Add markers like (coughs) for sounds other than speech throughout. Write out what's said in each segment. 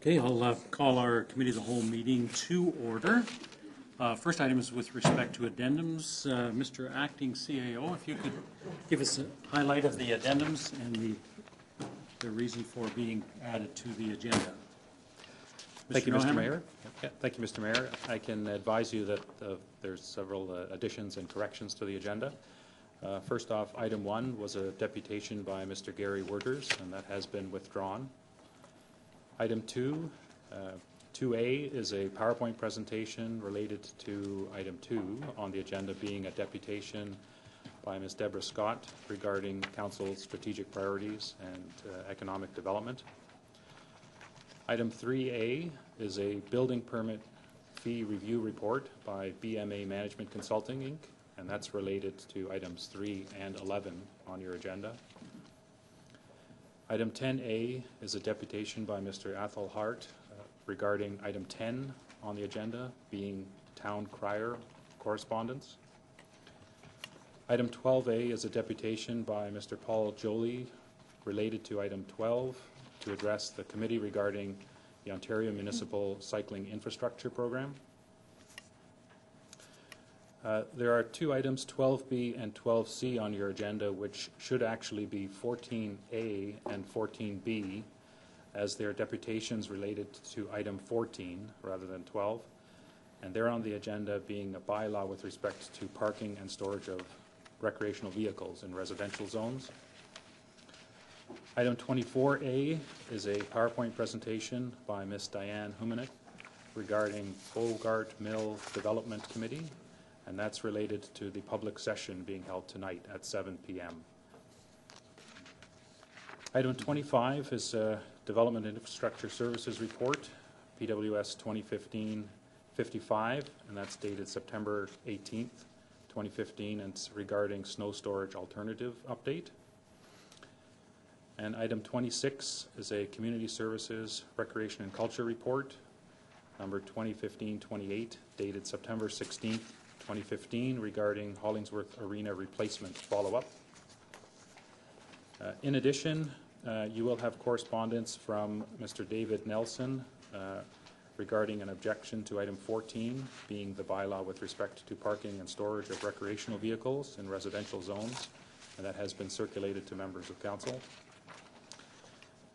Okay, I'll uh, call our committee of the whole meeting to order. Uh, First item is with respect to addendums. Uh, Mr. Acting CAO, if you could give us a highlight of the addendums and the, the reason for being added to the agenda. Thank you, Mr. Mayor. Yeah, Thank you, Mr. Mayor. I can advise you that uh, there's several uh, additions and corrections to the agenda. Uh, First off, item one was a deputation by Mr. Gary Werters, and that has been withdrawn. Item two, uh, 2A is a PowerPoint presentation related to item two on the agenda being a deputation by Ms. Deborah Scott regarding council's strategic priorities and uh, economic development. Item 3A is a building permit fee review report by BMA Management Consulting, Inc., and that's related to items 3 and 11 on your agenda. Item 10A is a deputation by Mr. Athol Hart uh, regarding item 10 on the agenda, being town crier correspondence. Item 12A is a deputation by Mr. Paul Jolie related to item 12 to address the committee regarding the Ontario Municipal Cycling Infrastructure Program. Uh, There are two items, 12B and 12C, on your agenda, which should actually be 14A and 14B, as they're deputations related to item 14 rather than 12. And they're on the agenda being a bylaw with respect to parking and storage of recreational vehicles in residential zones. Item 24A is a PowerPoint presentation by Ms. Diane Humanek regarding Bogart Mill Development Committee, and that's related to the public session being held tonight at 7 PM. Item 25 is a Development Infrastructure Services Report, PWS 2015-55, and that's dated September 18th, 2015, and it's regarding snow storage alternative update. And item 26 is a Community Services, Recreation and Culture Report, number 2015-28, dated September 16th, 2015, regarding Hollingsworth Arena replacement follow-up. Uh, In addition, uh, you will have correspondence from Mr. David Nelson uh, regarding an objection to item 14, being the bylaw with respect to parking and storage of recreational vehicles in residential zones, and that has been circulated to members of council.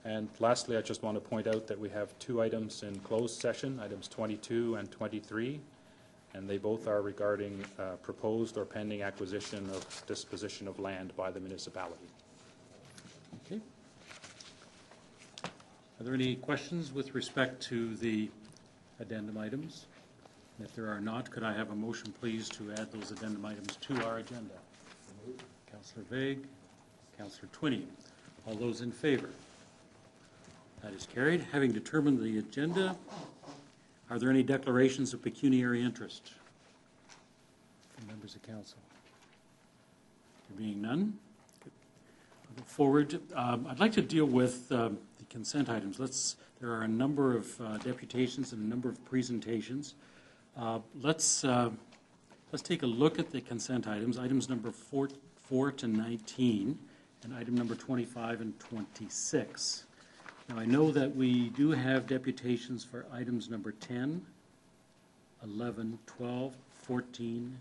And lastly, I just want to point out that we have two items in closed session, items 22 and 23, and they both are regarding uh, proposed or pending acquisition of disposition of land by the municipality. Okay. Are there any questions with respect to the addendum items? And If there are not, could I have a motion, please, to add those addendum items to our agenda? Councillor Vegh, Councillor Twinney. All those in favor? That is carried. Having determined the agenda, are there any declarations of pecuniary interest from members of council? There being none, I'll go forward. Um, I'd like to deal with um, the consent items. Let's, there are a number of uh, deputations and a number of presentations. Uh, Let's, uh, let's take a look at the consent items, items number four, four to 19, and item number 25 and 26. Now, I know that we do have deputations for items number 10, 11, 12, 14,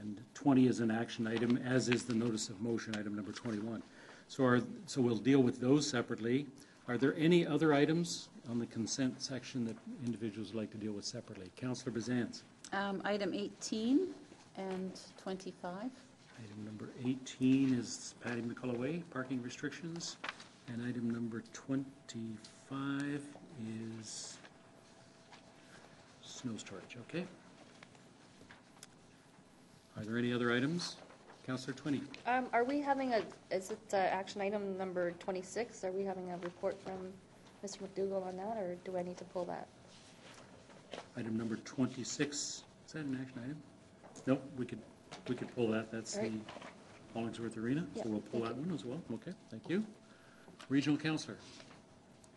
and 20 is an action item, as is the notice of motion, item number 21. So are, so we'll deal with those separately. Are there any other items on the consent section that individuals would like to deal with separately? Councillor Bisanz. Um, Item 18 and 25. Item number 18 is Patty McCullough parking restrictions. And item number 25 is snow storage, okay? Are there any other items? Councillor Twinney. Um, are we having a, is it, uh, action item number twenty-six? Are we having a report from Mr. McDougall on that, or do I need to pull that? Item number 26, is that an action item? Nope, we could, we could pull that, that's the Right. Hollingsworth Arena, so Yeah, we'll pull thank that one as well, okay, thank you. Regional Councillor.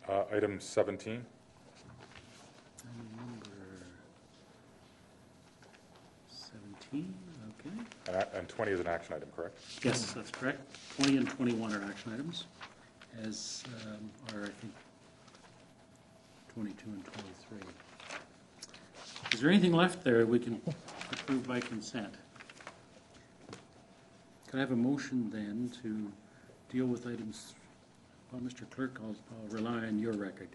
Uh, Item 17, number 17, okay. and a- and 20 is an action item, correct? Yes, that's correct. 20 and 21 are action items, as um, are, I think, 22 and 23. Is there anything left there we can approve by consent? Can I have a motion then to deal with items, well, Mr. Clerk, I'll I'll rely on your record.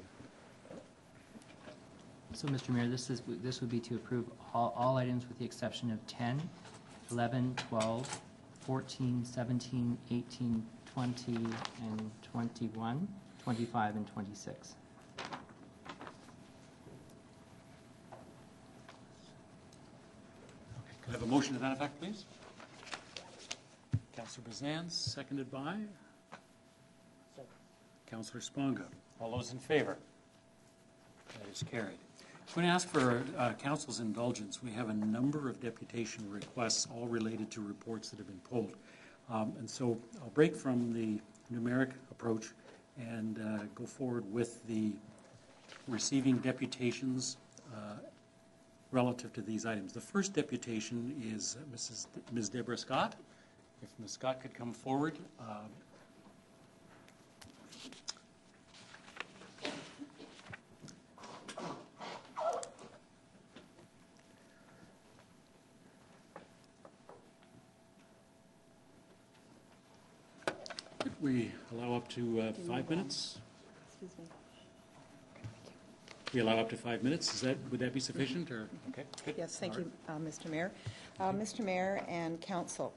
So, Mr. Mayor, this is, this would be to approve all, all items with the exception of 10, 11, 12, 14, 17, 18, 20, and 21, 25, and 26. Can I have a motion to that effect, please? Councillor Bisanz, seconded by? Councillor Sponga. All those in favor? That is carried. I'm going to ask for uh, council's indulgence. We have a number of deputation requests, all related to reports that have been pulled. Um, And so I'll break from the numeric approach and uh, go forward with the receiving deputations uh, relative to these items. The first deputation is Mrs. D- Ms. Deborah Scott. If Ms. Scott could come forward. um, Could we allow up to uh, five minutes? Excuse me. We allow up to five minutes. Is that, would that be sufficient, or, okay? good. Yes, thank All you, uh, Mr. Mayor. Uh, Mr. Mayor and Council,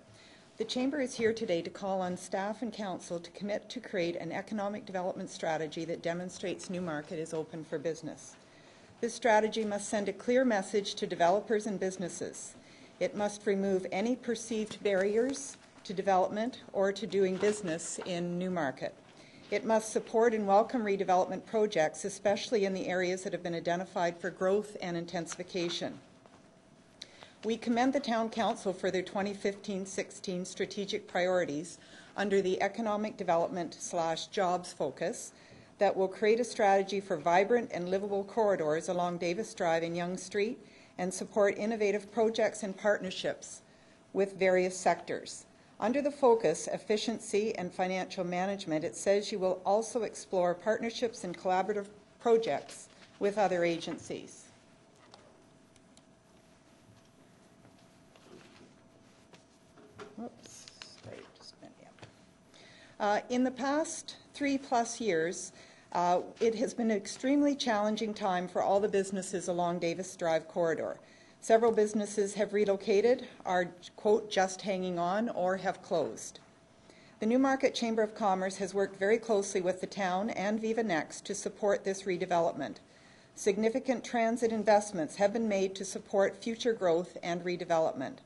the Chamber is here today to call on staff and council to commit to create an economic development strategy that demonstrates Newmarket is open for business. This strategy must send a clear message to developers and businesses. It must remove any perceived barriers to development or to doing business in Newmarket. It must support and welcome redevelopment projects, especially in the areas that have been identified for growth and intensification. We commend the Town Council for their 2015-16 strategic priorities under the economic development slash jobs focus that will create a strategy for vibrant and livable corridors along Davis Drive and Yonge Street and support innovative projects and partnerships with various sectors. Under the focus, efficiency and financial management, it says you will also explore partnerships and collaborative projects with other agencies. Whoops, sorry, just minute, yeah. Uh, In the past three-plus years, uh, it has been an extremely challenging time for all the businesses along Davis Drive corridor. Several businesses have relocated, are, quote, "just hanging on," or have closed. The Newmarket Chamber of Commerce has worked very closely with the town and Viva Next to support this redevelopment. Significant transit investments have been made to support future growth and redevelopment.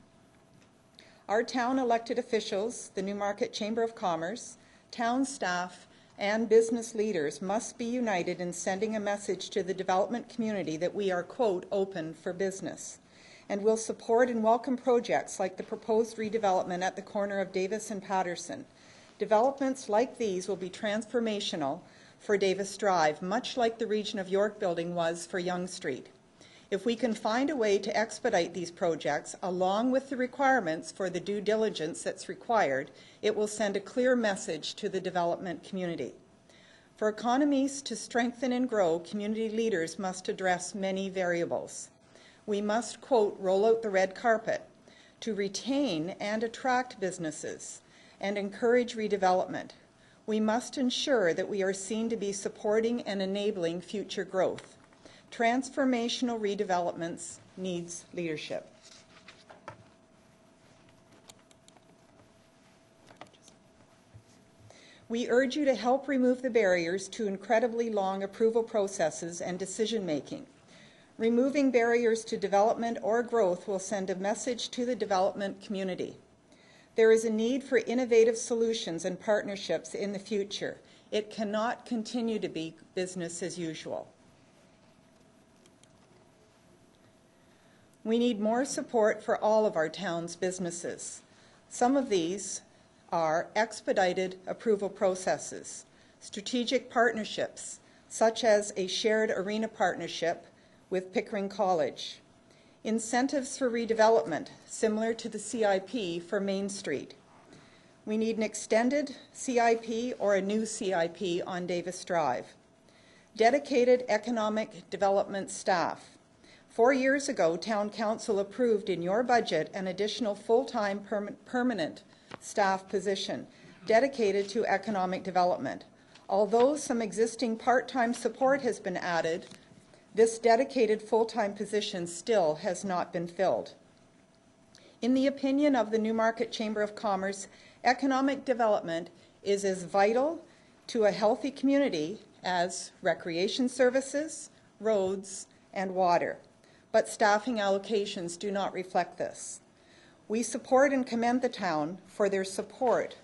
Our town elected officials, the Newmarket Chamber of Commerce, town staff, and business leaders must be united in sending a message to the development community that we are, quote, open for business, and will support and welcome projects like the proposed redevelopment at the corner of Davis and Patterson. Developments like these will be transformational for Davis Drive, much like the region of York Building was for Yonge Street. If we can find a way to expedite these projects, along with the requirements for the due diligence that's required, it will send a clear message to the development community. For economies to strengthen and grow, community leaders must address many variables. We must, quote, roll out the red carpet to retain and attract businesses and encourage redevelopment. We must ensure that we are seen to be supporting and enabling future growth. Transformational redevelopments needs leadership. We urge you to help remove the barriers to incredibly long approval processes and decision-making. Removing barriers to development or growth will send a message to the development community. There is a need for innovative solutions and partnerships in the future. It cannot continue to be business as usual. We need more support for all of our town's businesses. Some of these are expedited approval processes, strategic partnerships, such as a shared arena partnership with Pickering College, incentives for redevelopment, similar to the CIP for Main Street. We need an extended CIP or a new CIP on Davis Drive. dedicated economic development staff. Four years ago, Town Council approved in your budget an additional full-time perm- permanent staff position dedicated to economic development. Although some existing part-time support has been added, this dedicated full-time position still has not been filled. In the opinion of the Newmarket Chamber of Commerce, economic development is as vital to a healthy community as recreation services, roads, and water. But staffing allocations do not reflect this. We support and commend the town for their support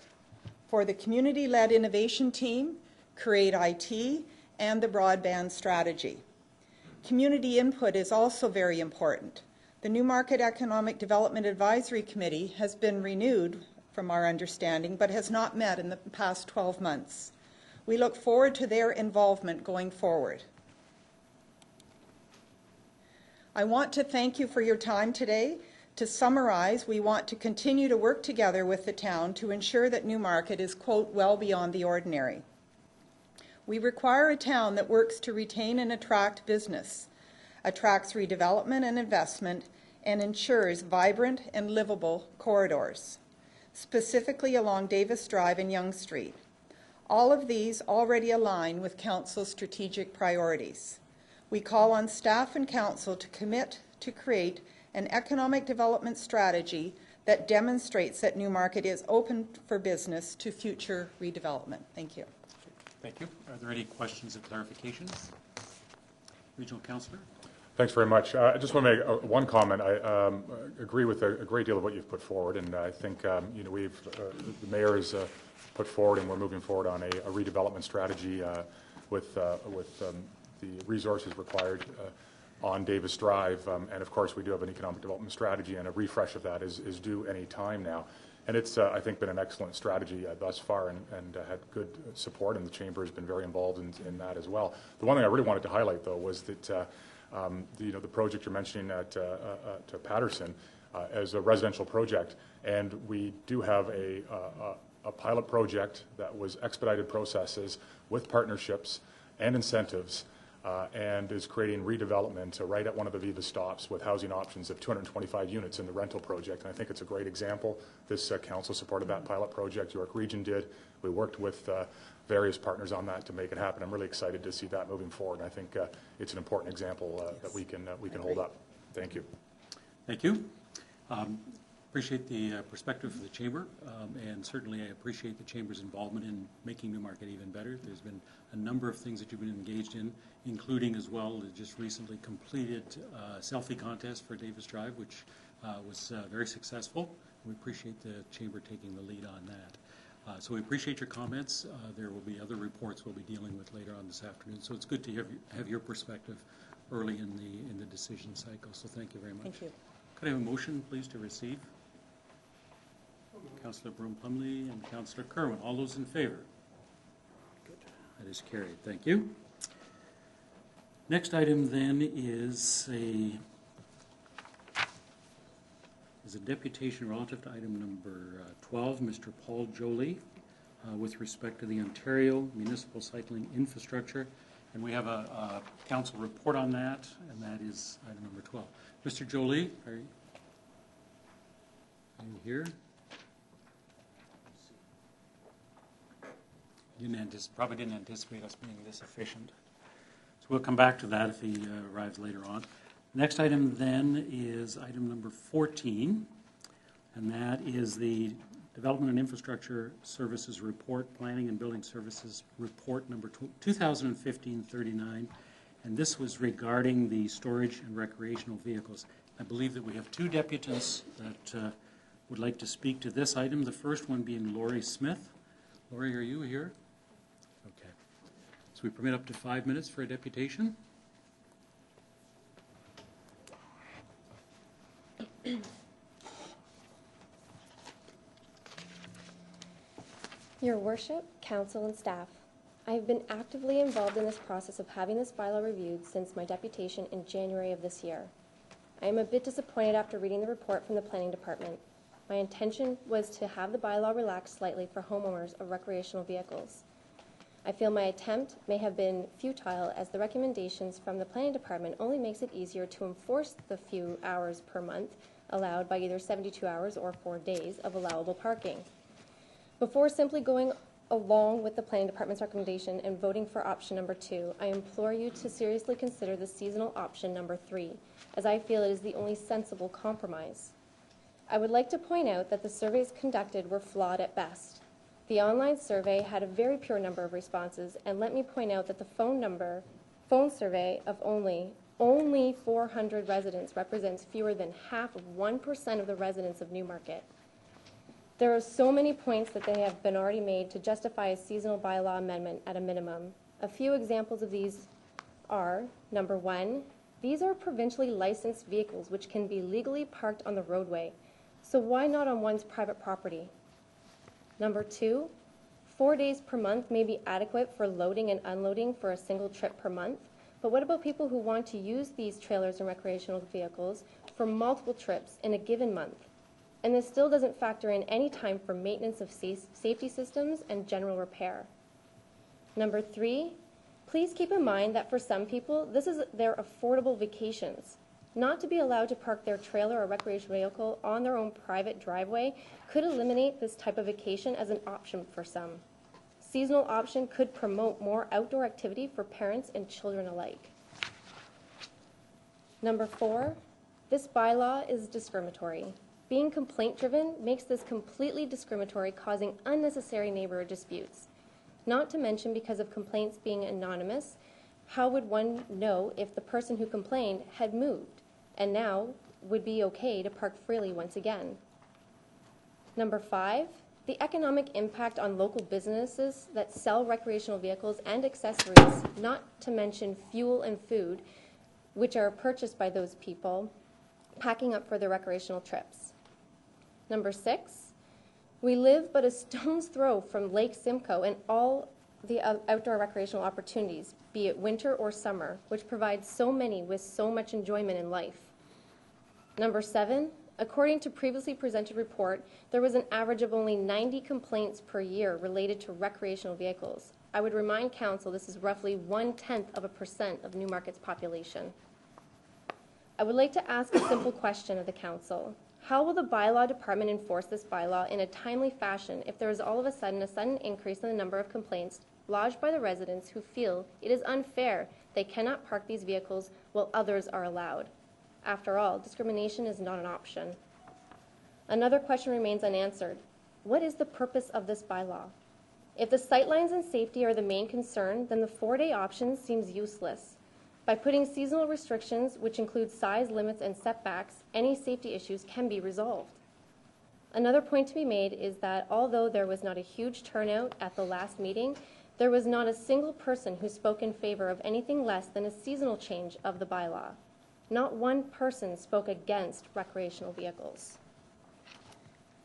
for the community-led innovation team, Create IT, and the broadband strategy. Community input is also very important. The Newmarket Economic Development Advisory Committee has been renewed, from our understanding, but has not met in the past 12 months. We look forward to their involvement going forward. I want to thank you for your time today. To summarize, we want to continue to work together with the town to ensure that Newmarket is, quote, well beyond the ordinary. We require a town that works to retain and attract business, attracts redevelopment and investment, and ensures vibrant and livable corridors, specifically along Davis Drive and Yonge Street. All of these already align with Council's strategic priorities. We call on staff and council to commit to create an economic development strategy that demonstrates that Newmarket is open for business to future redevelopment. Thank you. Thank you. Are there any questions or clarifications? Regional Councillor? Thanks very much. Uh, I just want to make uh, one comment. I um, agree with a a great deal of what you've put forward, and I think, um, you know, we've, uh, the mayor has uh, put forward, and we're moving forward on a a redevelopment strategy uh, with, with um, the resources required on Davis Drive. Um, And of course, we do have an economic development strategy, and a refresh of that is is due any time now. And it's, uh, I think, been an excellent strategy uh, thus far and, and uh, had good support, and the chamber has been very involved in, in that as well. The one thing I really wanted to highlight, though, was that, uh, um, the, you know, the project you're mentioning at, uh, uh, at Patterson as a residential project, and we do have a a pilot project that was expedited processes with partnerships and incentives uh, and is creating redevelopment uh, right at one of the Viva stops with housing options of 225 units in the rental project. And I think it's a great example. This uh, council supported that pilot project. York Region did. We worked with uh, various partners on that to make it happen. I'm really excited to see that moving forward. And I think uh, it's an important example uh, that we can uh, we can hold up. Thank you. Thank you. Um, Appreciate the uh, perspective of the Chamber, um, and certainly I appreciate the Chamber's involvement in making Newmarket even better. There's been a number of things that you've been engaged in, including as well the just recently completed uh, selfie contest for Davis Drive, which uh, was uh, very successful. We appreciate the Chamber taking the lead on that. Uh, So we appreciate your comments. Uh, There will be other reports we'll be dealing with later on this afternoon, so it's good to have have your perspective early in the, in the decision cycle, so thank you very much. Thank you. Could I have a motion, please, to receive? Councillor Broom Plumley and Councillor Kerwin, all those in favor? That is carried, thank you. Next item then is a, is a deputation relative to item number uh, 12, Mr. Paul Jolie, uh, with respect to the Ontario Municipal Cycling Infrastructure. And we have a, a council report on that, and that is item number 12. Mr. Jolie, are you, are you here? Didn't probably didn't anticipate us being this efficient. So we'll come back to that if he uh, arrives later on. Next item then is item number 14, and that is the Development and Infrastructure Services Report, Planning and Building Services Report number tw- 2015-39, and this was regarding the storage and recreational vehicles. I believe that we have two deputants that uh, would like to speak to this item, the first one being Lori Smith. Lori, are you here? So we permit up to five minutes for a deputation? Your Worship, Council, and staff, I have been actively involved in this process of having this bylaw reviewed since my deputation in January of this year. I am a bit disappointed after reading the report from the Planning Department. My intention was to have the bylaw relaxed slightly for homeowners of recreational vehicles. I feel my attempt may have been futile as the recommendations from the planning department only makes it easier to enforce the few hours per month allowed by either 72 hours or four days of allowable parking. Before simply going along with the planning department's recommendation and voting for option number two, I implore you to seriously consider the seasonal option number three, as I feel it is the only sensible compromise. I would like to point out that the surveys conducted were flawed at best. The online survey had a very pure number of responses, and let me point out that the phone number, phone survey of only, only 400 residents represents fewer than half of 1% of the residents of Newmarket. There are so many points that they have been already made to justify a seasonal bylaw amendment at a minimum. A few examples of these are, number one, these are provincially licensed vehicles which can be legally parked on the roadway, so why not on one's private property? Number two, four days per month may be adequate for loading and unloading for a single trip per month, but what about people who want to use these trailers and recreational vehicles for multiple trips in a given month? And this still doesn't factor in any time for maintenance of safety systems and general repair. Number three, please keep in mind that for some people, this is their affordable vacations. Not to be allowed to park their trailer or recreational vehicle on their own private driveway could eliminate this type of vacation as an option for some. Seasonal option could promote more outdoor activity for parents and children alike. Number four, this bylaw is discriminatory. Being complaint-driven makes this completely discriminatory, causing unnecessary neighbor disputes. Not to mention because of complaints being anonymous, how would one know if the person who complained had moved and now would be okay to park freely once again? Number five, the economic impact on local businesses that sell recreational vehicles and accessories, not to mention fuel and food, which are purchased by those people packing up for their recreational trips. Number six, we live but a stone's (laughs) throw from Lake Simcoe and all the outdoor recreational opportunities, be it winter or summer, which provide so many with so much enjoyment in life. Number seven, according to previously presented report, there was an average of only 90 complaints per year related to recreational vehicles. I would remind council this is roughly one-tenth of a percent of Newmarket's population. I would like to ask a simple question of the council. How will the bylaw department enforce this bylaw in a timely fashion if there is all of a sudden a sudden increase in the number of complaints lodged by the residents who feel it is unfair they cannot park these vehicles while others are allowed? After all, discrimination is not an option. Another question remains unanswered. What is the purpose of this bylaw? If the sightlines and safety are the main concern, then the four-day option seems useless. By putting seasonal restrictions, which include size limits and setbacks, any safety issues can be resolved. Another point to be made is that although there was not a huge turnout at the last meeting, there was not a single person who spoke in favor of anything less than a seasonal change of the bylaw. Not one person spoke against recreational vehicles.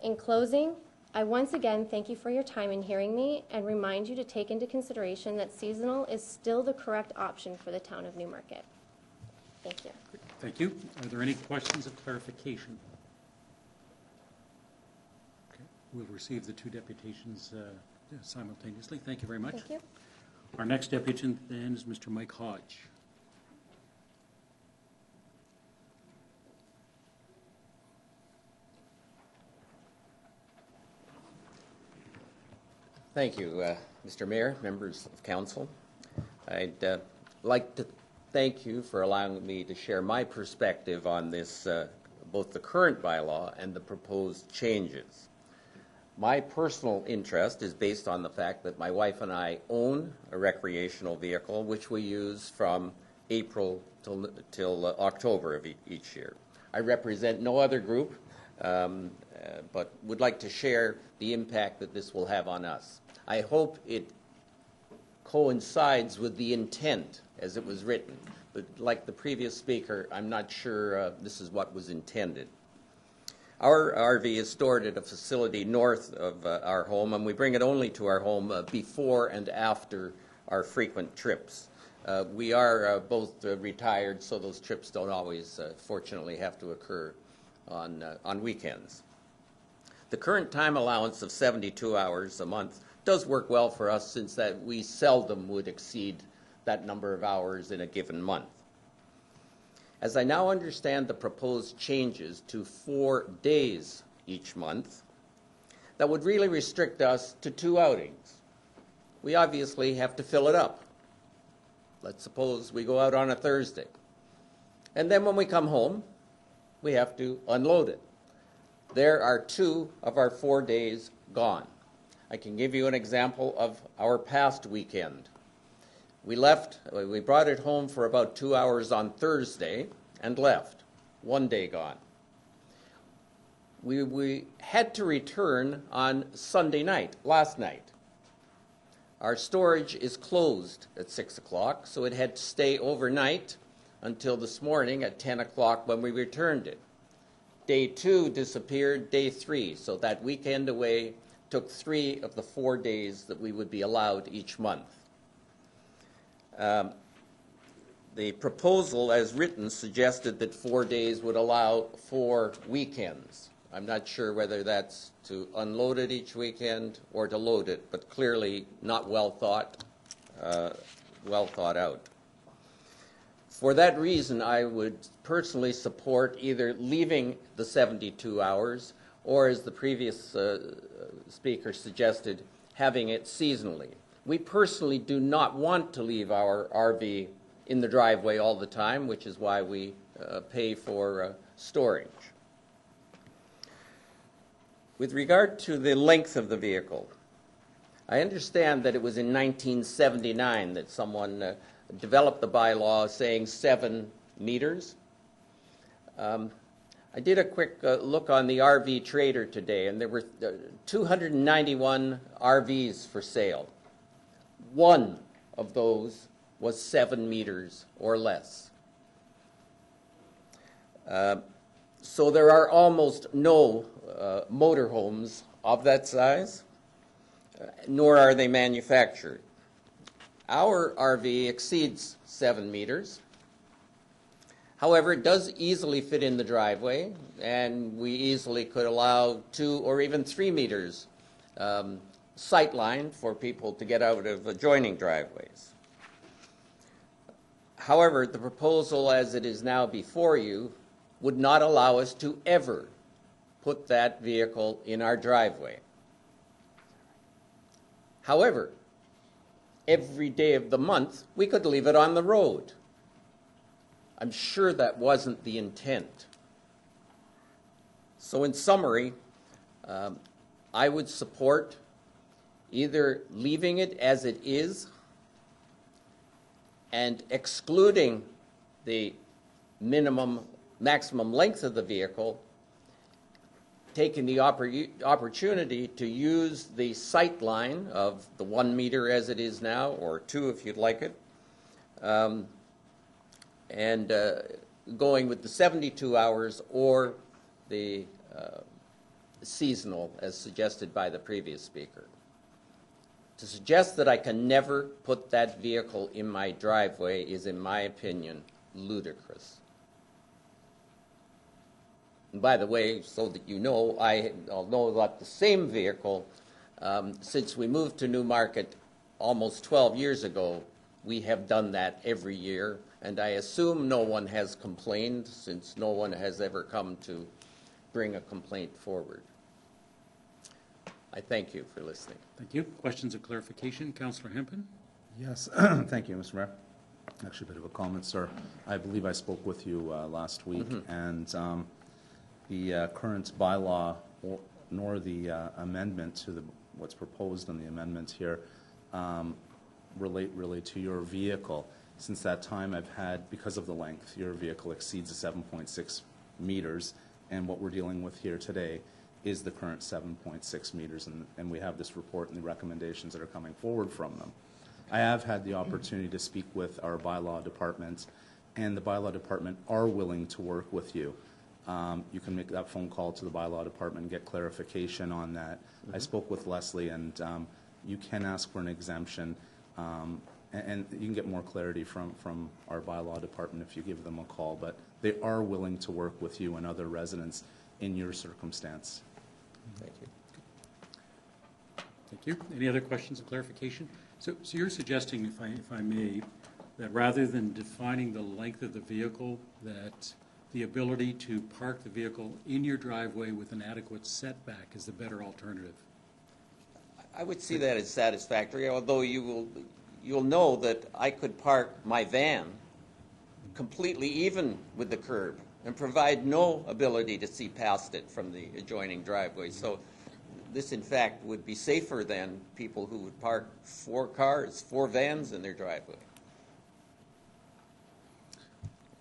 In closing, I once again thank you for your time in hearing me and remind you to take into consideration that seasonal is still the correct option for the town of Newmarket. Thank you. Thank you. Are there any questions of clarification? Okay, We'll receive the two deputations uh, simultaneously. Thank you very much. Thank you. Our next deputation then is Mr. Mike Hodge. Thank you, uh, Mr. Mayor, members of council. I'd uh, like to thank you for allowing me to share my perspective on this, uh, both the current bylaw and the proposed changes. My personal interest is based on the fact that my wife and I own a recreational vehicle, which we use from April till, till uh, October of e- each year. I represent no other group, um, uh, but would like to share the impact that this will have on us. I hope it coincides with the intent as it was written. But like the previous speaker, I'm not sure uh, this is what was intended. Our RV is stored at a facility north of uh, our home, and we bring it only to our home uh, before and after our frequent trips. Uh, we are uh, both uh, retired, so those trips don't always, uh, fortunately, have to occur on, on weekends. The current time allowance of 72 hours a month does work well for us since that we seldom would exceed that number of hours in a given month. As I now understand the proposed changes to four days each month, that would really restrict us to two outings. We obviously have to fill it up. Let's suppose we go out on a Thursday. And then when we come home, we have to unload it. There are two of our four days gone. I can give you an example of our past weekend. We left, uh, we brought it home for about two hours on Thursday and left. One day gone. We, we had to return on Sunday night, last night. Our storage is closed at 6 o'clock, so it had to stay overnight until this morning at 10 o'clock when we returned it. Day two disappeared, day three, so that weekend away took three of the four days that we would be allowed each month. Um, the proposal, as written, suggested that four days would allow four weekends. I'm not sure whether that's to unload it each weekend or to load it, but clearly not well thought, uh, well thought out. For that reason, I would personally support either leaving the 72 hours or, as the previous uh, speaker suggested, having it seasonally. We personally do not want to leave our RV in the driveway all the time, which is why we uh, pay for uh, storage. With regard to the length of the vehicle, I understand that it was in 1979 that someone uh, developed the bylaw saying seven meters. Um, I did a quick uh, look on the RV Trader today, and there were uh, 291 RVs for sale. One of those was seven meters or less. Uh, so there are almost no uh, motorhomes of that size, uh, nor are they manufactured. Our RV exceeds seven meters. However, it does easily fit in the driveway, and we easily could allow two or even three meters um, sight line for people to get out of adjoining driveways. However, the proposal as it is now before you would not allow us to ever put that vehicle in our driveway. However, every day of the month, we could leave it on the road. I'm sure that wasn't the intent. So, in summary, um, I would support either leaving it as it is and excluding the minimum, maximum length of the vehicle, taking the oppor- opportunity to use the sight line of the one meter as it is now, or two if you'd like it, um, and uh, going with the 72 hours or the uh, seasonal as suggested by the previous speaker. To suggest that I can never put that vehicle in my driveway is, in my opinion, ludicrous. And by the way, so that you know, I know that the same vehicle, um, since we moved to Newmarket almost 12 years ago, we have done that every year, and I assume no one has complained since no one has ever come to bring a complaint forward. I thank you for listening. Thank you. Questions of clarification? Councillor Hempen? Yes, (clears throat) thank you, Mr. Mayor. Actually, a bit of a comment, sir. I believe I spoke with you uh, last week, and um, the uh, current bylaw or- nor the uh, amendment to the, what's proposed in the amendment here um, relate really to your vehicle. Since that time, I've had, because of the length, your vehicle exceeds the 7.6 meters, and what we're dealing with here today is the current 7.6 meters, and, and we have this report and the recommendations that are coming forward from them. I have had the opportunity to speak with our bylaw department, and the bylaw department are willing to work with you. Um, You can make that phone call to the bylaw department and get clarification on that. I spoke with Leslie, and um, you can ask for an exemption, um, a- and you can get more clarity from, from our bylaw department if you give them a call, but they are willing to work with you and other residents in your circumstance. Thank you. Thank you. Any other questions of clarification? So, so you're suggesting, if I, if I may, that rather than defining the length of the vehicle, that the ability to park the vehicle in your driveway with an adequate setback is the better alternative? I would see that as satisfactory, although you will, you'll know that I could park my van completely even with the curb and provide no ability to see past it from the adjoining driveway. So this, in fact, would be safer than people who would park four cars, four vans in their driveway.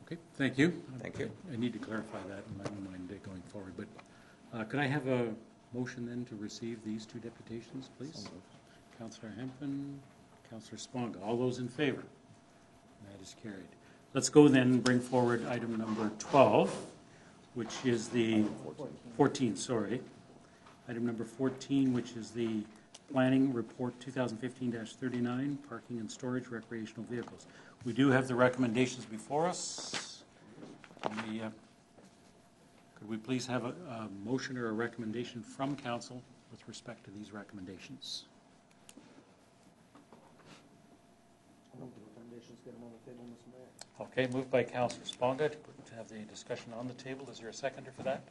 Okay, thank you. Thank you. I need to clarify that in my own mind going forward, but uh, could I have a motion then to receive these two deputations, please? Counselor Hempen, Counselor Sponga, all those in favor? That is carried. Let's go then and bring forward item number 12, which is the, 14, sorry. Item number 14, which is the Planning Report 2015-39, Parking and Storage Recreational Vehicles. We do have the recommendations before us. We, uh, Could we please have a, a motion or a recommendation from council with respect to these recommendations? Okay, moved by Councillor Sponga to put- to have the discussion on the table. Is there a seconder for that?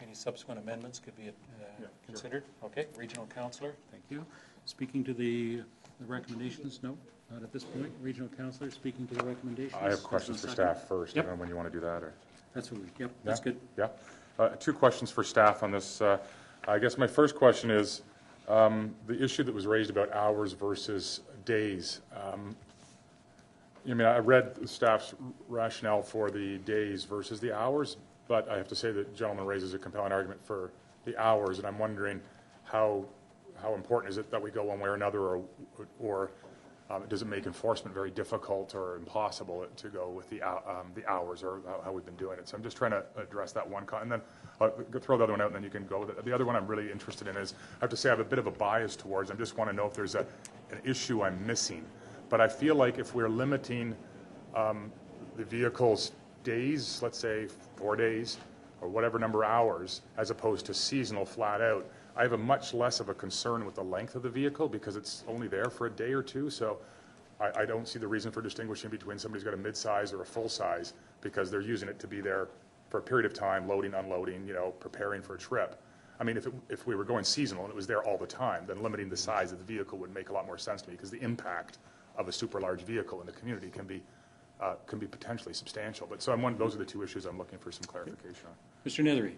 Any subsequent amendments could be uh, sure. considered? Okay, regional councillor, thank you. Speaking to the the recommendations? No, not at this point. Regional councillor, speaking to the recommendations? I have questions for There's no staff first, Yep. and then when you want to do that, or? That's what we, yep, that's Yeah? good. Yeah. Uh, Two questions for staff on this. Uh, I guess my first question is, um, the issue that was raised about hours versus days. Um, I mean, I read the staff's rationale for the days versus the hours, but I have to say that the gentleman raises a compelling argument for the hours, and I'm wondering how, how important is it that we go one way or another, or, or um, does it make enforcement very difficult or impossible to go with the, um, the hours or how, how we've been doing it? So I'm just trying to address that one, con- and then I'll throw the other one out, and then you can go with it. The other one I'm really interested in is, I have to say I have a bit of a bias towards, I just want to know if there's a, an issue I'm missing. But I feel like if we're limiting um, the vehicle's days, let's say four days, or whatever number of hours, as opposed to seasonal flat out, I have a much less of a concern with the length of the vehicle because it's only there for a day or two. So I, I don't see the reason for distinguishing between somebody's got a mid-size or a full-size because they're using it to be there for a period of time, loading, unloading, you know, preparing for a trip. I mean, if, it, if we were going seasonal and it was there all the time, then limiting the size of the vehicle would make a lot more sense to me because the impact of a super large vehicle in the community can be, uh, can be potentially substantial. But so I'm one, those are the two issues I'm looking for some clarification on. Mr. Nethery?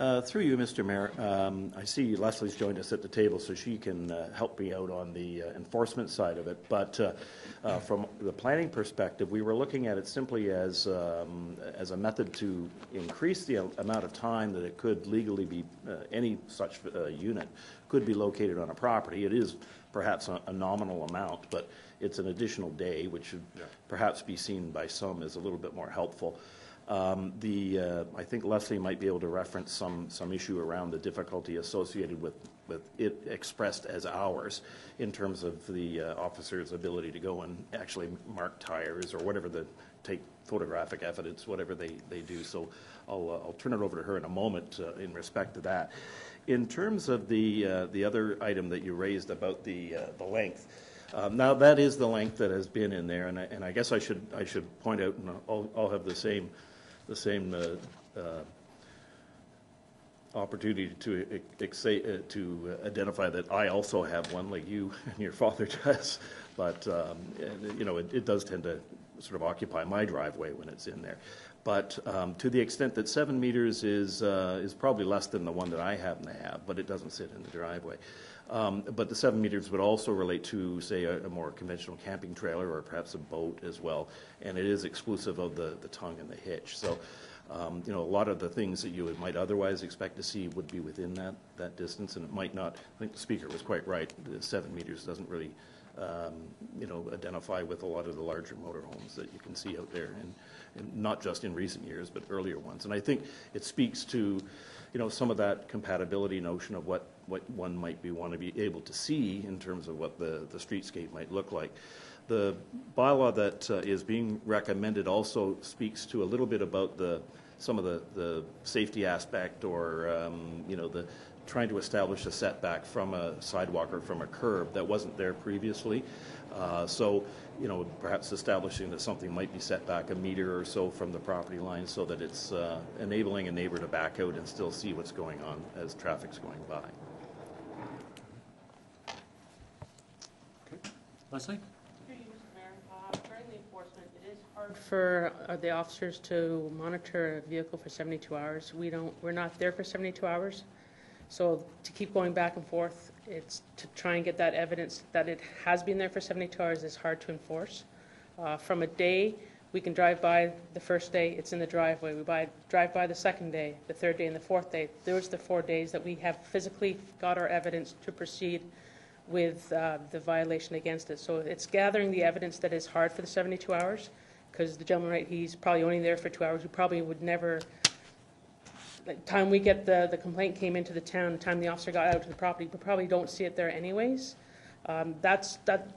Uh, Through you, Mr. Mayor, um, I see Leslie's joined us at the table, so she can uh, help me out on the uh, enforcement side of it. But uh, uh, from the planning perspective, we were looking at it simply as, um, as a method to increase the amount of time that it could legally be, uh, any such uh, unit could be located on a property. It is perhaps a a nominal amount, but it's an additional day, which should perhaps be seen by some as a little bit more helpful. Um, The, uh, I think Leslie might be able to reference some, some issue around the difficulty associated with, with it expressed as hours in terms of the uh, officer's ability to go and actually mark tires or whatever the, take photographic evidence, whatever they, they do. So I'll, uh, I'll turn it over to her in a moment uh, in respect to that. In terms of the, uh, the other item that you raised about the, uh, the length, um, Now, that is the length that has been in there, and I, and I guess I should, I should point out, and I'll, I'll have the same, the same uh, uh, opportunity to, uh, to identify that I also have one, like you (laughs) and your father does, but, um, you know, it, it does tend to sort of occupy my driveway when it's in there. But um, to the extent that seven meters is, uh, is probably less than the one that I happen to have, but it doesn't sit in the driveway. Um, But the seven meters would also relate to, say, a a more conventional camping trailer or perhaps a boat as well, and it is exclusive of the, the tongue and the hitch. So, um, you know, a lot of the things that you might otherwise expect to see would be within that, that distance, and it might not, I think the speaker was quite right, the seven meters doesn't really, um, you know, identify with a lot of the larger motorhomes that you can see out there, and not just in recent years, but earlier ones. And I think it speaks to, you know, some of that compatibility notion of what, what one might be, want to be able to see in terms of what the, the streetscape might look like. The bylaw that uh, is being recommended also speaks to a little bit about the, some of the, the safety aspect or, um, you know, the, trying to establish a setback from a sidewalk or from a curb that wasn't there previously. Uh, So, you know, perhaps establishing that something might be set back a meter or so from the property line so that it's uh, enabling a neighbor to back out and still see what's going on as traffic's going by. Leslie? Through you, Mr. Mayor, uh, Regarding the enforcement, it is hard for uh, the officers to monitor a vehicle for 72 hours. We don't, we're not there for 72 hours. So to keep going back and forth, it's to try and get that evidence that it has been there for 72 hours is hard to enforce. Uh, From a day, we can drive by the first day, it's in the driveway. We buy, drive by the second day, the third day, and the fourth day. Those are the four days that we have physically got our evidence to proceed with uh, the violation against it. So it's gathering the evidence that is hard for the 72 hours, because the gentleman, right, he's probably only there for two hours. We probably would never, the time we get the, the complaint came into the town, the time the officer got out to the property, we probably don't see it there anyways. Um, That's, that,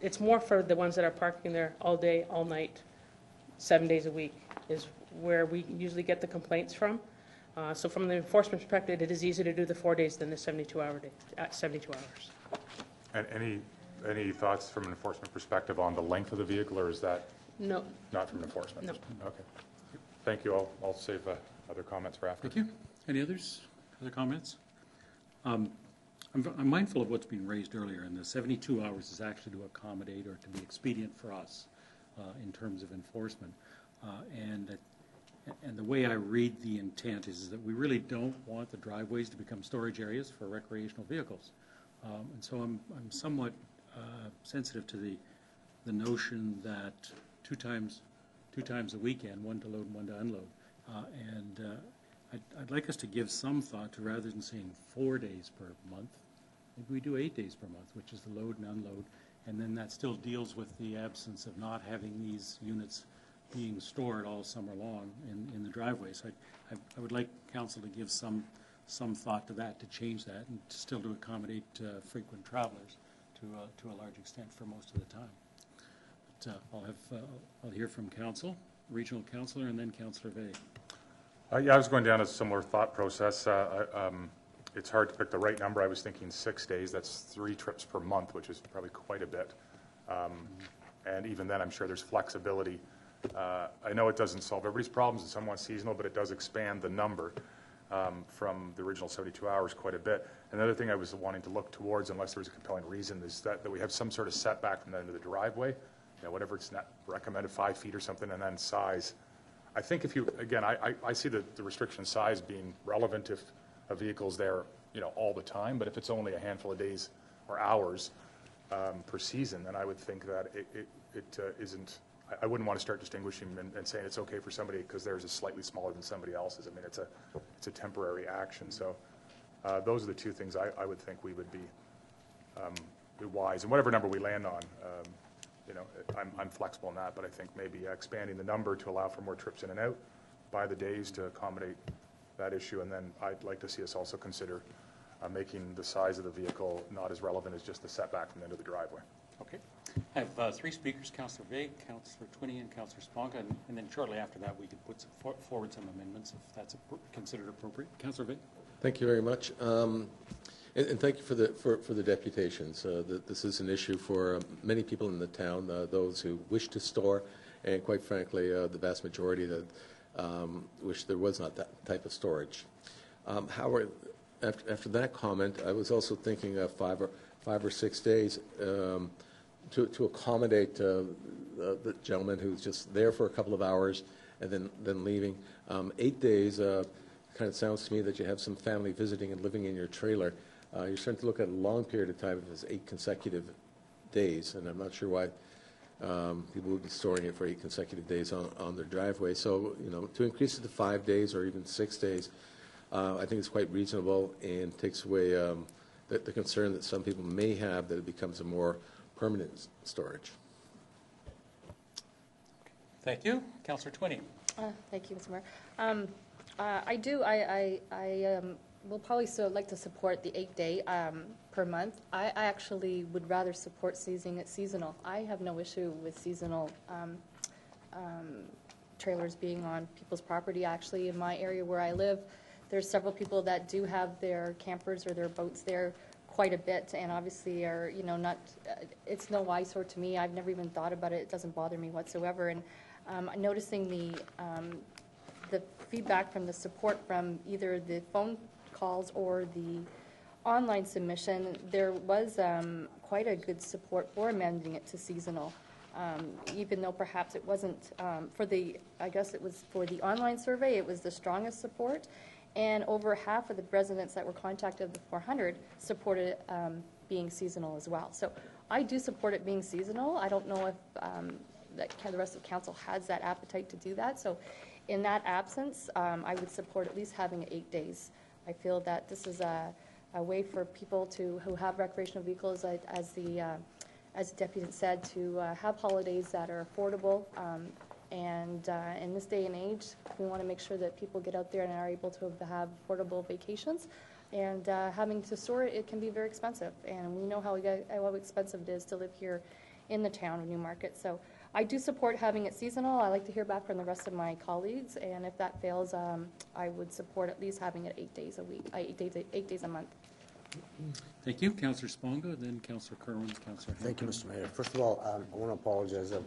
it's more for the ones that are parking there all day, all night, seven days a week, is where we usually get the complaints from. Uh, So from the enforcement perspective, it is easier to do the four days than the 72 hour day, uh, 72 hours. And any, any thoughts from an enforcement perspective on the length of the vehicle, or is that No, not from enforcement? No. Okay. Thank you. I'll, I'll save uh, other comments for after. Thank you. Any others, other comments? Um, I'm I'm mindful of what's been raised earlier, and the 72 hours is actually to accommodate or to be expedient for us uh, in terms of enforcement. Uh, And, and the way I read the intent is that we really don't want the driveways to become storage areas for recreational vehicles. Um, And so I'm I'm somewhat uh, sensitive to the, the notion that two times, two times a weekend, one to load and one to unload. Uh, And uh, I'd, I'd like us to give some thought to, rather than saying four days per month, maybe we do eight days per month, which is the load and unload, and then that still deals with the absence of not having these units being stored all summer long in, in the driveway. So I, I- I would like council to give some, some thought to that, to change that, and to still to accommodate uh, frequent travelers to, uh, to a large extent for most of the time. But uh, I'll have, uh, I'll hear from council, regional councillor, and then councillor Vegh. Uh, Yeah, I was going down a similar thought process. Uh, I- um, It's hard to pick the right number. I was thinking six days. That's three trips per month, which is probably quite a bit. Um, And even then, I'm sure there's flexibility. Uh, I know it doesn't solve everybody's problems, it's somewhat seasonal, but it does expand the number um, from the original 72 hours quite a bit. Another thing I was wanting to look towards, unless there was a compelling reason, is that, that we have some sort of setback from the end of the driveway, you know, whatever it's not recommended, five feet or something, and then size. I think if you, again, I, I, I see the, the restriction size being relevant if a vehicle's there, you know, all the time, but if it's only a handful of days or hours um, per season, then I would think that it, it, it uh, isn't, I, wouldn't want to start distinguishing and, and saying it's okay for somebody because theirs is slightly smaller than somebody else's. I mean, it's a, it's a temporary action, so uh, those are the two things I, I would think we would be um, wise, and whatever number we land on, um, you know, I'm, I'm flexible in that, but I think maybe expanding the number to allow for more trips in and out by the days to accommodate that issue, and then I'd like to see us also consider uh, making the size of the vehicle not as relevant as just the setback from the end of the driveway. Okay. I have uh, three speakers, Councillor Vegh, Councillor Twinney, and Councillor Sponka, and- and then shortly after that, we could put some for- forward some amendments if that's appro- considered appropriate. Councillor Vegh? Thank you very much. Um, And and thank you for the, for for the deputations. Uh, th- This is an issue for uh, many people in the town, uh, those who wish to store, and quite frankly, uh, the vast majority that um, wish there was not that type of storage. Um, However, after after that comment, I was also thinking of five or, five or six days um, to to accommodate uh, the the gentleman who's just there for a couple of hours and then then leaving. Um, Eight days, uh, kind of sounds to me that you have some family visiting and living in your trailer. Uh, You're starting to look at a long period of time if it's eight consecutive days, and I'm not sure why um, people would be storing it for eight consecutive days on, on their driveway. So, you know, to increase it to five days or even six days, uh, I think it's quite reasonable and takes away um, the, the concern that some people may have that it becomes a more permanent s- storage. Thank you. Councillor Twinney? Uh, Thank you, Mr. Mayor. Um, uh, I do, I, I, I um, will probably so like to support the eight-day um, per month. I, I actually would rather support seizing it seasonal. I have no issue with seasonal um, um, trailers being on people's property. Actually, in my area where I live, there's several people that do have their campers or their boats there quite a bit, and obviously are, you know, not, uh, it's no eyesore to me. I've never even thought about it. It doesn't bother me whatsoever. And um, noticing the, um, the feedback from the support from either the phone calls or the online submission, there was um, quite a good support for amending it to seasonal, Um, even though perhaps it wasn't, um, for the, I guess it was for the online survey, it was the strongest support, and over half of the residents that were contacted the 400 supported um, being seasonal as well. So I do support it being seasonal. I don't know if um, that the rest of council has that appetite to do that. So in that absence, um, I would support at least having eight days. I feel that this is a, a way for people to, who have recreational vehicles, as the, uh, as the deputy said, to uh, have holidays that are affordable. um, And uh, in this day and age, we want to make sure that people get out there and are able to have affordable vacations. And uh, having to store it, it can be very expensive. And we know how, we get- how expensive it is to live here in the town of Newmarket. So I do support having it seasonal. I like to hear back from the rest of my colleagues. And if that fails, um, I would support at least having it eight days a week, uh, eight days, eight days a month. Thank you. Councillor Sponga, then Councillor Kerwin, Councillor Thank you, Mr. Mayor. First of all, um, I want to apologize, a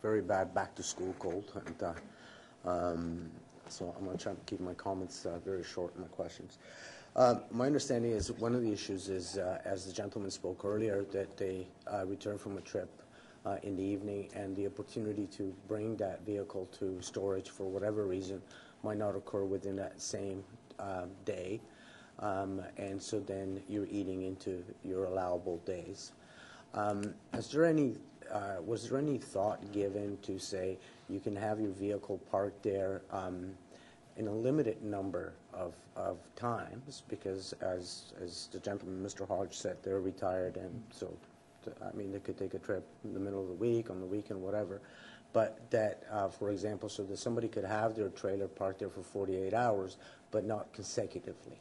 very bad back-to-school cold, and uh, um, so I'm going to try to keep my comments uh, very short and my questions. Uh, My understanding is one of the issues is, uh, as the gentleman spoke earlier, that they uh, return from a trip uh, in the evening, and the opportunity to bring that vehicle to storage for whatever reason might not occur within that same um, day. Um, And so then you're eating into your allowable days. Um, Is there any, uh, was there any thought given to say you can have your vehicle parked there um, in a limited number of, of times? Because as, as the gentleman, Mr. Hodge said, they're retired and so, I mean, they could take a trip in the middle of the week, on the weekend, whatever. But that, uh, for example, so that somebody could have their trailer parked there for 48 hours, but not consecutively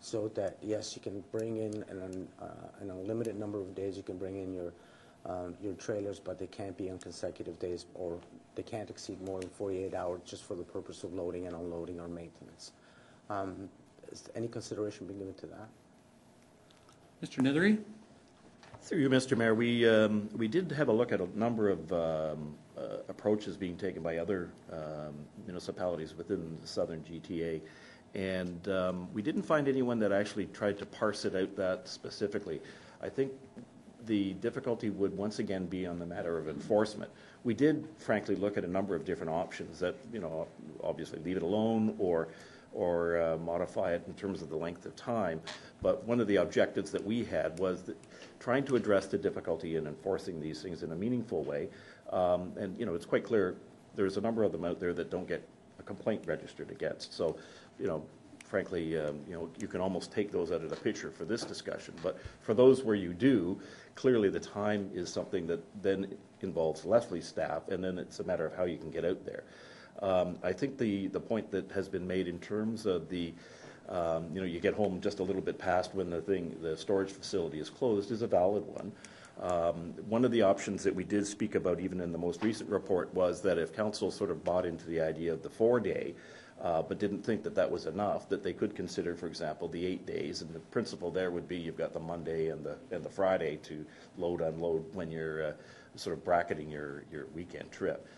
so that, yes, you can bring in, an, uh, in a limited number of days, you can bring in your, um, your trailers, but they can't be on consecutive days, or they can't exceed more than 48 hours just for the purpose of loading and unloading or maintenance. Um, Is any consideration being given to that? Mr. Nethery? Through you, Mr. Mayor, we, um, we did have a look at a number of um, uh, approaches being taken by other um, municipalities within the southern GTA, and um, we didn't find anyone that actually tried to parse it out that specifically. I think the difficulty would once again be on the matter of enforcement. We did frankly look at a number of different options that, you know, obviously leave it alone or, or uh, modify it in terms of the length of time. But one of the objectives that we had was that trying to address the difficulty in enforcing these things in a meaningful way. Um, And, you know, it's quite clear, there's a number of them out there that don't get a complaint registered against. So, you know, frankly, um, you know, you can almost take those out of the picture for this discussion. But for those where you do, clearly the time is something that then involves Leslie's staff, and then it's a matter of how you can get out there. Um, I think the, the point that has been made in terms of the, um, you know, you get home just a little bit past when the thing, the storage facility is closed is a valid one. Um, One of the options that we did speak about even in the most recent report was that if council sort of bought into the idea of the four-day, uh, but didn't think that that was enough, that they could consider, for example, the eight days. And the principle there would be you've got the Monday and the, and the Friday to load, unload when you're uh, sort of bracketing your, your weekend trip.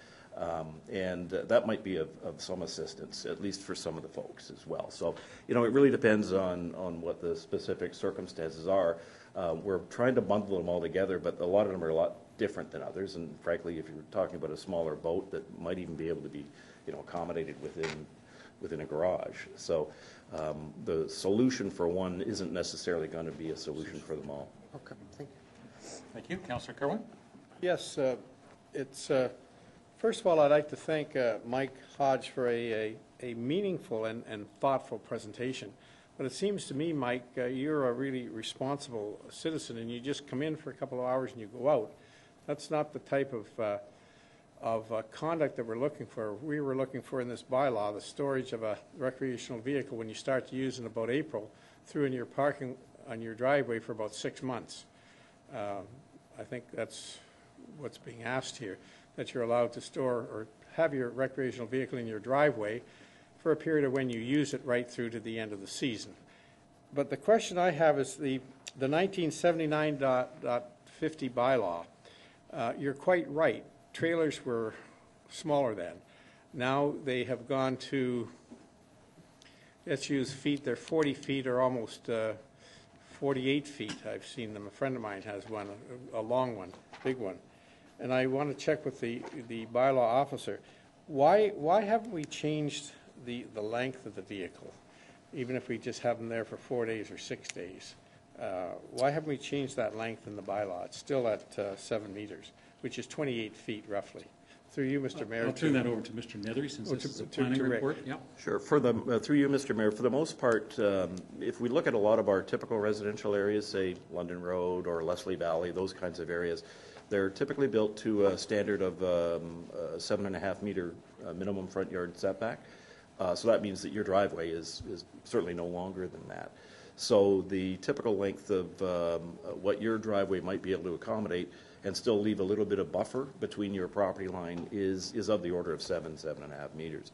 Um, And uh, that might be of, of some assistance, at least for some of the folks as well. So, you know, it really depends on, on what the specific circumstances are. Uh, We're trying to bundle them all together, but a lot of them are a lot different than others. And frankly, if you're talking about a smaller boat that might even be able to be, you know, accommodated within, within a garage. So um, the solution for one isn't necessarily going to be a solution for them all. Okay, thank you. Thank you. Councillor Kerwin? Yes, uh, it's, uh, first of all, I'd like to thank uh, Mike Hodge for a, a- a meaningful and and thoughtful presentation. But it seems to me, Mike, uh, you're a really responsible citizen, and you just come in for a couple of hours and you go out. That's not the type of, uh, of uh, conduct that we're looking for. We were looking for in this bylaw, the storage of a recreational vehicle when you start to use in about April, through in your parking, on your driveway for about six months. Um, I think that's what's being asked here, that you're allowed to store or have your recreational vehicle in your driveway for a period of when you use it right through to the end of the season. But the question I have is the, the 1979.50 bylaw. Uh, You're quite right. Trailers were smaller then. Now they have gone to, let's use feet, they're 40 feet or almost uh, 48 feet. I've seen them. A friend of mine has one, a a long one, big one. And I want to check with the, the bylaw officer. Why, why haven't we changed the, the length of the vehicle, even if we just have them there for four days or six days? Uh, Why haven't we changed that length in the bylaw? It's still at uh, seven meters, which is 28 feet roughly. Through you, Mr. Mayor. I'll turn to- that over to Mr. Nethery, since Oh, this to- is a to- planning to Rick. report. Yep. Sure. For the, uh, through you, Mr. Mayor, for the most part, um, if we look at a lot of our typical residential areas, say London Road or Leslie Valley, those kinds of areas, they're typically built to a standard of um, uh, seven and a half meter uh, minimum front yard setback. Uh, So that means that your driveway is, is certainly no longer than that. So the typical length of um, what your driveway might be able to accommodate and still leave a little bit of buffer between your property line is, is of the order of seven, seven and a half meters.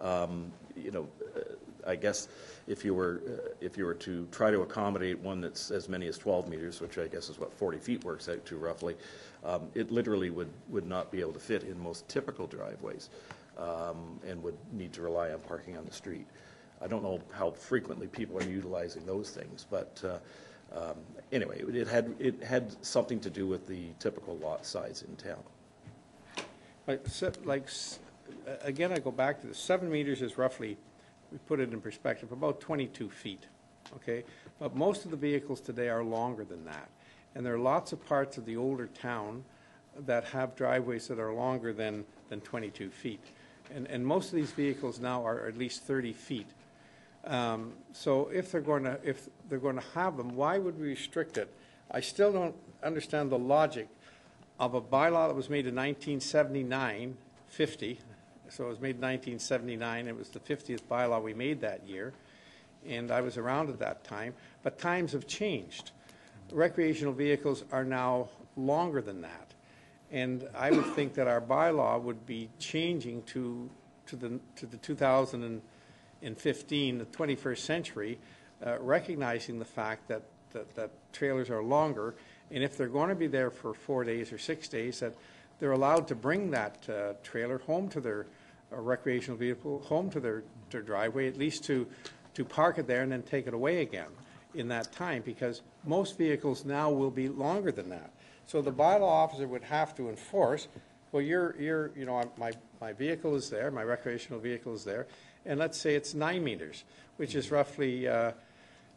Um, You know, uh, I guess if you were, uh, if you were to try to accommodate one that's as many as 12 meters, which I guess is what 40 feet works out to roughly, um, it literally would, would not be able to fit in most typical driveways um, and would need to rely on parking on the street. I don't know how frequently people are utilizing those things, but uh, um, anyway, it had, it had something to do with the typical lot size in town. Like, like, again, I go back to the seven meters is roughly, we put it in perspective, about 22 feet, okay? But most of the vehicles today are longer than that. And there are lots of parts of the older town that have driveways that are longer than, than 22 feet. And, and most of these vehicles now are at least 30 feet. Um, So if they're going to, if they're going to have them, why would we restrict it? I still don't understand the logic of a bylaw that was made in 1979, 50, so it was made in 1979, it was the 50th bylaw we made that year, and I was around at that time, but times have changed. Recreational vehicles are now longer than that, and I would think that our bylaw would be changing to, to the, to the 2015, the 21st century, uh, recognizing the fact that, that, that trailers are longer, and if they're going to be there for four days or six days, that they're allowed to bring that uh, trailer home to their uh, recreational vehicle, home to their, their driveway, at least to, to park it there and then take it away again in that time, because most vehicles now will be longer than that. So the bylaw officer would have to enforce, well, you're, you're, you know, my, my vehicle is there, my recreational vehicle is there, and let's say it's nine meters, which is roughly uh,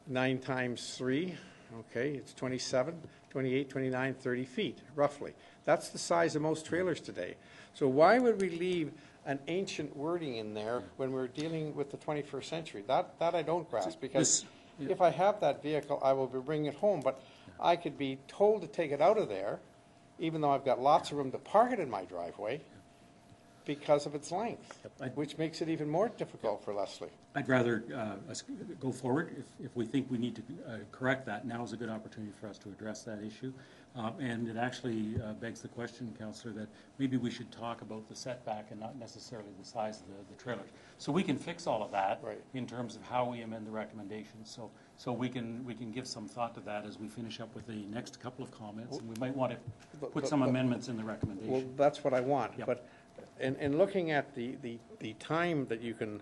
nine times three, okay, it's 27, 28, 29, 30 feet, roughly. That's the size of most trailers today. So why would we leave an ancient wording in there when we're dealing with the 21st century? That, that I don't grasp, because if I have that vehicle, I will be bringing it home, but I could be told to take it out of there, even though I've got lots of room to park it in my driveway, because of its length, which makes it even more difficult for Leslie. I'd rather uh, us go forward. If, if we think we need to uh, correct that, now is a good opportunity for us to address that issue. Uh, And it actually uh, begs the question, Counselor, that maybe we should talk about the setback and not necessarily the size of the, the trailers. So we can fix all of that Right. in terms of how we amend the recommendations. So, so we can, we can give some thought to that as we finish up with the next couple of comments. And we might want to But- put but- some but- amendments in the recommendations. Well, that's what I want, Yep. but, in, in looking at the, the, the time that you can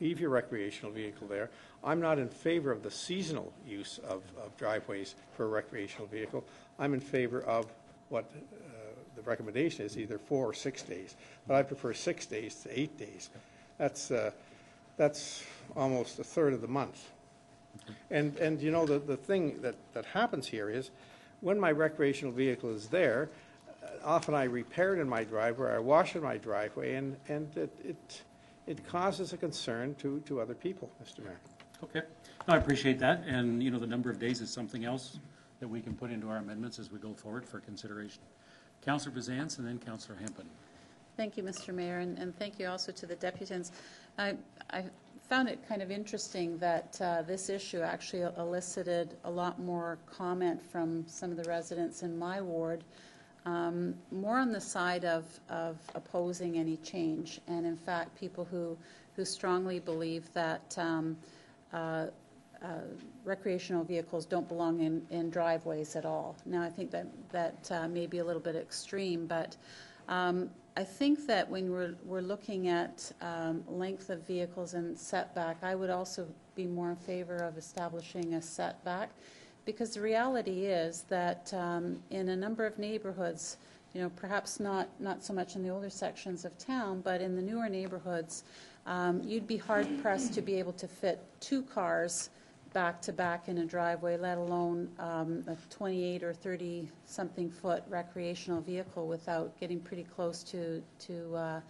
leave your recreational vehicle there, I'm not in favor of the seasonal use of, of driveways for a recreational vehicle. I'm in favor of what uh, the recommendation is, either four or six days, but I prefer six days to eight days. That's, uh, that's almost a third of the month. And, and you know, the, the thing that, that happens here is, when my recreational vehicle is there, uh, often I repair it in my driveway, I wash in my driveway, and, and it, it, it causes a concern to, to other people, Mr. Mayor. Okay, No, I appreciate that, and, you know, the number of days is something else that we can put into our amendments as we go forward for consideration. Counselor Bisanz and then Counselor Hempen. Thank you, Mr. Mayor, and, and thank you also to the deputants. I, I found it kind of interesting that uh, this issue actually elicited a lot more comment from some of the residents in my ward, um, more on the side of, of opposing any change, and in fact, people who who strongly believe that um, uh, uh, recreational vehicles don't belong in, in driveways at all. Now, I think that, that uh, may be a little bit extreme, but um, I think that when we're, we're looking at um, length of vehicles and setback, I would also be more in favor of establishing a setback, because the reality is that um, in a number of neighborhoods, you know, perhaps not, not so much in the older sections of town, but in the newer neighborhoods, um, you'd be hard pressed to be able to fit two cars back to back in a driveway, let alone um, a 28 or 30 something foot recreational vehicle without getting pretty close to to uh,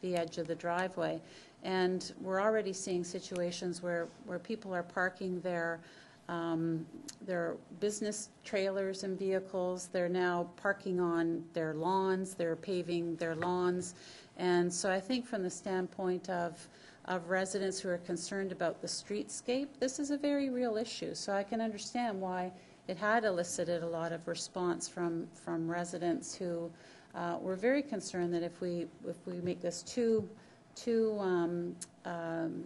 the edge of the driveway. And we're already seeing situations where where people are parking their um, their business trailers and vehicles. They're now parking on their lawns. They're paving their lawns. And so I think from the standpoint of of residents who are concerned about the streetscape, this is a very real issue. So I can understand why it had elicited a lot of response from, from residents who uh, were very concerned that if we, if we make this too, too, um, um,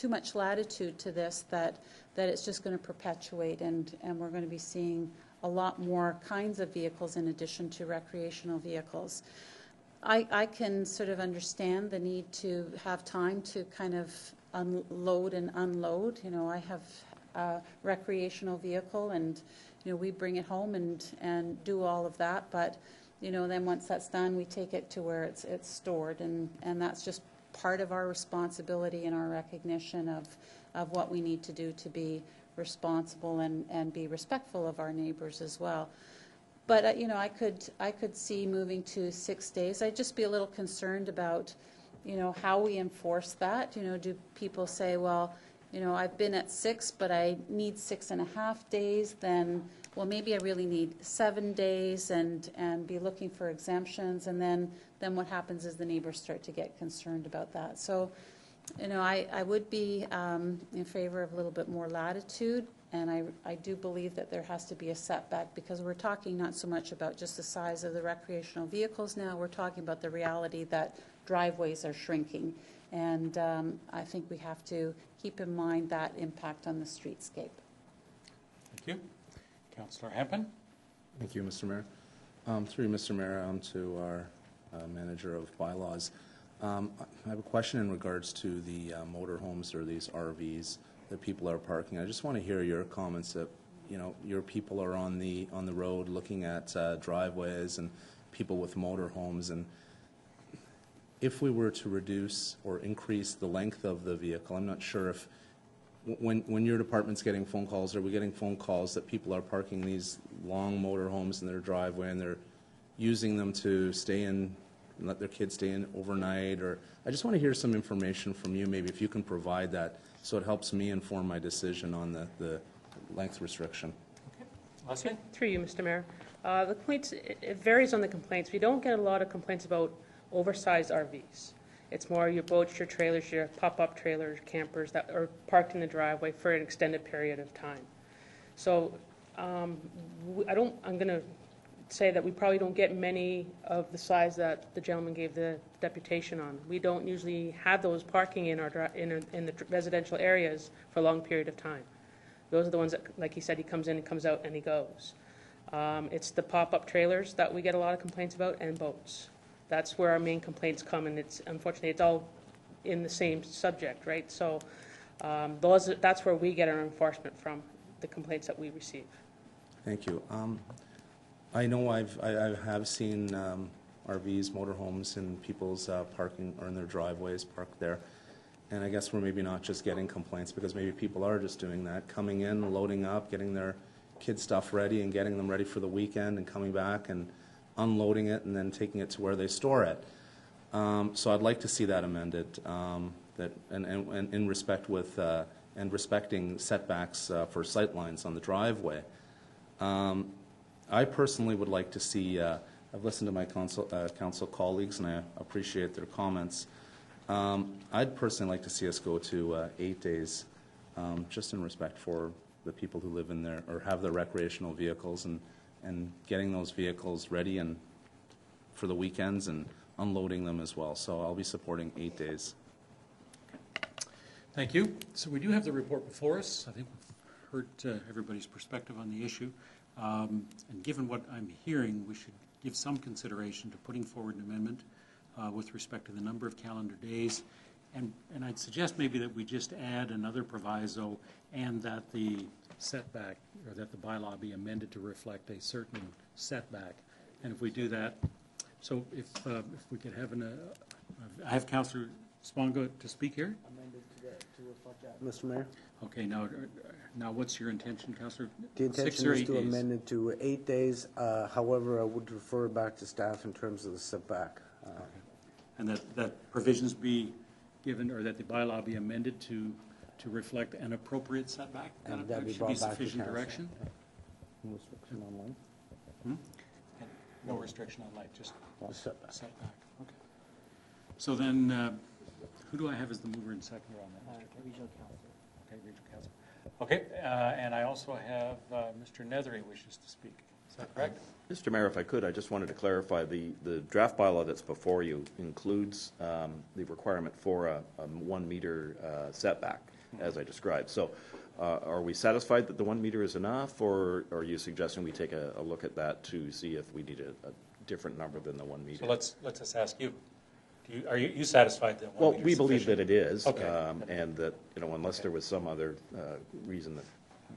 too much latitude to this, that, that it's just going to perpetuate and, and we're going to be seeing a lot more kinds of vehicles in addition to recreational vehicles. I, I can sort of understand the need to have time to kind of unload and unload. You know, I have a recreational vehicle and, you know, we bring it home and, and do all of that. But, you know, then once that's done, we take it to where it's, it's stored. And, and that's just part of our responsibility and our recognition of, of what we need to do to be responsible and, and be respectful of our neighbors as well. But, uh, you know, I could, I could see moving to six days. I'd just be a little concerned about, you know, how we enforce that. You know, do people say, well, you know, I've been at six, but I need six and a half days, then, well, maybe I really need seven days and, and be looking for exemptions. And then, then what happens is the neighbors start to get concerned about that. So, you know, I, I would be um, in favor of a little bit more latitude, and I, I do believe that there has to be a setback because we're talking not so much about just the size of the recreational vehicles now, we're talking about the reality that driveways are shrinking. And um, I think we have to keep in mind that impact on the streetscape. Thank you. Councillor Hempen? Thank you, Mr. Mayor. Um, Through Mr. Mayor, um, to our uh, manager of bylaws. Um, I have a question in regards to the uh, motorhomes or these RVs that people are parking. I just want to hear your comments that, you know, your people are on the, on the road looking at uh, driveways and people with motorhomes. And if we were to reduce or increase the length of the vehicle, I'm not sure if, when, when your department's getting phone calls, are we getting phone calls that people are parking these long motorhomes in their driveway and they're using them to stay in, and let their kids stay in overnight? Or I just want to hear some information from you, maybe if you can provide that so it helps me inform my decision on the, the length restriction. Leslie? Through you, Mr. Mayor. Uh, The complaints, it it varies on the complaints. We don't get a lot of complaints about oversized RVs. It's more your boats, your trailers, your pop-up trailers, campers that are parked in the driveway for an extended period of time. So um, don't, I'm going to say that we probably don't get many of the size that the gentleman gave the deputation on. We don't usually have those parking in our, in, in the residential areas for a long period of time. Those are the ones that, like he said, he comes in and comes out and he goes. Um, It's the pop-up trailers that we get a lot of complaints about and boats. That's where our main complaints come, and it's, unfortunately, it's all in the same subject, right? So um, those, that's where we get our enforcement from, the complaints that we receive. Thank you. Um, I know I've, I I have seen um, RVs, motorhomes and people's uh, parking or in their driveways parked there. And I guess we're maybe not just getting complaints because maybe people are just doing that, coming in, loading up, getting their kids' stuff ready and getting them ready for the weekend and coming back and unloading it and then taking it to where they store it. Um, So I'd like to see that amended, um, that, and, and and in respect with, uh, and respecting setbacks uh, for sightlines on the driveway. Um, I personally would like to see, uh, I've listened to my council, uh, council colleagues, and I appreciate their comments. Um, I'd personally like to see us go to uh, eight days, um, just in respect for the people who live in there, or have their recreational vehicles, and, and getting those vehicles ready and for the weekends and unloading them as well. So I'll be supporting eight days. Thank you. So we do have the report before us. I think we've heard uh, everybody's perspective on the issue. Um, And given what I'm hearing, we should give some consideration to putting forward an amendment uh, with respect to the number of calendar days. And, and I'd suggest maybe that we just add another proviso and that the setback, or that the bylaw be amended to reflect a certain setback. And if we do that, so if, uh, if we could have an, uh, I have Counselor Sponga to speak here? to reflect that. Mr. Mayor? Okay, now, uh, now what's your intention, Counselor? The Six intention or is eight to days? amend it to eight days. Uh, However, I would refer back to staff in terms of the setback. Uh, And that, that provisions be given, or that the bylaw be amended to, to reflect an appropriate setback? And That- that be should brought back to sufficient council. direction? No restriction on length? Hmm? No restriction on light, just The setback. setback, okay. So then, uh, who do I have as the mover and seconder on that? Mr. Regional Council. Okay, regional council. Okay, uh, and I also have uh, Mr. Nethery wishes to speak. Is that correct? Mr. Mayor, if I could, I just wanted to clarify, the, the draft bylaw that's before you includes um, the requirement for a, a one-meter uh, setback, as I described. So uh, are we satisfied that the one meter is enough, or are you suggesting we take a, a look at that to see if we need a, a different number than the one meter? So let's, let's just ask you, do you, are you, you satisfied that one Well, meter we is believe sufficient? that it is, Okay. um, and that, you know, unless there was some other uh, reason that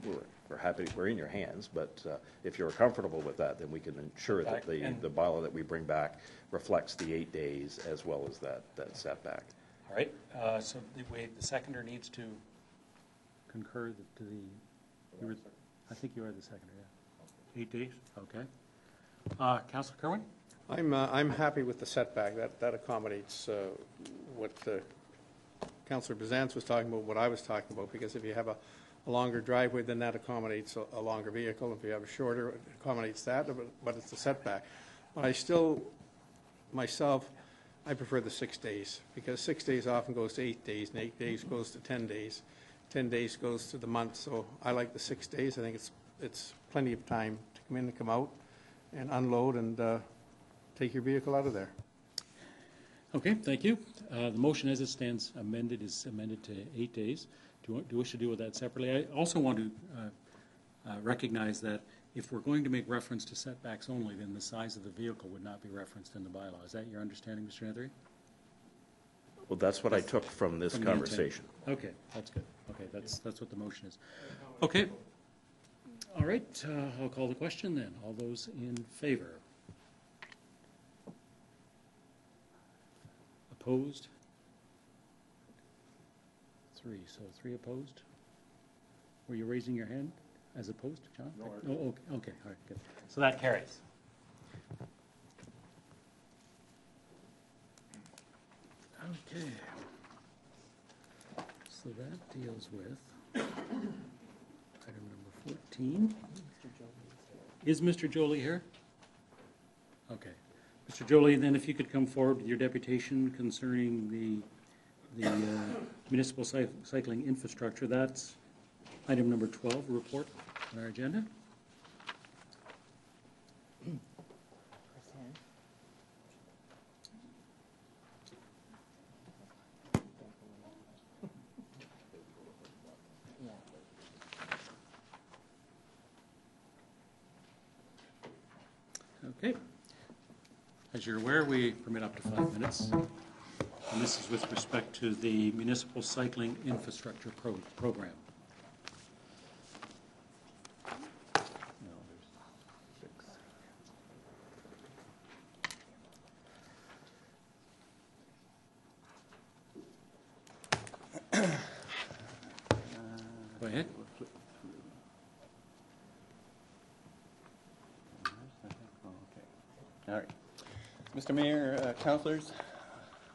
we're, we're happy, we're in your hands, but uh, if you're comfortable with that, then we can ensure that the, And- the bylaw that we bring back reflects the eight days as well as that, that setback. All right, uh, so the way, the seconder needs to concur that to the, you were, I think you are the seconder, yeah. Eight days, okay. Uh, Counselor Kerwin? I'm, uh, I'm happy with the setback. That, that accommodates uh, what uh, Councillor Bisanz was talking about, what I was talking about, because if you have a, a longer driveway, then that accommodates a, a longer vehicle. If you have a shorter, it accommodates that, but, but it's a setback. But I still, myself, I prefer the six days, because six days often goes to eight days, and eight days goes to 10 days. 10 days goes to the month, so I like the six days. I think it's, it's plenty of time to come in and come out and unload and uh, take your vehicle out of there. Okay, thank you. Uh, The motion as it stands amended is amended to eight days. Do you do you wish to deal with that separately? I also want to uh, uh, recognize that if we're going to make reference to setbacks only, then the size of the vehicle would not be referenced in the bylaw. Is that your understanding, Mr. Nethery? Well, that's what I took from this From the intent. conversation. Okay, that's good. Okay, that's, that's what the motion is. Okay. All right, uh, I'll call the question then. All those in favor? Opposed? Three, so three opposed? Were you raising your hand as opposed, to John? No. Oh, okay, okay, all right, good. So that carries. Okay. So that deals with item number 14. Is Mr. Jolie here? Okay. Mr. Jolie, then if you could come forward with your deputation concerning the, the uh, municipal cy- cycling infrastructure, that's item number 12, report on our agenda. Okay. As you're aware, we permit up to five minutes. And this is with respect to the municipal cycling infrastructure pro- program. Go ahead. All right. Mr. Councilors,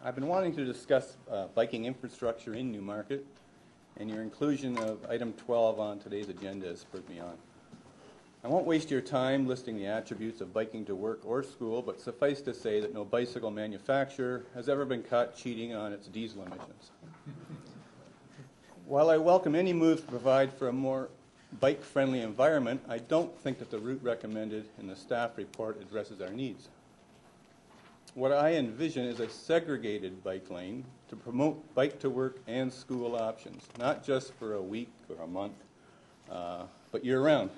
I've been wanting to discuss uh, biking infrastructure in Newmarket, and your inclusion of item 12 on today's agenda has spurred me on. I won't waste your time listing the attributes of biking to work or school, but suffice to say that no bicycle manufacturer has ever been caught cheating on its diesel emissions. While I welcome any moves to provide for a more bike-friendly environment, I don't think that the route recommended in the staff report addresses our needs. What I envision is a segregated bike lane to promote bike-to-work and school options, not just for a week or a month, uh, but year-round.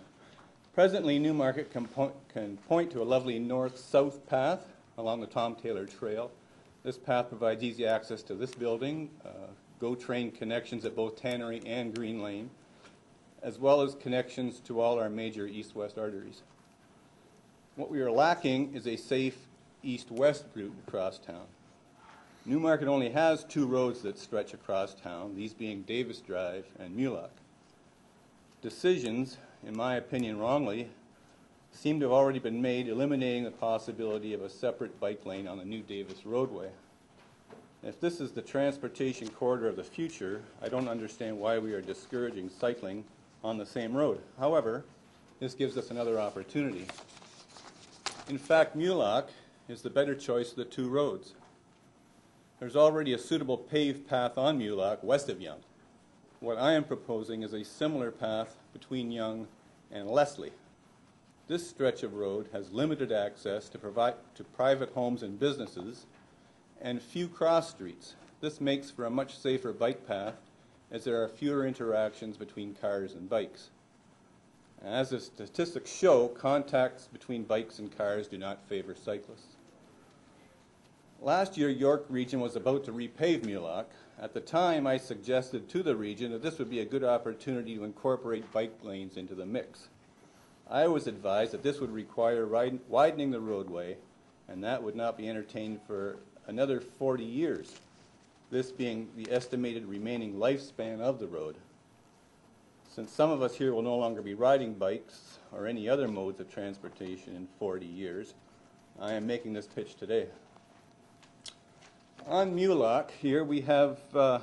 Presently, Newmarket can point, can point to a lovely north-south path along the Tom Taylor Trail. This path provides easy access to this building, uh, GO train connections at both Tannery and Green Lane, as well as connections to all our major east-west arteries. What we are lacking is a safe east-west route across town. Newmarket only has two roads that stretch across town, these being Davis Drive and Mulock. Decisions, in my opinion wrongly, seem to have already been made eliminating the possibility of a separate bike lane on the new Davis roadway. If this is the transportation corridor of the future, I don't understand why we are discouraging cycling on the same road. However, this gives us another opportunity. In fact, Mulock is the better choice of the two roads. There's already a suitable paved path on Mulock west of Yonge. What I am proposing is a similar path between Yonge and Leslie. This stretch of road has limited access to, provide, to private homes and businesses and few cross streets. This makes for a much safer bike path as there are fewer interactions between cars and bikes. As the statistics show, contacts between bikes and cars do not favor cyclists. Last year, York Region was about to repave Mulock. At the time, I suggested to the region that this would be a good opportunity to incorporate bike lanes into the mix. I was advised that this would require widening the roadway, and that would not be entertained for another 40 years, this being the estimated remaining lifespan of the road. Since some of us here will no longer be riding bikes or any other modes of transportation in 40 years, I am making this pitch today. On Mulock, here we have uh,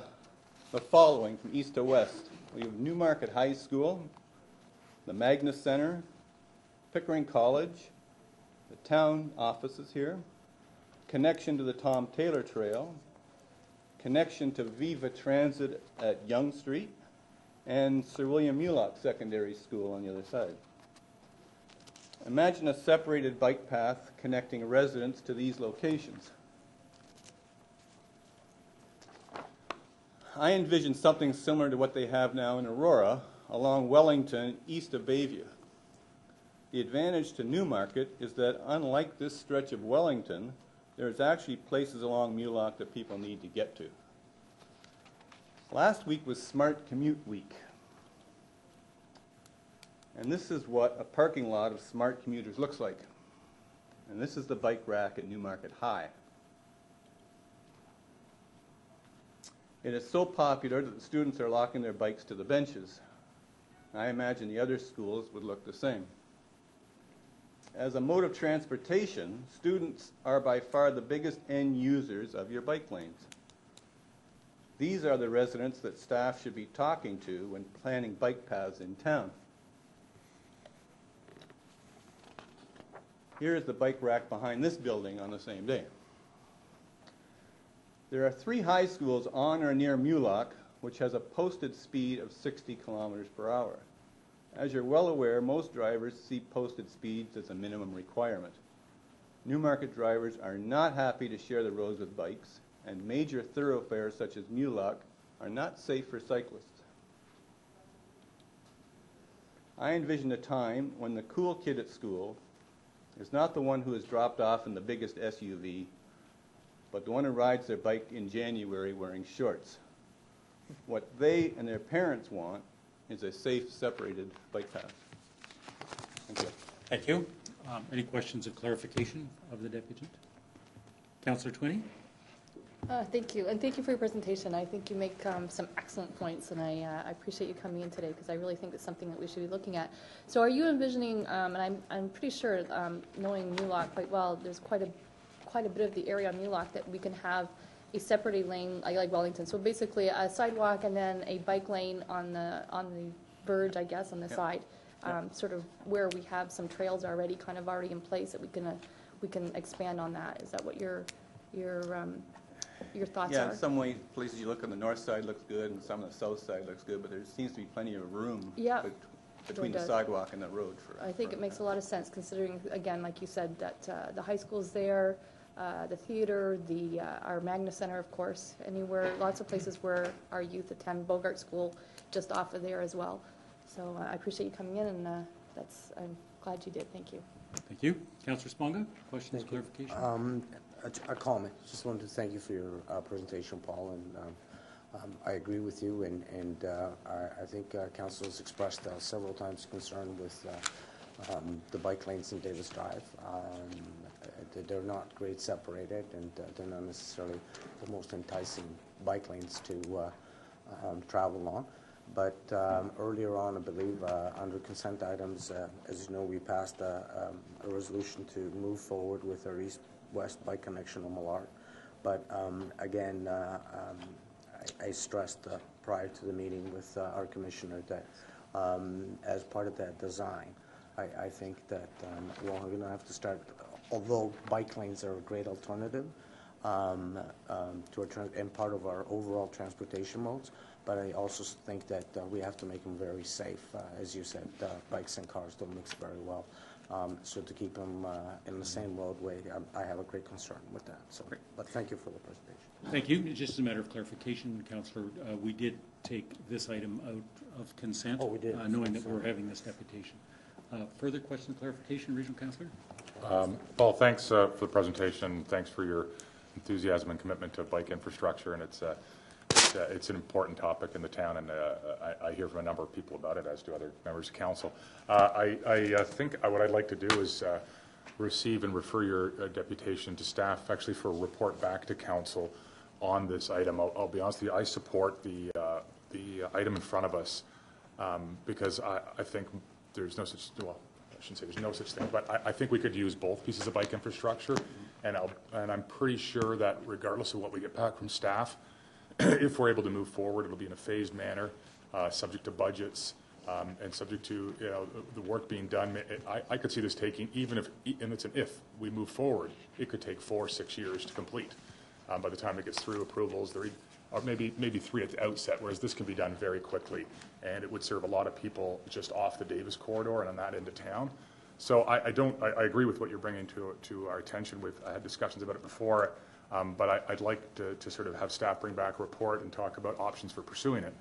the following from east to west. We have Newmarket High School, the Magna Center, Pickering College, the town offices here, connection to the Tom Taylor Trail, connection to Viva Transit at Yonge Street, and Sir William Mulock Secondary School on the other side. Imagine a separated bike path connecting residents to these locations. I envision something similar to what they have now in Aurora along Wellington east of Bayview. The advantage to Newmarket is that unlike this stretch of Wellington, there's actually places along Mulock that people need to get to. Last week was Smart Commute Week. And this is what a parking lot of smart commuters looks like. And this is the bike rack at Newmarket High. It is so popular that the students are locking their bikes to the benches. I imagine the other schools would look the same. As a mode of transportation, students are by far the biggest end users of your bike lanes. These are the residents that staff should be talking to when planning bike paths in town. Here is the bike rack behind this building on the same day. There are three high schools on or near Mulock which has a posted speed of 60 kilometers per hour. As you're well aware, most drivers see posted speeds as a minimum requirement. Newmarket drivers are not happy to share the roads with bikes, and major thoroughfares such as Mulock are not safe for cyclists. I envision a time when the cool kid at school is not the one who is dropped off in the biggest SUV but the one who rides their bike in January wearing shorts. What they and their parents want is a safe, separated bike path. Thank you. Thank you. Um, Any questions of clarification of the deputant? Councillor Twinney? Uh, Thank you, and thank you for your presentation. I think you make um, some excellent points, and I uh, I appreciate you coming in today, because I really think it's something that we should be looking at. So are you envisioning, um, and I'm I'm pretty sure, um, knowing Mulock quite well, there's quite a quite a bit of the area on Mulock that we can have a separate lane, like, like Wellington. So basically a sidewalk and then a bike lane on the, on the verge, I guess, on the Yep. side. Um, sort of where we have some trails already, kind of already in place that we can, uh, we can expand on that. Is that what your, your, um, your thoughts Yeah, are? in some ways, places you look on the north side looks good, and some on the south side looks good, but there seems to be plenty of room Yeah, bet- between the does. sidewalk and the road for. I think for it makes a lot of sense considering, again, like you said, that uh, the high school's there, uh, the theater, the, uh, our Magna Center, of course, anywhere, lots of places where our youth attend, Bogart School, just off of there as well. So uh, I appreciate you coming in, and uh, that's, I'm glad you did, thank you. Thank you. Councillor Sponga, questions, clarification? Um, a, a comment. Just wanted to thank you for your uh, presentation, Paul, and um, um, I agree with you. And, and uh, I, I think uh, council has expressed uh, several times concern with uh, um, the bike lanes in Davis Drive. Um, they're not grade separated, and uh, they're not necessarily the most enticing bike lanes to uh, um, travel on. But um, earlier on, I believe, uh, under consent items, uh, as you know, we passed a, um, a resolution to move forward with our east-west bike connection on Millard. But um, again, uh, um, I, I stressed uh, prior to the meeting with uh, our commissioner that um, as part of that design, I, I think that um, we're going to have to start, although bike lanes are a great alternative um, um, to our, tran- and part of our overall transportation modes, but I also think that uh, we have to make them very safe. Uh, As you said, uh, bikes and cars don't mix very well. Um, So to keep them uh, in the same roadway, I I have a great concern with that. So, but thank you for the presentation. Thank you. Just as a matter of clarification, Councillor, uh, we did take this item out of consent. Oh, we did. uh, Knowing that we're having this deputation. Uh, Further question, clarification, Regional Councillor? Um, Paul, thanks uh, for the presentation. Thanks for your enthusiasm and commitment to bike infrastructure, and it's, uh, it's, uh, it's an important topic in the town, and uh, I, I hear from a number of people about it, as do other members of council. Uh, I, I uh, think what I'd like to do is receive and refer your deputation to staff, actually for a report back to council on this item. I'll, I'll be honest with you, I support the, the item in front of us, um, because I, I think there's no such, well, I shouldn't say there's no such thing, but I, I think we could use both pieces of bike infrastructure. And I'll, and I'm pretty sure that regardless of what we get back from staff, (clears throat) if we're able to move forward, it'll be in a phased manner, uh, subject to budgets, um, and subject to, you know, the- work being done. It- I, I could see this taking, even if, and it's an if, we move forward, it could take four, six years to complete. Um, by the time it gets through approvals, there, or maybe, maybe three at the outset, whereas this can be done very quickly. And it would serve a lot of people just off the Davis corridor and on that end of town. So I, I don't, I, I agree with what you're bringing to, to our attention. We've I had discussions about it before, um, but I, I'd like to, to sort of have staff bring back a report and talk about options for pursuing it.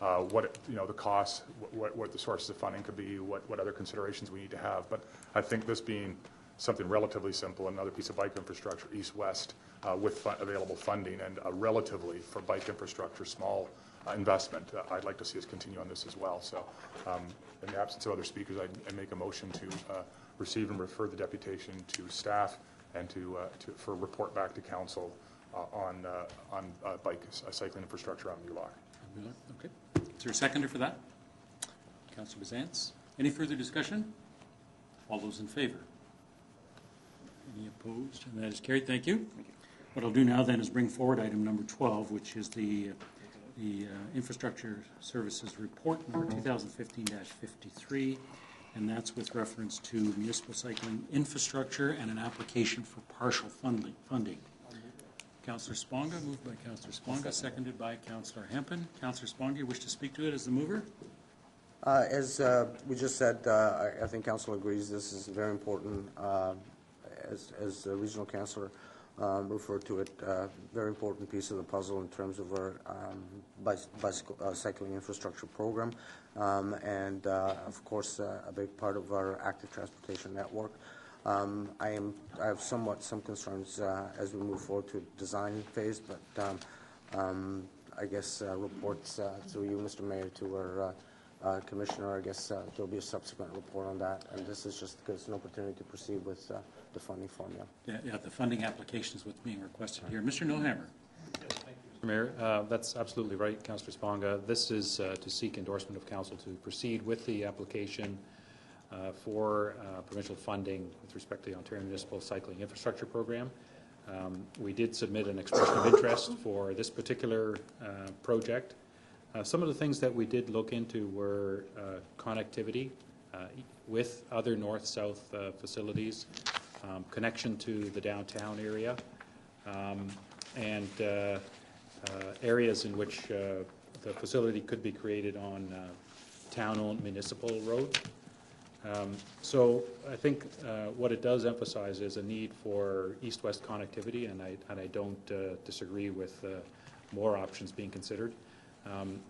Uh, what, it- you know, the costs, what, what the sources of funding could be, what, what other considerations we need to have. But I think this being something relatively simple, another piece of bike infrastructure, east-west, uh, with available funding and a relatively, for bike infrastructure, small investment, uh, I'd like to see us continue on this as well. So um, in the absence of other speakers, I'd I'd make a motion to uh, receive and refer the deputation to staff and to, uh, to, for a report back to council uh, on, uh, on uh, bike uh, cycling infrastructure on Mulock. Okay. Is there a seconder for that? Councillor Bisanz? Any further discussion? All those in favor? Any opposed? And that is carried. Thank you. What I'll do now then is bring forward item number 12, which is the, the uh, Infrastructure Services Report number 2015-53, and that's with reference to municipal cycling infrastructure and an application for partial funding. funding. Councillor Sponga, moved by Councillor Sponga, seconded by Councillor Hempen. Councillor Sponga, you wish to speak to it as the mover? Uh, As uh, we just said, uh, I I think council agrees this is very important. uh, As as the regional councillor um, referred to it, uh, very important piece of the puzzle in terms of our um, bicycle, uh, cycling infrastructure program, Um, and uh, of course, uh, a big part of our active transportation network. Um, I am, I have somewhat some concerns uh, as we move forward to design phase, but um, um, I guess uh, reports through you, Mr. Mayor, to our uh, Commissioner, I guess uh, there'll be a subsequent report on that, and this is just an opportunity to proceed with uh, the funding formula. Yeah, yeah, the funding application is what's being requested here. Mr. Noehammer? Mr. Mayor, uh, that's absolutely right, Councillor Sponga. This is uh, to seek endorsement of council to proceed with the application uh, for uh, provincial funding with respect to the Ontario Municipal Cycling Infrastructure Program. Um, We did submit an expression of interest for this particular uh, project. Uh, Some of the things that we did look into were uh, connectivity uh, with other north-south uh, facilities, um, connection to the downtown area, um, and uh, uh, areas in which uh, the facility could be created on uh, town-owned municipal road. Um, So I think uh, what it does emphasize is a need for east-west connectivity, and I, and I don't uh, disagree with uh, more options being considered. Um,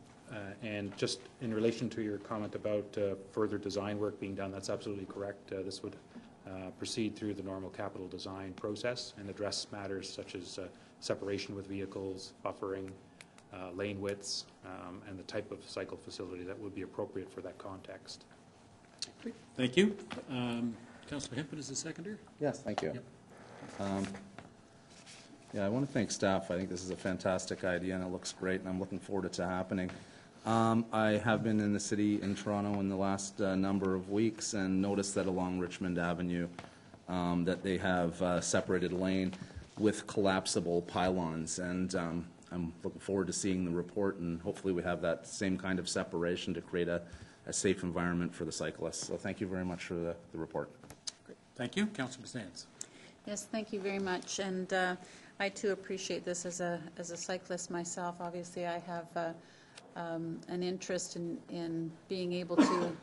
And just in relation to your comment about further design work being done, that's absolutely correct. This would uh, proceed through the normal capital design process and address matters such as uh, separation with vehicles, buffering, uh, lane widths, um, and the type of cycle facility that would be appropriate for that context. Thank you. Um, Councillor Hempen is the seconder? Yes, thank you. Yep. Um, Yeah, I want to thank staff. I think this is a fantastic idea, and it looks great, and I'm looking forward to it happening. Um, I have been in the city in Toronto in the last uh, number of weeks and noticed that along Richmond Avenue, um, that they have uh, separated lane with collapsible pylons, and um, I'm looking forward to seeing the report, and hopefully we have that same kind of separation to create a, a safe environment for the cyclists. So thank you very much for the, the report. Thank you. Councillor Bisanz. Yes, thank you very much, and uh, I too appreciate this as a, as a cyclist myself. Obviously, I have uh, um, an interest in, in being able to,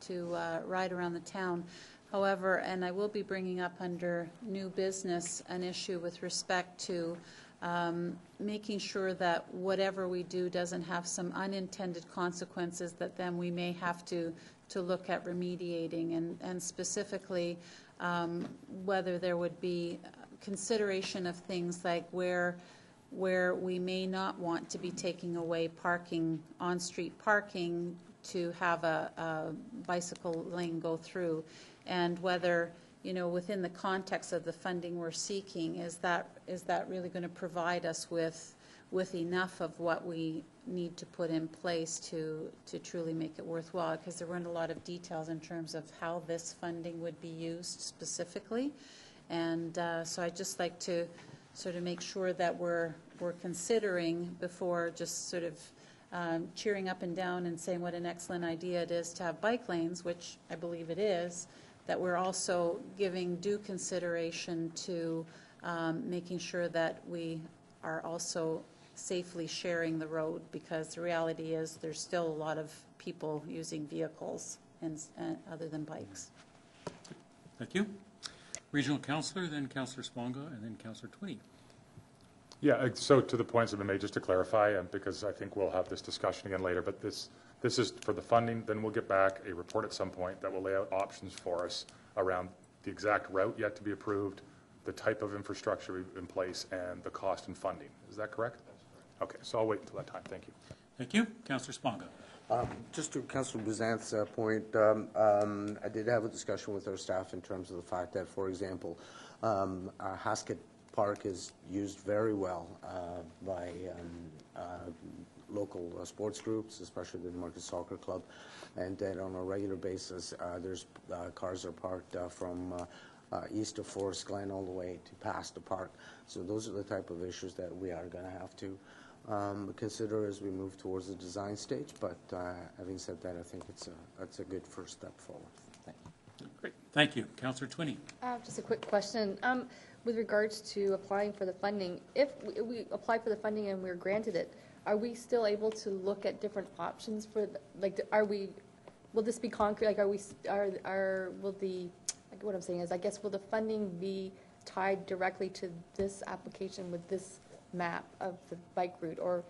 to uh, ride around the town. However, and I will be bringing up under new business an issue with respect to um, making sure that whatever we do doesn't have some unintended consequences that then we may have to, to look at remediating, and, and specifically um, whether there would be consideration of things like where where we may not want to be taking away parking, on-street parking, to have a, a bicycle lane go through, and whether, you know, within the context of the funding we're seeking, is that, is that really going to provide us with, with enough of what we need to put in place to, to truly make it worthwhile? Because there weren't a lot of details in terms of how this funding would be used specifically. And uh, so I'd just like to sort of make sure that we're, we're considering before just sort of um, cheering up and down and saying what an excellent idea it is to have bike lanes, which I believe it is, that we're also giving due consideration to um, making sure that we are also safely sharing the road, because the reality is there's still a lot of people using vehicles and, other than bikes. Thank you. Regional Councillor, then Councillor Sponga, and then Councillor Twinney. Yeah, uh, so to the points that have been made, just to clarify, and because I think we'll have this discussion again later, but this, this is for the funding, then we'll get back a report at some point that will lay out options for us around the exact route yet to be approved, the type of infrastructure in place, and the cost and funding. Is that correct? Okay, so I'll wait until that time. Thank you. Thank you. Councillor Sponga. Um, Just to Councillor Bisanz's uh, point, um, um, I did have a discussion with our staff in terms of the fact that, for example, um, our Haskett Park is used very well uh, by um, uh, local uh, sports groups, especially the Market Soccer Club, and that on a regular basis, uh, there's uh, cars are parked uh, from uh, uh, east of Forest Glen all the way to past the park. So those are the type of issues that we are going to have to um, consider as we move towards the design stage. But uh, having said that, I think it's a, that's a good first step forward. Thank you. Great. Thank you. Councillor Twinney. Uh, Just a quick question. Um, With regards to applying for the funding, if we- we apply for the funding and we're granted it, are we still able to look at different options for, the- like, are we, will this be concrete, like, are we, are, are, will the, like, what I'm saying is, I guess, will the funding be tied directly to this application with this map of the bike route? Or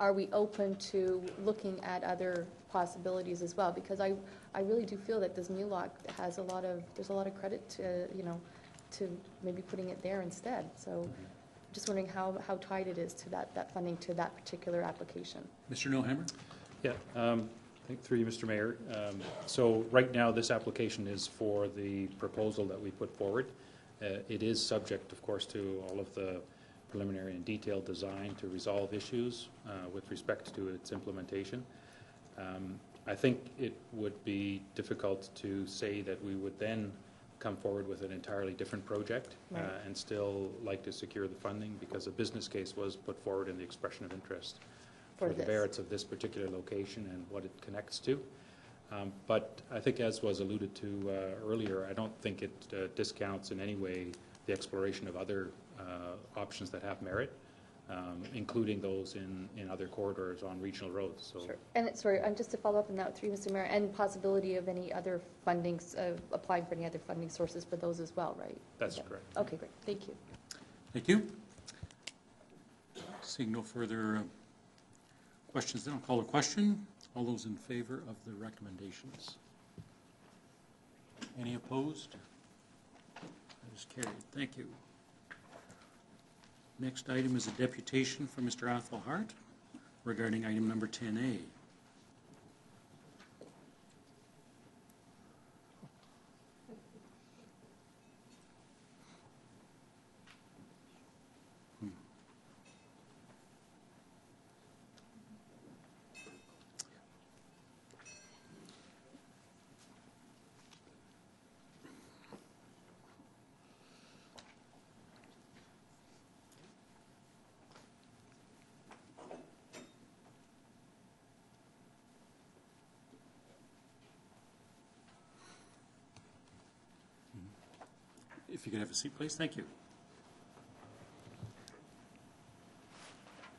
are we open to looking at other possibilities as well? Because I, I really do feel that this new Mulock has a lot of, there's a lot of credit to, you know, to maybe putting it there instead. So just wondering how, how tied it is to that, that funding to that particular application. Mr. Noehammer. Yeah, um, I think through you, Mr. Mayor. Um, So right now, this application is for the proposal that we put forward. Uh, It is subject, of course, to all of the preliminary and detailed design to resolve issues uh, with respect to its implementation. Um, I think it would be difficult to say that we would then come forward with an entirely different project uh, and still like to secure the funding because a business case was put forward in the expression of interest For for the merits of this particular location and what it connects to. Um, But I think as was alluded to uh, earlier, I don't think it uh, discounts in any way the exploration of other uh, options that have merit. Um, including those in, in other corridors on regional roads, so. And it's, sorry, and just to follow up on that through Mr. Mayor, and possibility of any other fundings, uh, applying for any other funding sources for those as well, right? That's Yeah. correct. Okay, great, thank you. Thank you. Seeing no further uh, questions, then I'll call a question. All those in favor of the recommendations? Any opposed? That is carried. Thank you. Next item is a deputation from Mr. Athol Hart regarding item number 10A. You could have a seat, please. Thank you.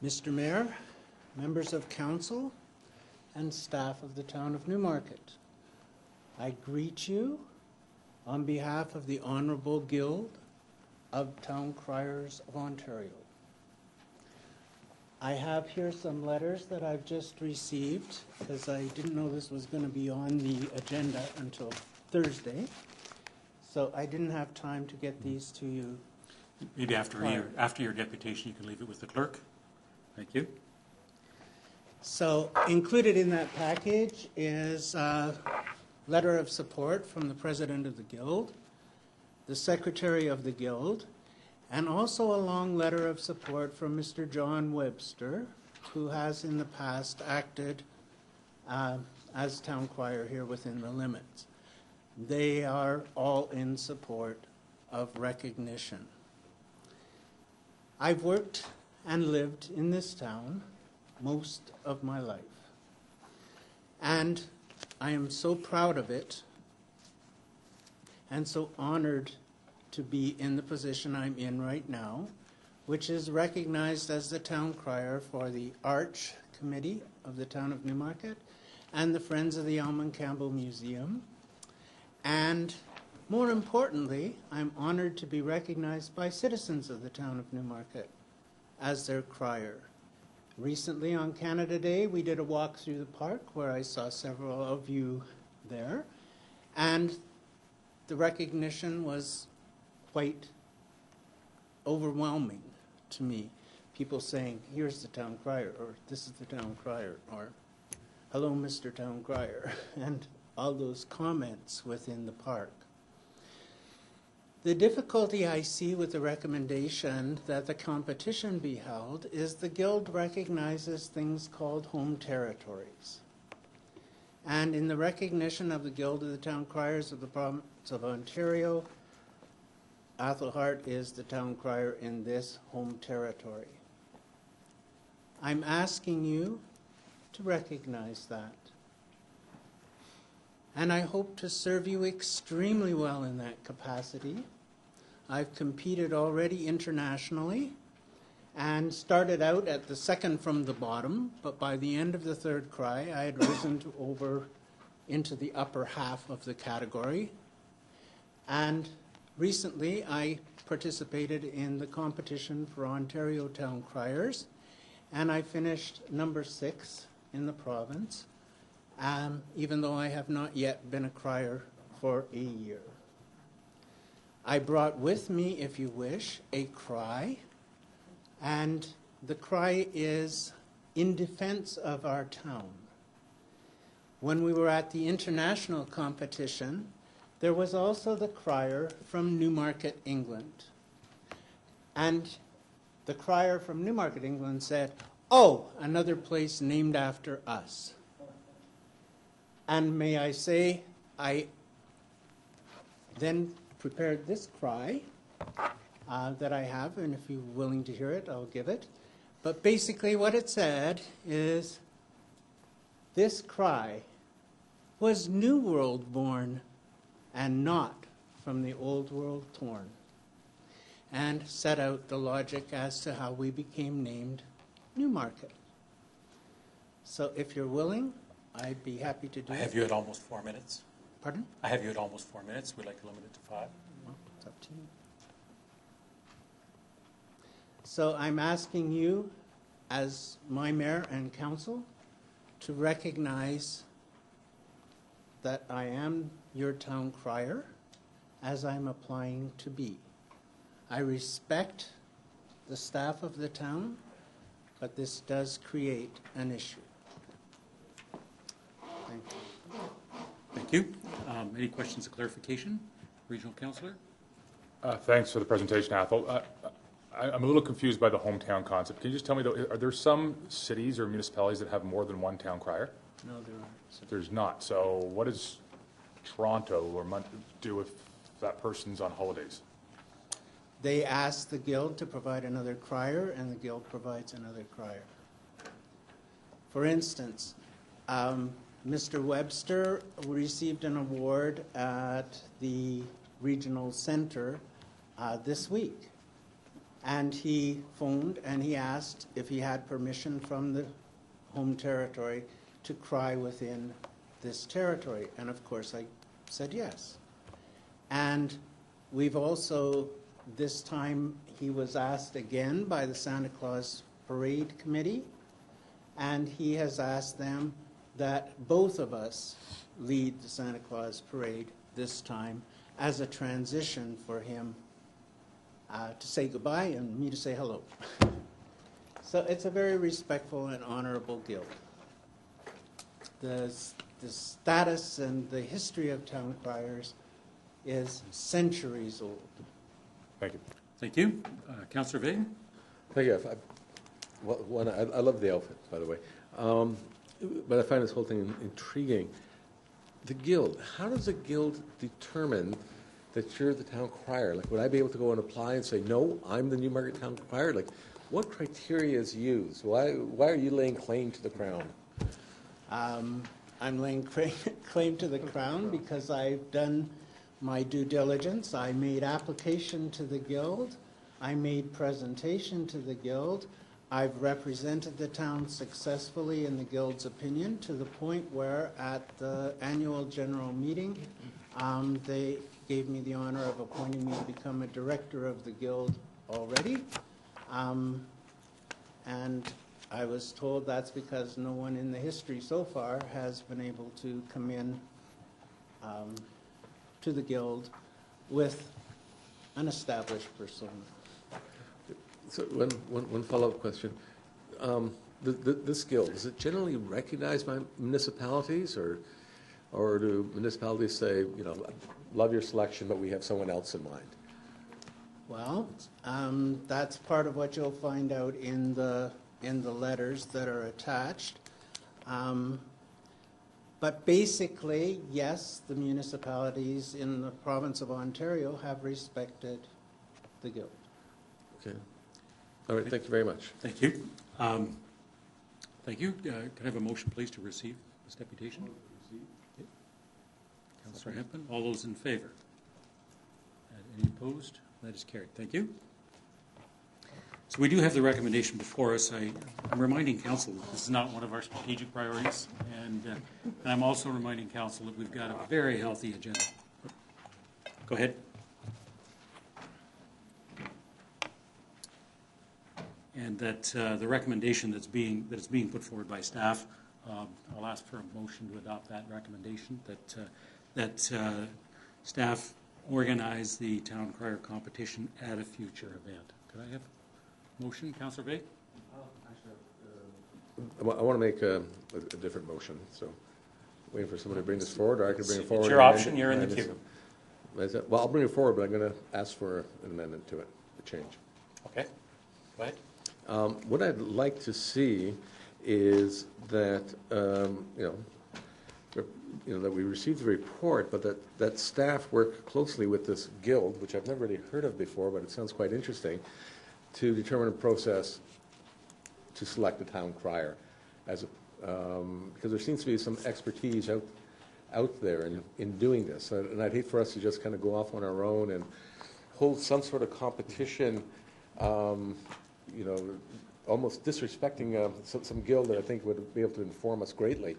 Mr. Mayor, members of council, and staff of the town of Newmarket, I greet you on behalf of the Honorable Guild of Town Criers of Ontario. I have here some letters that I've just received because I didn't know this was going to be on the agenda until Thursday. So I didn't have time to get these to you Maybe after your, after your deputation, you can leave it with the clerk. Thank you. So included in that package is a letter of support from the president of the guild, the secretary of the guild, and also a long letter of support from Mr. John Webster, who has in the past acted uh, as town crier here within the limits. They are all in support of recognition. I've worked and lived in this town most of my life. And I am so proud of it and so honored to be in the position I'm in right now, which is recognized as the town crier for the Arch Committee of the town of Newmarket and the Friends of the Elman Campbell Museum. And more importantly, I'm honored to be recognized by citizens of the town of Newmarket as their crier. Recently on Canada Day, we did a walk through the park where I saw several of you there, and the recognition was quite overwhelming to me. People saying, here's the town crier, or this is the town crier, or hello, Mr. Town Crier, (laughs) and all those comments within the park. The difficulty I see with the recommendation that the competition be held is the Guild recognizes things called home territories. And in the recognition of the Guild of the Town Criers of the Province of Ontario, Athol Hart is the town crier in this home territory. I'm asking you to recognize that. And I hope to serve you extremely well in that capacity. I've competed already internationally and started out at the second from the bottom, but by the end of the third cry, I had risen to over into the upper half of the category. And recently, I participated in the competition for Ontario Town Criers, and I finished number six in the province um, even though I have not yet been a crier for a year. I brought with me, if you wish, a cry, and the cry is in defense of our town. When we were at the international competition, there was also the crier from Newmarket, England. And the crier from Newmarket, England said, Oh, another place named after us. And may I say, I then prepared this cry uh, that I have, and if you're willing to hear it, I'll give it. But basically, what it said is this cry was New World born and not from the Old World torn. and set out the logic as to how we became named Newmarket. So if you're willing, I'd be happy to do I it. have you at almost four minutes. Pardon? I have you at almost four minutes. We'd like to limit it to five. Well, It's up to you. So I'm asking you, as my mayor and council, to recognize that I am your town crier, as I'm applying to be. I respect the staff of the town, but this does create an issue. Thank you. Um, Any questions of clarification? Regional Councillor? Uh, Thanks for the presentation, Athol. Uh, I- I'm a little confused by the hometown concept. Can you just tell me, though, are there some cities or municipalities that have more than one town crier? No, there aren't. There's not. So what does Toronto or Mon- do if that person's on holidays? They ask the guild to provide another crier, and the guild provides another crier. For instance, um, Mr. Webster received an award at the regional center uh, this week. And he phoned and he asked if he had permission from the home territory to cry within this territory. And of course, I said yes. And we've also, this time, he was asked again by the Santa Claus Parade Committee, and he has asked them that both of us lead the Santa Claus Parade this time as a transition for him uh, to say goodbye and me to say hello. (laughs) So it's a very respectful and honorable guild. The, the status and the history of town criers is centuries old. Thank you. Thank you. Uh, Councillor Vaden? Thank you. I- One, one- I I love the outfit, by the way. Um, But I find this whole thing intriguing. The guild, how does the guild determine that you're the town crier? Like, would I be able to go and apply and say, no, I'm the Newmarket Town Crier? Like, what criteria is used? Why, why are you laying claim to the crown? Um, I'm laying cra- (laughs) claim to the crown because I've done my due diligence. I made application to the guild. I made presentation to the guild. I've represented the town successfully in the guild's opinion to the point where at the annual general meeting, um, they gave me the honor of appointing me to become a director of the guild already. Um, and I was told that's because no one in the history so far has been able to come in um, to the guild with an established persona. So, one, one, one follow-up question. Um, the, the, this guild, is it generally recognized by municipalities, or, or do municipalities say, you know, love your selection, but we have someone else in mind? Well, um, that's part of what you'll find out in the, in the letters that are attached. Um, But basically, yes, the municipalities in the province of Ontario have respected the guild. Okay. All right, thank you very much. Thank you. Um, Thank you. Uh, Can I have a motion, please, to receive this deputation? Okay. Councillor Hempen, all those in favor? And Any opposed? That is carried. Thank you. So we do have the recommendation before us. I- I'm reminding council that this is not one of our strategic priorities, and uh, and I'm also reminding council that we've got a very healthy agenda. Go ahead. And that uh, the recommendation that's being, that is being put forward by staff, um, I'll ask for a motion to adopt that recommendation, that, uh, that uh, staff organize the town crier competition at a future event. Could I have a motion, Councillor Vegh? I want to make a, a a different motion, so waiting for somebody to bring this forward, or I can bring it forward. It's forward. your option, it. you're in the Amend it. queue. Well, I'll bring it forward, but I'm going to ask for an amendment to it, a change. Okay, go ahead. Um, What I'd like to see is that, um, you know, you know, that we received the report, but that, that staff work closely with this guild, which I've never really heard of before, but it sounds quite interesting, to determine a process to select a town crier as a, um, because there seems to be some expertise out, out there in, in doing this. And and I'd hate for us to just kind of go off on our own and hold some sort of competition, um, you know, almost disrespecting uh, some some guild that I think would be able to inform us greatly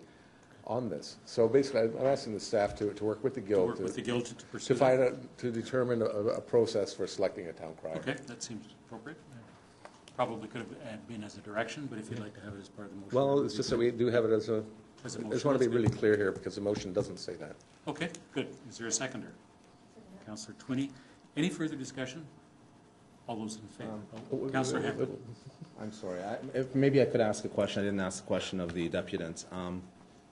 on this. So basically, I'm asking the staff to, to work with the guild. work with the guild to pursue To find out, to determine a, a process for selecting a town crier. Okay, that seems appropriate. Probably could have uh, been as a direction, but if you'd like to have it as part of the motion. Well, it's just that we do have it as a, As a I motion, just want to be that's really good. clear here, because the motion doesn't say that. Okay, good. Is there a seconder? Counselor Twinney. Any further discussion? All those in favor? Oh, Counselor Hamel. I'm sorry, I- if, maybe I could ask a question, I didn't ask the question of the deputant, um,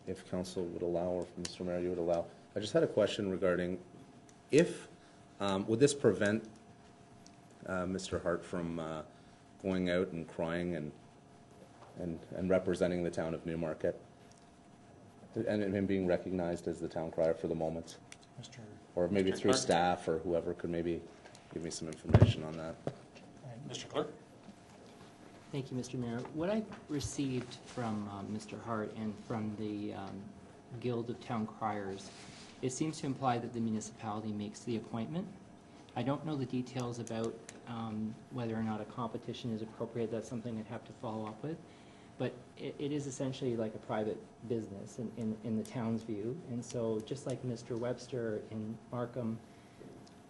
if council would allow, or if Mr. Mayor, you would allow. I just had a question regarding, if, um, would this prevent uh, Mr. Hart from uh, going out and crying and, and and representing the town of Newmarket? And him being recognized as the town crier for the moment? Mr. Or maybe Mr. through Clark? staff, or whoever could maybe give me some information on that. Mr. Clerk? Thank you, Mr. Mayor. What I received from um, Mr. Hart and from the um, Guild of Town Criers, it seems to imply that the municipality makes the appointment. I don't know the details about um, whether or not a competition is appropriate. That's something I'd have to follow up with. But it, it is essentially like a private business in, in, in the town's view. And so just like Mr. Webster in Markham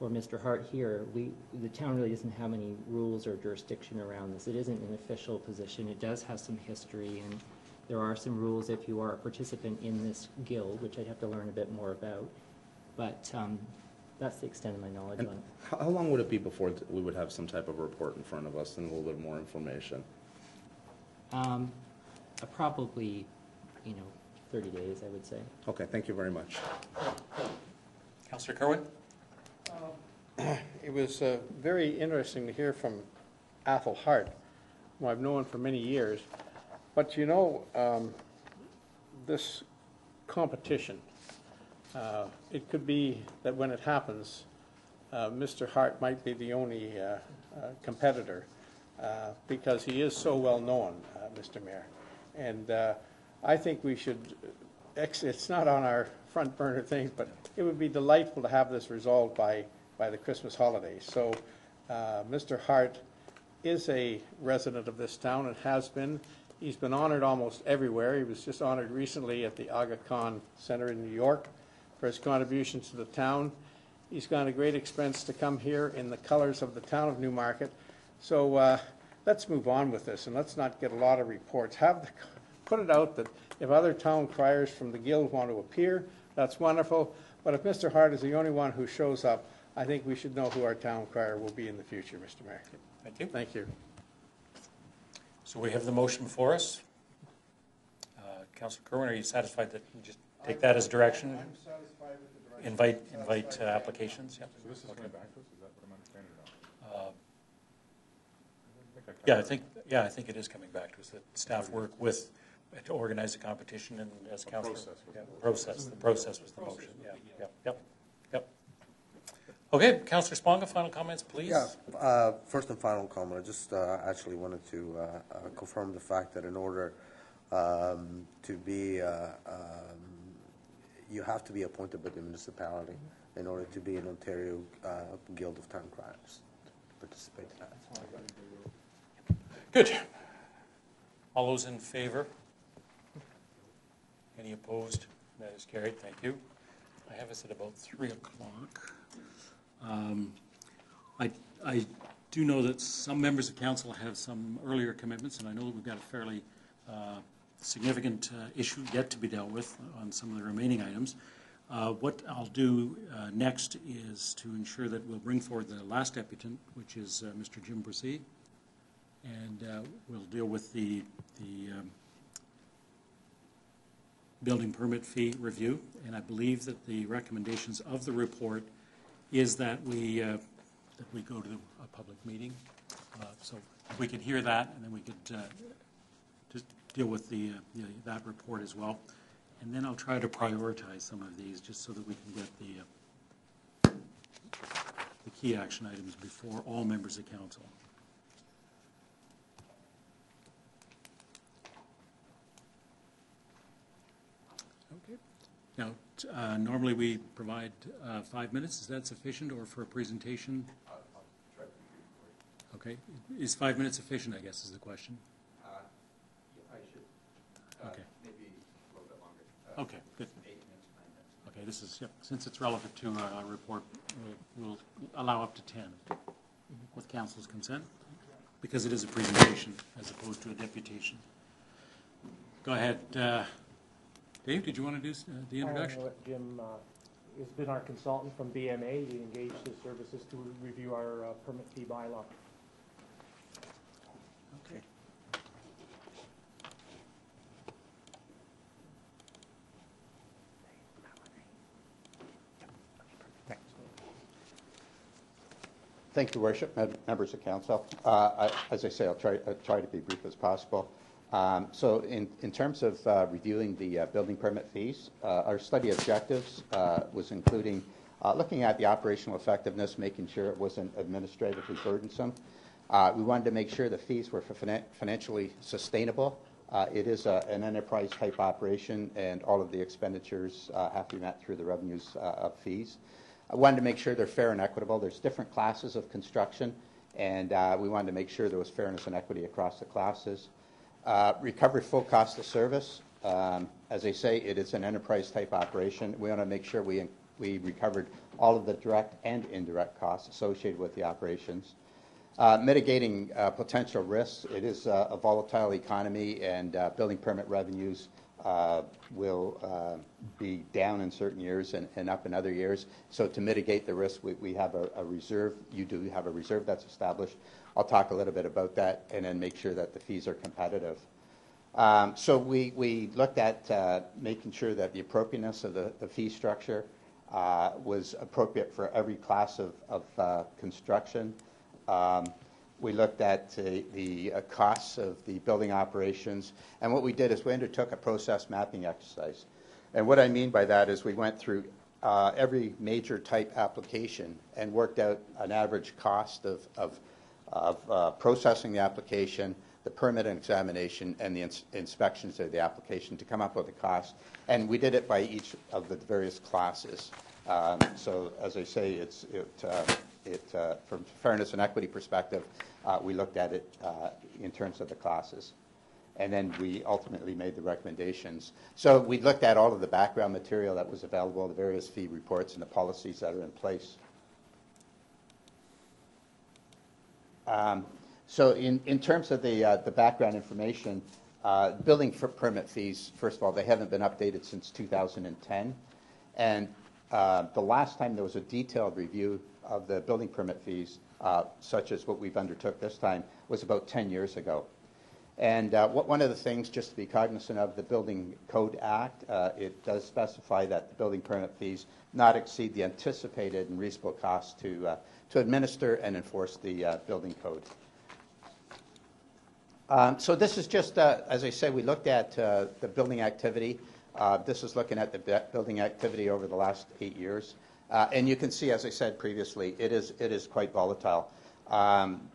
or Mr. Hart here, we, the town really doesn't have any rules or jurisdiction around this. It isn't an official position. It does have some history, and there are some rules if you are a participant in this guild, which I'd have to learn a bit more about. But um, that's the extent of my knowledge And on it. how, how long would it be before th- we would have some type of report in front of us and a little bit more information? Um, uh, Probably, you know, 30 days, I would say. Okay, thank you very much. Counselor Kerwin? (clears throat) It was uh, very interesting to hear from Athol Hart, who I've known for many years. But you know, um, this competition, uh, it could be that when it happens, uh, Mr. Hart might be the only uh, uh, competitor, uh, because he is so well-known, uh, Mr. Mayor. And uh, I think we should, it's not on our front burner thing, but it would be delightful to have this resolved by, by the Christmas holidays. So uh, Mr. Hart is a resident of this town and has been. He's been honored almost everywhere. He was just honored recently at the Aga Khan Center in New York for his contributions to the town. He's gone to great expense to come here in the colors of the town of Newmarket. So uh, let's move on with this, and let's not get a lot of reports. Have, the put it out that if other town criers from the guild want to appear, that's wonderful. But if Mr. Hart is the only one who shows up, I think we should know who our town crier will be in the future, Mr. Mayor. Thank you. Thank you. So we have the motion before us. Uh, Counselor Kerwin, are you satisfied that you just take that as direction? I'm satisfied with the direction. Invite, invite uh, applications, yep. So this is Okay. coming back to us, is that what I'm understanding or? Uh, I think I Yeah, I think, yeah, I think it is coming back to us, that staff work with, to organize a competition and as A Counselor. process yeah, the- Process, the process was the motion, yeah, yep, yep, yep. Okay, Counselor Sponga, final comments, please? Yeah, uh, first and final comment, I just uh, actually wanted to uh, uh, confirm the fact that in order um, to be, uh, um, you have to be appointed by the municipality in order to be an Ontario uh, Guild of Town Criers, to participate in that. Good. All those in favor? Any opposed? That is carried, thank you. I have us at about 3 o'clock. Um, I, I do know that some members of council have some earlier commitments, and I know that we've got a fairly uh, significant uh, issue yet to be dealt with on some of the remaining items. Uh, What I'll do uh, next is to ensure that we'll bring forward the last deputant, which is uh, Mr. Jim Brzee, and uh, we'll deal with the, the um, building permit fee review. And I believe that the recommendations of the report is that we, uh, that we go to a public meeting. Uh, So we could hear that, and then we could uh, just deal with the, uh, the- that report as well. And then I'll try to prioritize some of these, just so that we can get the, uh, the key action items before all members of council. Okay. Now, uh, normally we provide uh, five minutes. Is that sufficient, or for a presentation? Okay, is five minutes sufficient, I guess, is the question? I should, Okay. maybe a little bit longer. Okay, good. Okay, this is, yep, since it's relevant to our report, we'll- we'll allow up to 10 with council's consent, because it is a presentation as opposed to a deputation. Go ahead. Dave, did you want to do uh, the introduction? I'll let Jim uh, has been our consultant from BMA. We engaged his services to review our uh, permit fee bylaw. Okay. Thank you, Worship, members of council. Uh, I- As I say, I'll try, I'll try to be brief as possible. Um, So in, in terms of uh, reviewing the uh, building permit fees, uh, our study objectives uh, was including uh, looking at the operational effectiveness, making sure it wasn't administratively burdensome. Uh, We wanted to make sure the fees were finan- financially sustainable. It is a- an enterprise-type operation, and all of the expenditures have to be met through the revenues of fees. I wanted to make sure they're fair and equitable. There's different classes of construction, and we wanted to make sure there was fairness and equity across the classes. Uh, Recovery full cost of service. Um, As I say, it is an enterprise-type operation. We want to make sure we we recovered all of the direct and indirect costs associated with the operations. Uh, Mitigating uh, potential risks. It is uh, a volatile economy, and uh, building permit revenues uh, will be down in certain years and and up in other years. So to mitigate the risk, we we have a a reserve. You do have a reserve that's established. I'll talk a little bit about that, and then make sure that the fees are competitive. Um, So we we looked at uh, making sure that the appropriateness of the the fee structure uh, was appropriate for every class of of uh, construction. Um, We looked at the- uh, costs of the building operations, and what we did is we undertook a process mapping exercise. And what I mean by that is we went through uh, every major type application and worked out an average cost of of of uh, processing the application, the permit and examination, and the ins- inspections of the application to come up with a cost. And we did it by each of the various classes. Um, So as I say, it's, it, uh, it, uh, from fairness and equity perspective, uh, we looked at it uh, in terms of the classes. And then we ultimately made the recommendations. So we looked at all of the background material that was available, the various fee reports and the policies that are in place. Um, So in, in terms of the, uh, the background information, uh, building permit fees, first of all, they haven't been updated since 2010. And uh, the last time there was a detailed review of the building permit fees, uh, such as what we've undertook this time, was about 10 years ago. And uh, what, one of the things, just to be cognizant of, the Building Code Act, uh, it does specify that the building permit fees not exceed the anticipated and reasonable cost to, to administer and enforce the uh, building code. Um, So this is just, uh, as I say, we looked at uh, the building activity. Uh, This is looking at the building activity over the last eight years. Uh, And you can see, as I said previously, it is, it is quite volatile. Um,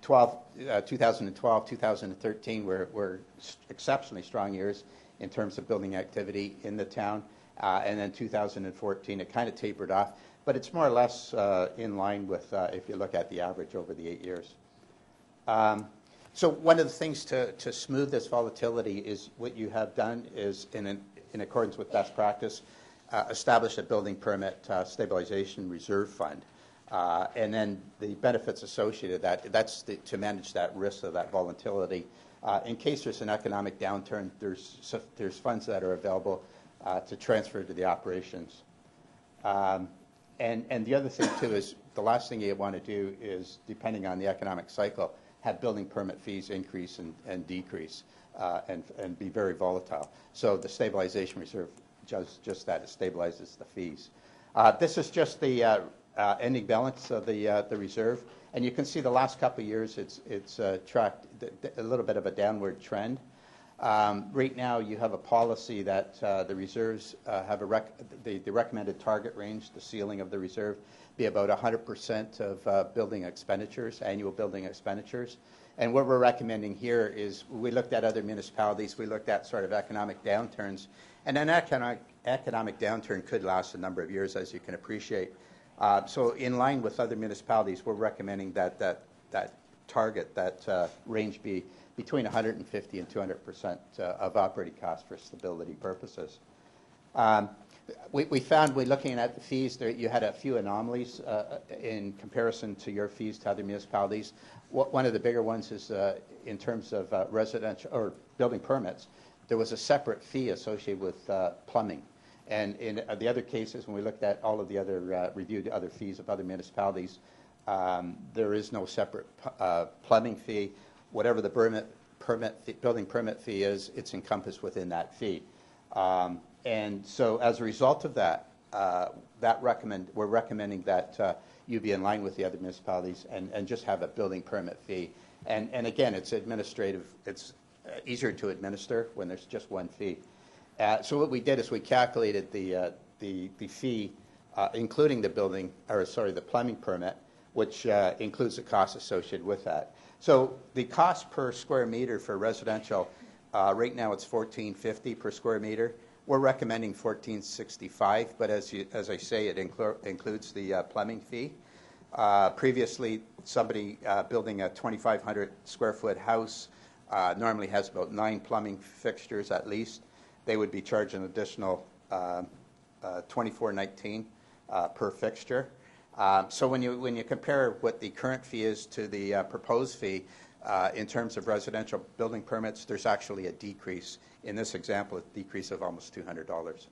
12, uh, 2012, 2013 were, were exceptionally strong years in terms of building activity in the town. And then 2014, it kind of tapered off. But it's more or less uh, in line with, uh, if you look at the average over the eight years. Um, So one of the things to, to smooth this volatility is what you have done is, in, an- in accordance with best practice, uh, establish a building permit uh, stabilization reserve fund. Uh, And then the benefits associated with that, that's the- to manage that risk of that volatility. Uh, In case there's an economic downturn, there's, there's funds that are available to transfer to the operations. Um, And, and the other thing too is, the last thing you want to do is, depending on the economic cycle, have building permit fees increase and, and decrease, uh, and, and be very volatile. So the stabilization reserve does just that, it stabilizes the fees. Uh, This is just the uh, uh, ending balance of the, uh, the reserve, and you can see the last couple of years, it's, it's uh, tracked a little bit of a downward trend. Um, Right now, you have a policy that uh, the reserves uh, have a rec, the, the recommended target range, the ceiling of the reserve, be about 100% of uh, building expenditures, annual building expenditures. And what we're recommending here is, we looked at other municipalities, we looked at sort of economic downturns, and an economic, economic downturn could last a number of years, as you can appreciate. Uh, So in line with other municipalities, we're recommending that, that, that target that uh, range be between 150 and 200 percent uh, of operating costs for stability purposes. Um, we, we found, when looking at the fees, there, you had a few anomalies uh, in comparison to your fees to other municipalities. One of the bigger ones is uh, in terms of uh, residential or building permits. There was a separate fee associated with uh, plumbing. And in uh, the other cases, when we looked at all of the other, uh, reviewed other fees of other municipalities, um, there is no separate uh, plumbing fee. Whatever the permit, permit, building permit fee is, it's encompassed within that fee. Um, And so as a result of that, uh, that recommend, we're recommending that uh, you be in line with the other municipalities and, and just have a building permit fee. And, and again, it's administrative, it's uh, easier to administer when there's just one fee. Uh, So what we did is we calculated the, uh, the, the fee, uh, including the building, or sorry, the plumbing permit, which includes the costs associated with that. So the cost per square meter for residential, uh, right now it's fourteen fifty per square meter. We're recommending fourteen sixty-five, but as you, as I say, it inclu- includes the uh, plumbing fee. Uh, Previously, somebody uh, building a 2,500 square foot house uh, normally has about nine plumbing fixtures at least. They would be charged an additional uh, uh, 24.19 uh, per fixture. Um, So when you, when you compare what the current fee is to the uh, proposed fee, uh, in terms of residential building permits, there's actually a decrease. In this example, a decrease of almost $200.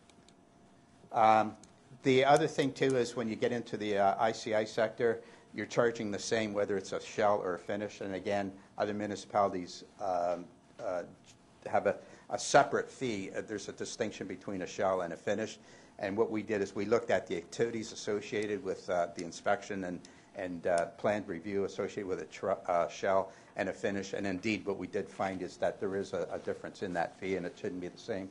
Um, The other thing, too, is when you get into the uh, ICI sector, you're charging the same whether it's a shell or a finish. And again, other municipalities um, uh, have a, a separate fee. Uh, There's a distinction between a shell and a finish. And what we did is we looked at the activities associated with uh, the inspection and, and uh, planned review associated with a uh, shell and a finish. And indeed, what we did find is that there is a, a difference in that fee, and it shouldn't be the same.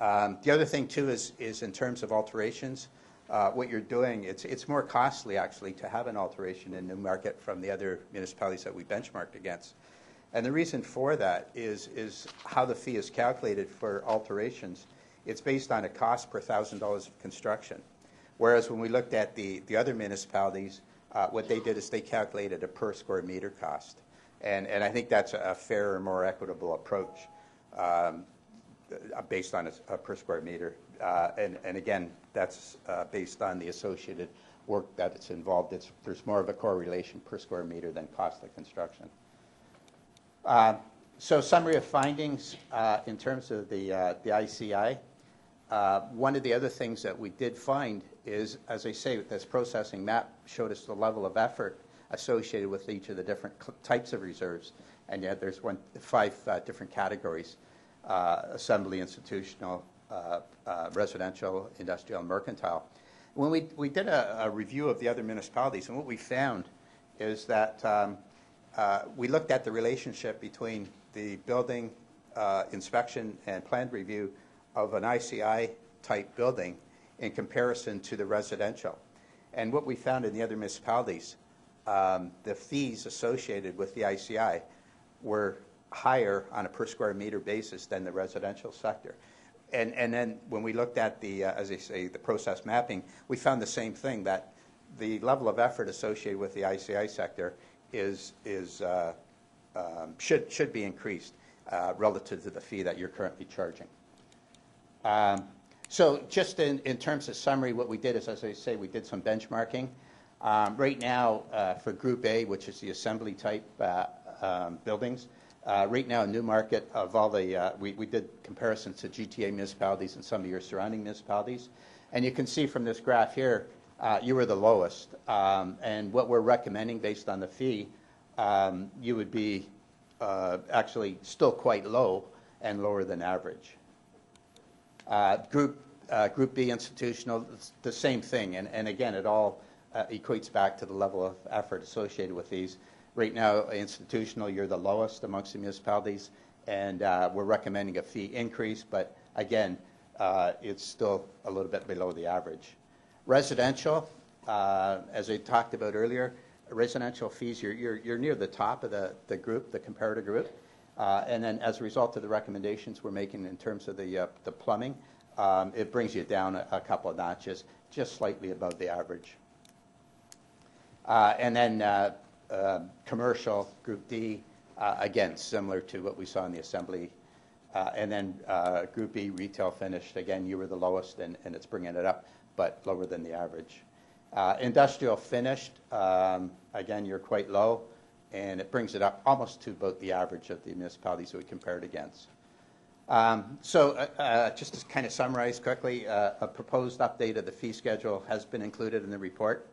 Um, The other thing, too, is, is in terms of alterations, uh, what you're doing, it's, it's more costly, actually, to have an alteration in Newmarket from the other municipalities that we benchmarked against. And the reason for that is, is how the fee is calculated for alterations. It's based on a cost per thousand dollars of construction. Whereas when we looked at the, the other municipalities, uh, what they did is they calculated a per square meter cost. And, and I think that's a fairer, more equitable approach. Um, uh, based on a, a per square meter. Uh, and, and again, that's uh, based on the associated work that it's involved. It's, there's more of a correlation per square meter than cost of construction. Uh, so summary of findings uh, in terms of the, the ICI. Uh, one of the other things that we did find is, as I say, this processing map showed us the level of effort associated with each of the different types of reserves. And yet there's one, five uh, different categories uh, assembly, institutional, uh, uh, residential, industrial, and mercantile. When we, we did a, a review of the other municipalities, and what we found is that um, uh, we looked at the relationship between the building inspection and planned review of an ICI type building in comparison to the residential. And what we found in the other municipalities, um, the fees associated with the ICI were higher on a per square meter basis than the residential sector. And, and then when we looked at the, uh, as I say, the process mapping, we found the same thing, that the level of effort associated with the ICI sector is, is, uh, um, should, should be increased uh, relative to the fee that you're currently charging. Um, So just in, in terms of summary, what we did is, as I say, we did some benchmarking. Um, Right now, uh, for Group A, which is the assembly type uh, um, buildings, uh, right now in Newmarket, of all the, uh, we, we did comparisons to GTA municipalities and some of your surrounding municipalities. And you can see from this graph here, uh, you were the lowest. Um, And what we're recommending based on the fee, um, you would be uh, actually still quite low and lower than average. Uh, Group, uh, Group B institutional, the same thing, and, and again, it all uh, equates back to the level of effort associated with these. Right now, institutional, you're the lowest amongst the municipalities, and uh, we're recommending a fee increase, but again, uh, it's still a little bit below the average. Residential, uh, as I talked about earlier, residential fees, you're, you're, you're near the top of the, the group, the comparator group. Uh, And then as a result of the recommendations we're making in terms of the, uh, the plumbing, um, it brings you down a, a couple of notches, just slightly above the average. Uh, And then uh, um, commercial, Group D, uh, again, similar to what we saw in the Assembly. Uh, And then Group E, retail finished, again, you were the lowest, and and it's bringing it up, but lower than the average. Industrial finished, um, again, you're quite low, and it brings it up almost to about the average of the municipalities that we compared against. Um, So uh, uh, just to kind of summarize quickly, uh, a proposed update of the fee schedule has been included in the report.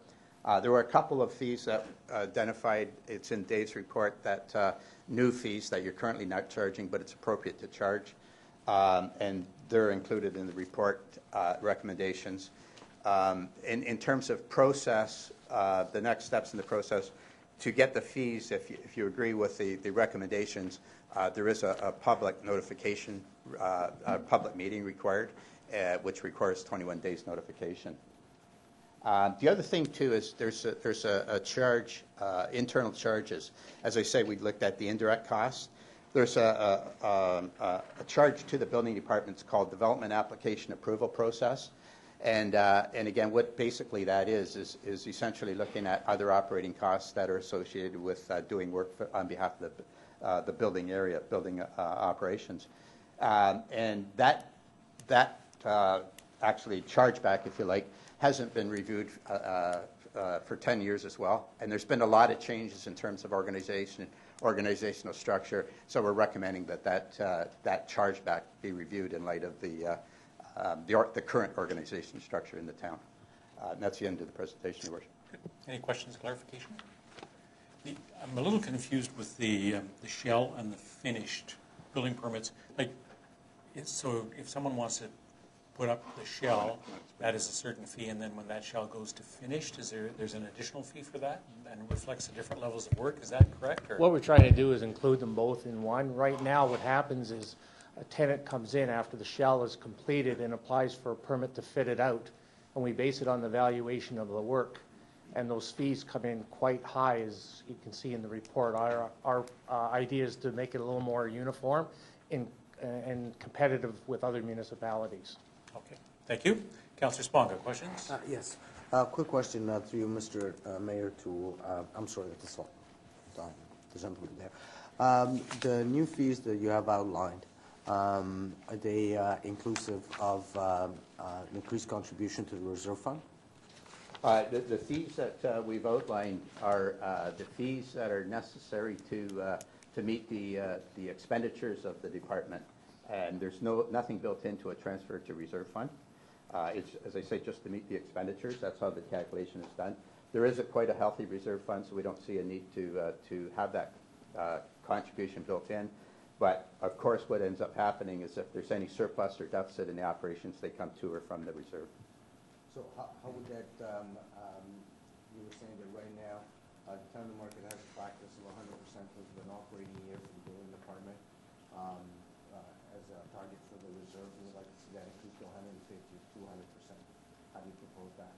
Uh, There were a couple of fees that identified, it's in Dave's report, that uh, new fees that you're currently not charging, but it's appropriate to charge. Um, And they're included in the report uh, recommendations. Um, In in terms of process, uh, the next steps in the process, to get the fees, if you, if you agree with the, the recommendations, uh, there is a, a public notification, uh, a public meeting required, uh, which requires 21 days notification. Uh, the other thing too is there's a, there's a, a charge, uh, internal charges. As I say, we looked at the indirect costs. There's um, a, a charge to the building departments called development application approval process. And, uh, and again, what basically that is, is, is essentially looking at other operating costs that are associated with uh, doing work for, on behalf of the, uh, the building area, building uh, operations. Um, and that, that uh, actually chargeback, if you like, hasn't been reviewed uh, for 10 years as well. And there's been a lot of changes in terms of organization, organizational structure. So we're recommending that that, that chargeback be reviewed in light of the, um, the, the current organization structure in the town. Uh, and that's the end of the presentation, Your Worship. Any questions, clarification? The- I'm a little confused with the, um, the shell and the finished building permits. Like, it's, so if someone wants to put up the shell, that is a certain fee, and then when that shell goes to finished, is there, there's an additional fee for that? And it reflects the different levels of work, is that correct? or- What we're trying to do is include them both in one. Right now, what happens is a tenant comes in after the shell is completed and applies for a permit to fit it out, and we base it on the valuation of the work. And those fees come in quite high, as you can see in the report. Our, our uh, idea is to make it a little more uniform and, and competitive with other municipalities. Okay, thank you. Councillor Sponga, questions? Uh, Yes. Uh, Quick question uh, through you, Mr. uh, Mayor, to, uh, I'm sorry, to Sol- um, the gentleman there. Um, The new fees that you have outlined, um, they uh, inclusive of um, uh, increased contribution to the reserve fund? Uh, The the fees that uh, we've outlined are uh, the fees that are necessary to, uh, to meet the, uh, the expenditures of the department. And there's no, nothing built into a transfer to reserve fund. Uh, It's, as I say, just to meet the expenditures, that's how the calculation is done. There is a quite a healthy reserve fund, so we don't see a need to, uh, to have that uh, contribution built in. But of course, what ends up happening is if there's any surplus or deficit in the operations, they come to or from the reserve. So how, how would that, um, um, you were saying that right now, uh, the town of Market has a practice of hundred percent of an operating year for the building department, um, uh, as a target for the reserve, we would like to see that increase to 150, 200%. How do you propose that?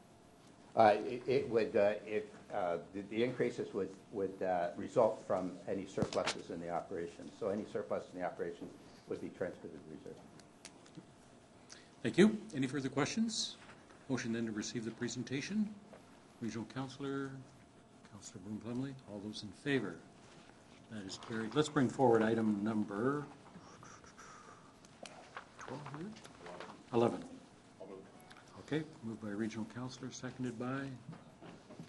Uh, It it would, uh, if, uh, the the increases would, would uh, result from any surpluses in the operation. So any surplus in the operation would be transferred to the reserve. Thank you. Any further questions? Motion then to receive the presentation. Regional Councillor, Councillor Broome-Plumley, all those in favor? That is carried. Let's bring forward item number 12 here? 11. Okay, moved by Regional Councillor, seconded by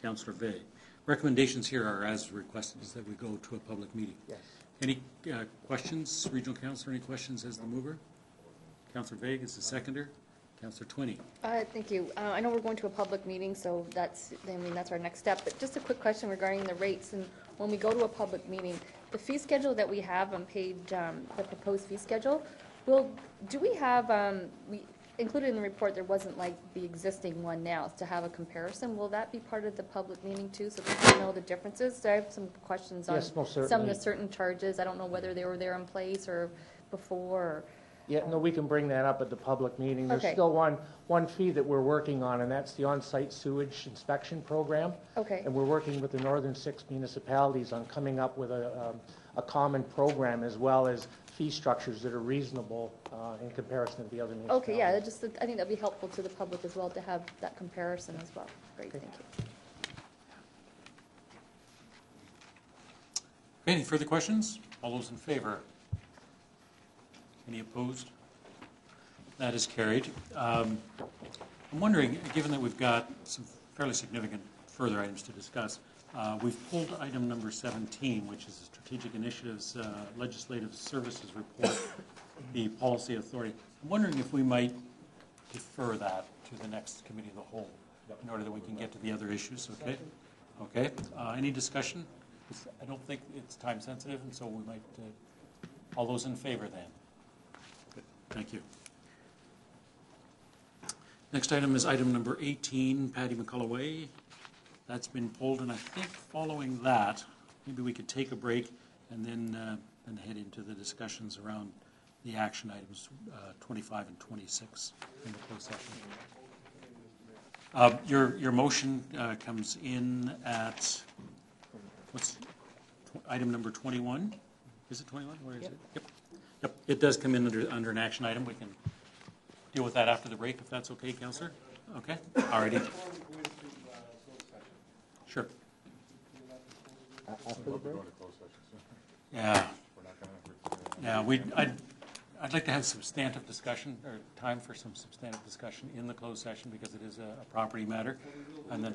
Councillor Vegh. Recommendations here are as requested, is that we go to a public meeting. Yes. Any uh, questions, Regional Councillor, any questions as the mover? Councillor Vegh is the seconder. Councillor Twinney. Uh, Thank you. Uh, I know we're going to a public meeting, so that's, I mean, that's our next step. But just a quick question regarding the rates. And when we go to a public meeting, the fee schedule that we have on page, um, the proposed fee schedule, will, do we have, um, we included in the report, there wasn't like the existing one now, to have a comparison. Will that be part of the public meeting too, so people know the differences? So I have some questions on Yes, most some of certainly. the certain charges. I don't know whether they were there in place or before, Yeah, no, we can bring that up at the public meeting. There's Okay. still one, one fee that we're working on, and that's the on-site sewage inspection program. Okay. And we're working with the northern six municipalities on coming up with a, um, a common program as well as fee structures that are reasonable uh, in comparison to the other municipalities. Okay, yeah, that just, I think that'd be helpful to the public as well to have that comparison as well. Great, thank you. Okay, any further questions? All those in favor? Any opposed? That is carried. Um, I'm wondering, given that we've got some fairly significant further items to discuss, uh, we've pulled item number 17, which is the Strategic Initiatives uh, Legislative Services Report, the Policy Authority. I'm wondering if we might defer that to the next committee of the whole, in order that we can get to the other issues, okay? Okay, uh, any discussion? I don't think it's time sensitive, and so we might, uh, all those in favor then? Good, Thank you. Next item is item number 18, Patty McCullough. That's been pulled, and I think following that, maybe we could take a break and then, uh, then head into the discussions around the action items uh, 25 and 26 in the closed session. Uh, Your, your motion uh, comes in at, what's, item number 21? Is it 21? Where is it? Yep. Yep, it does come in under, under an action item. We can deal with that after the break, if that's okay, Counselor? Okay, all righty. Sure. After the break? Yeah. Yeah, we, I'd, I'd like to have substantive discussion, or time for some substantive discussion in the closed session, because it is a, a property matter. And then,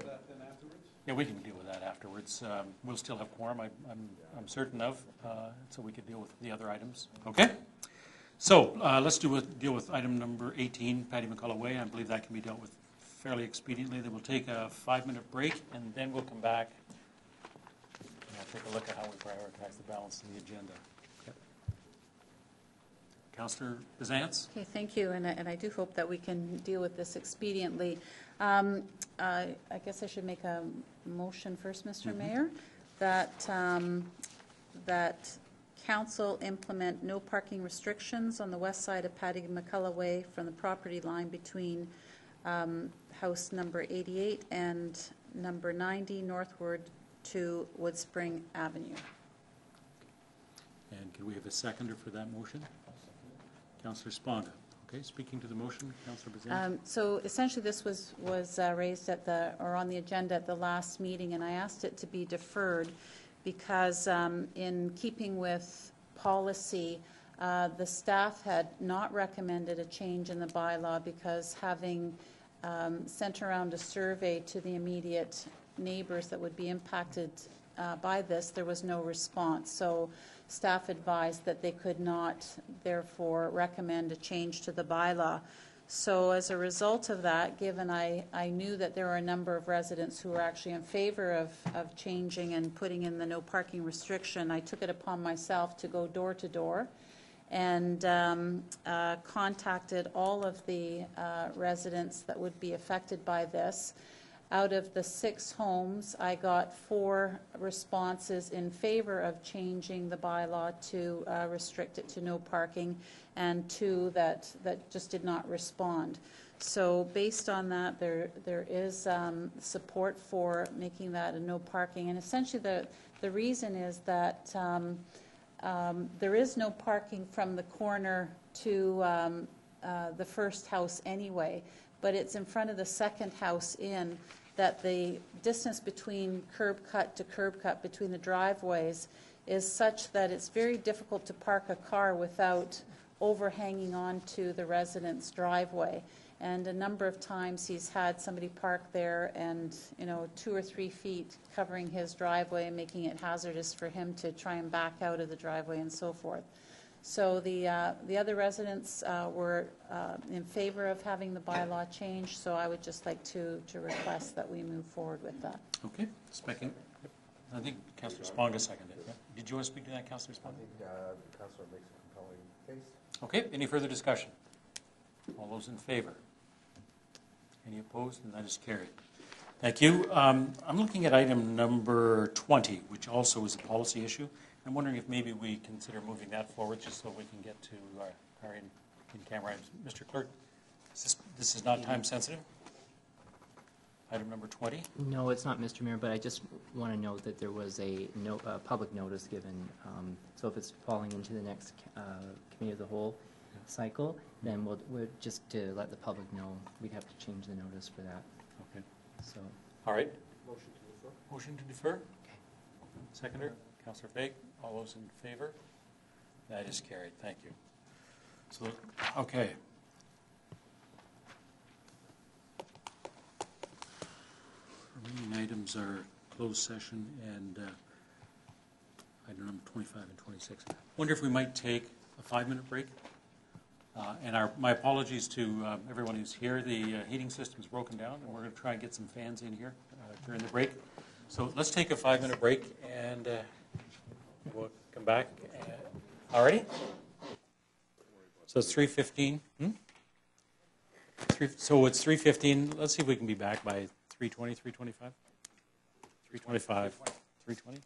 yeah, we can deal with that afterwards. Um, We'll still have quorum, I- I'm, I'm certain of, uh, so we could deal with the other items. Okay? So, uh, let's do with, deal with item number 18, Patty McCullough Way. I believe that can be dealt with fairly expediently. Then we'll take a five-minute break, and then we'll come back take a look at how we prioritize the balance in the agenda. Counselor Bisanz? Okay, thank you, and I, and I do hope that we can deal with this expediently. Um, I I guess I should make a motion first, Mr. Mhm. Mayor, that, um, that council implement no parking restrictions on the west side of Patty McCullough Way from the property line between um, house number 88 and number 90 northward to Woodspring Avenue. And can we have a seconder for that motion? Counselor Sponga. Okay, speaking to the motion, Counselor Bisanz? Um, So essentially, this was, was uh, raised at the, or on the agenda at the last meeting, and I asked it to be deferred because um, in keeping with policy, uh, the staff had not recommended a change in the bylaw because having um, sent around a survey to the immediate neighbors that would be impacted uh, by this, there was no response. So staff advised that they could not therefore recommend a change to the bylaw. So as a result of that, given I, I knew that there were a number of residents who were actually in favor of, of changing and putting in the no parking restriction, I took it upon myself to go door to door and um, uh, contacted all of the uh, residents that would be affected by this. Out of the six homes, I got four responses in favor of changing the bylaw to uh, restrict it to no parking, and two that, that just did not respond. So based on that, there, there is um, support for making that a no parking. And essentially, the, the reason is that um, um, there is no parking from the corner to um, uh, the first house anyway, but it's in front of the second house in that the distance between curb cut to curb cut between the driveways is such that it's very difficult to park a car without overhanging onto the resident's driveway. And a number of times he's had somebody park there and, you know, two or three feet covering his driveway and making it hazardous for him to try and back out of the driveway and so forth. So the, uh, the other residents uh, were uh, in favor of having the bylaw changed, so I would just like to, to request that we move forward with that. Okay, speaking. I think Councillor Sponga seconded it. Did you want to speak to that, Counselor Sponga? Uh, the councillor makes a compelling case. Okay, any further discussion? All those in favor? Any opposed? And that is carried. Thank you. Um, I'm looking at item number 20, which also is a policy issue. I'm wondering if maybe we consider moving that forward just so we can get to our, our in, in-camera items. Mr. Clerk, is this, this is not time sensitive? Item number 20? No, it's not, Mr. Mayor, but I just want to note that there was a no, uh, public notice given. um, So if it's falling into the next uh, committee of the whole cycle, then we'll, we're just to let the public know, we'd have to change the notice for that. Okay. So, All right. Motion to defer. Motion to defer? Okay. Seconder, Counselor Vegh. All those in favor? That is carried, thank you. So, okay. Remaining items are closed session and uh, item number 25 and 26. Wonder if we might take a five-minute break? Uh, And our, my apologies to uh, everyone who's here. The uh, heating system's broken down, and we're going to try and get some fans in here uh, during the break. So let's take a five-minute break, and uh, we'll come back. uh, Already? So it's 3:15? Hmm? Three- So it's 3:15. Let's see if we can be back by 3:20, 3:25? 3:25, 3:20?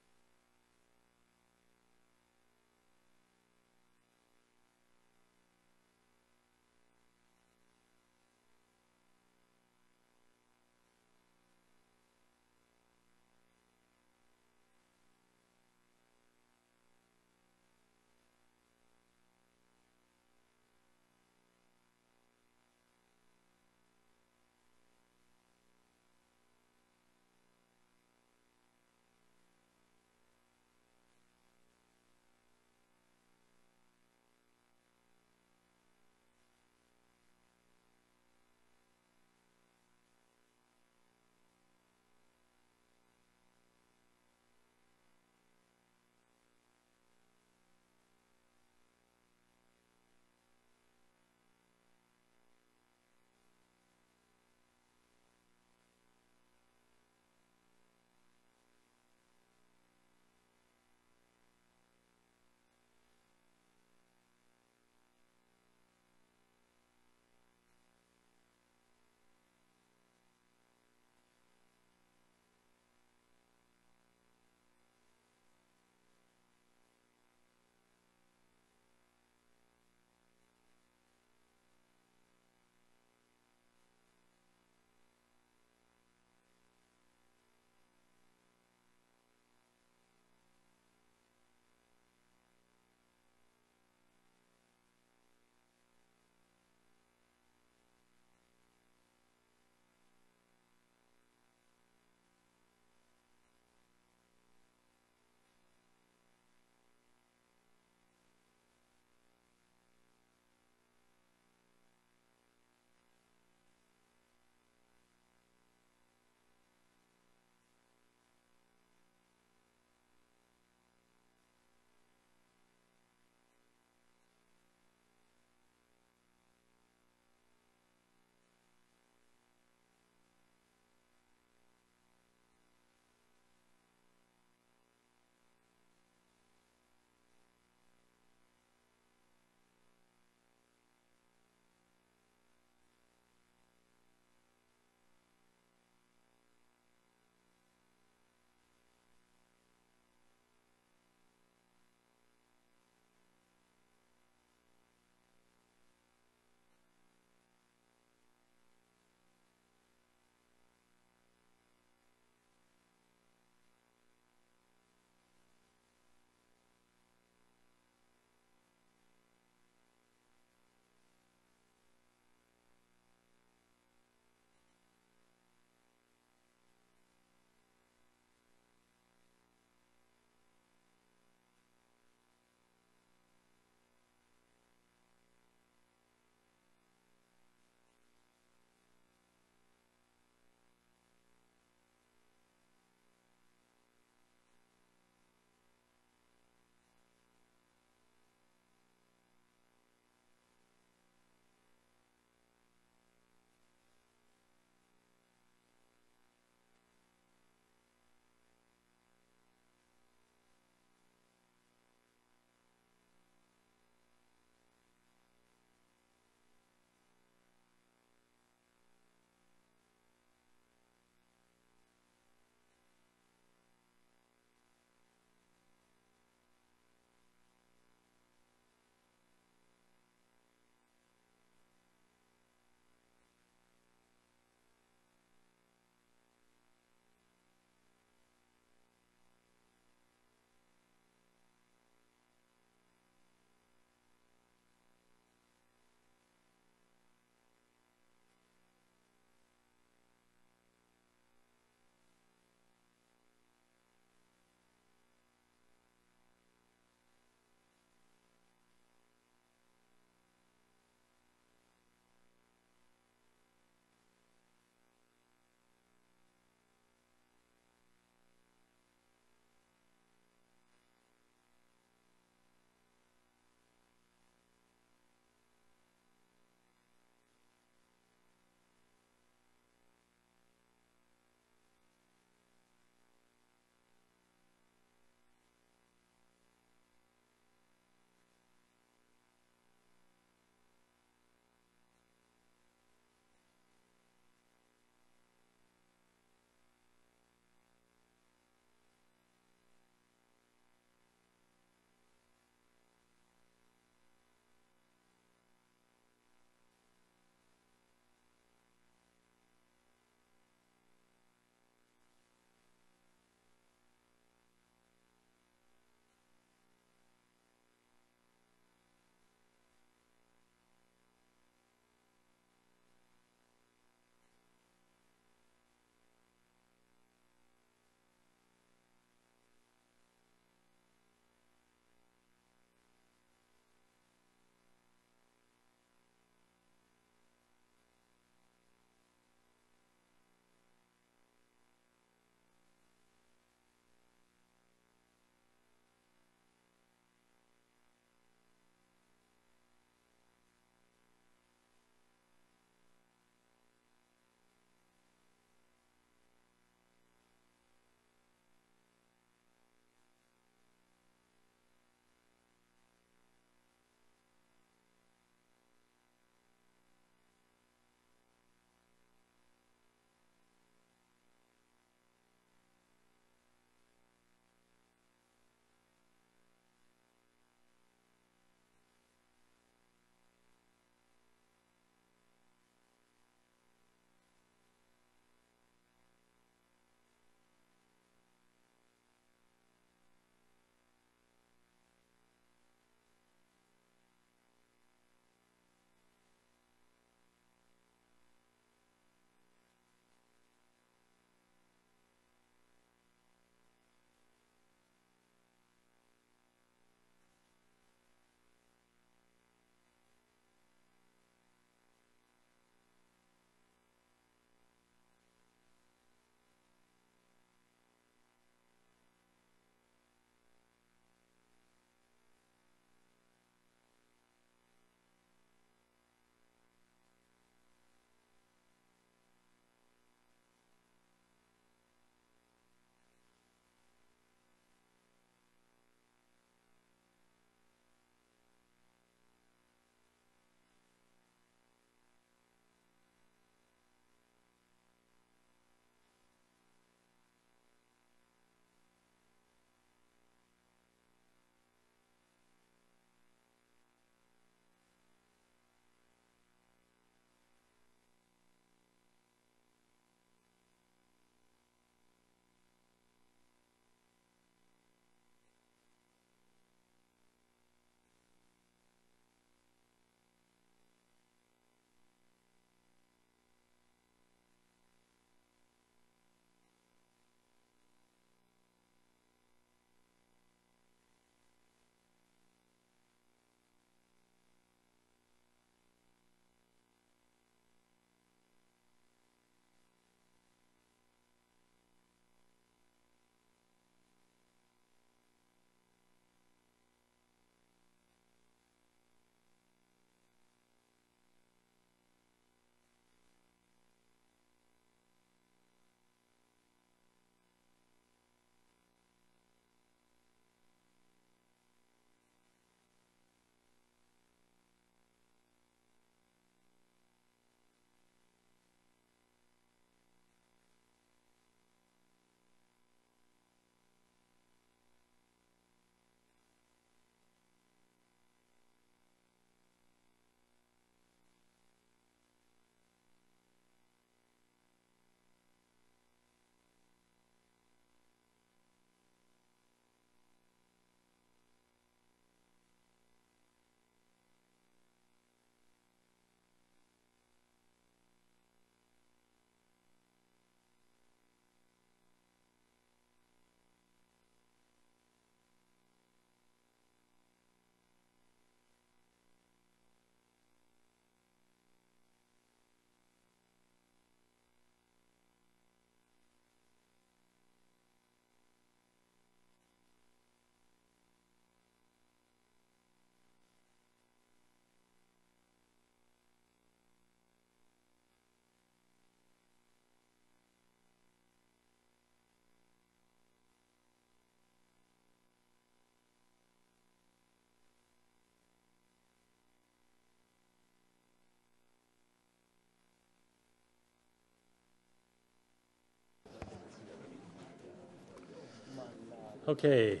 Okay.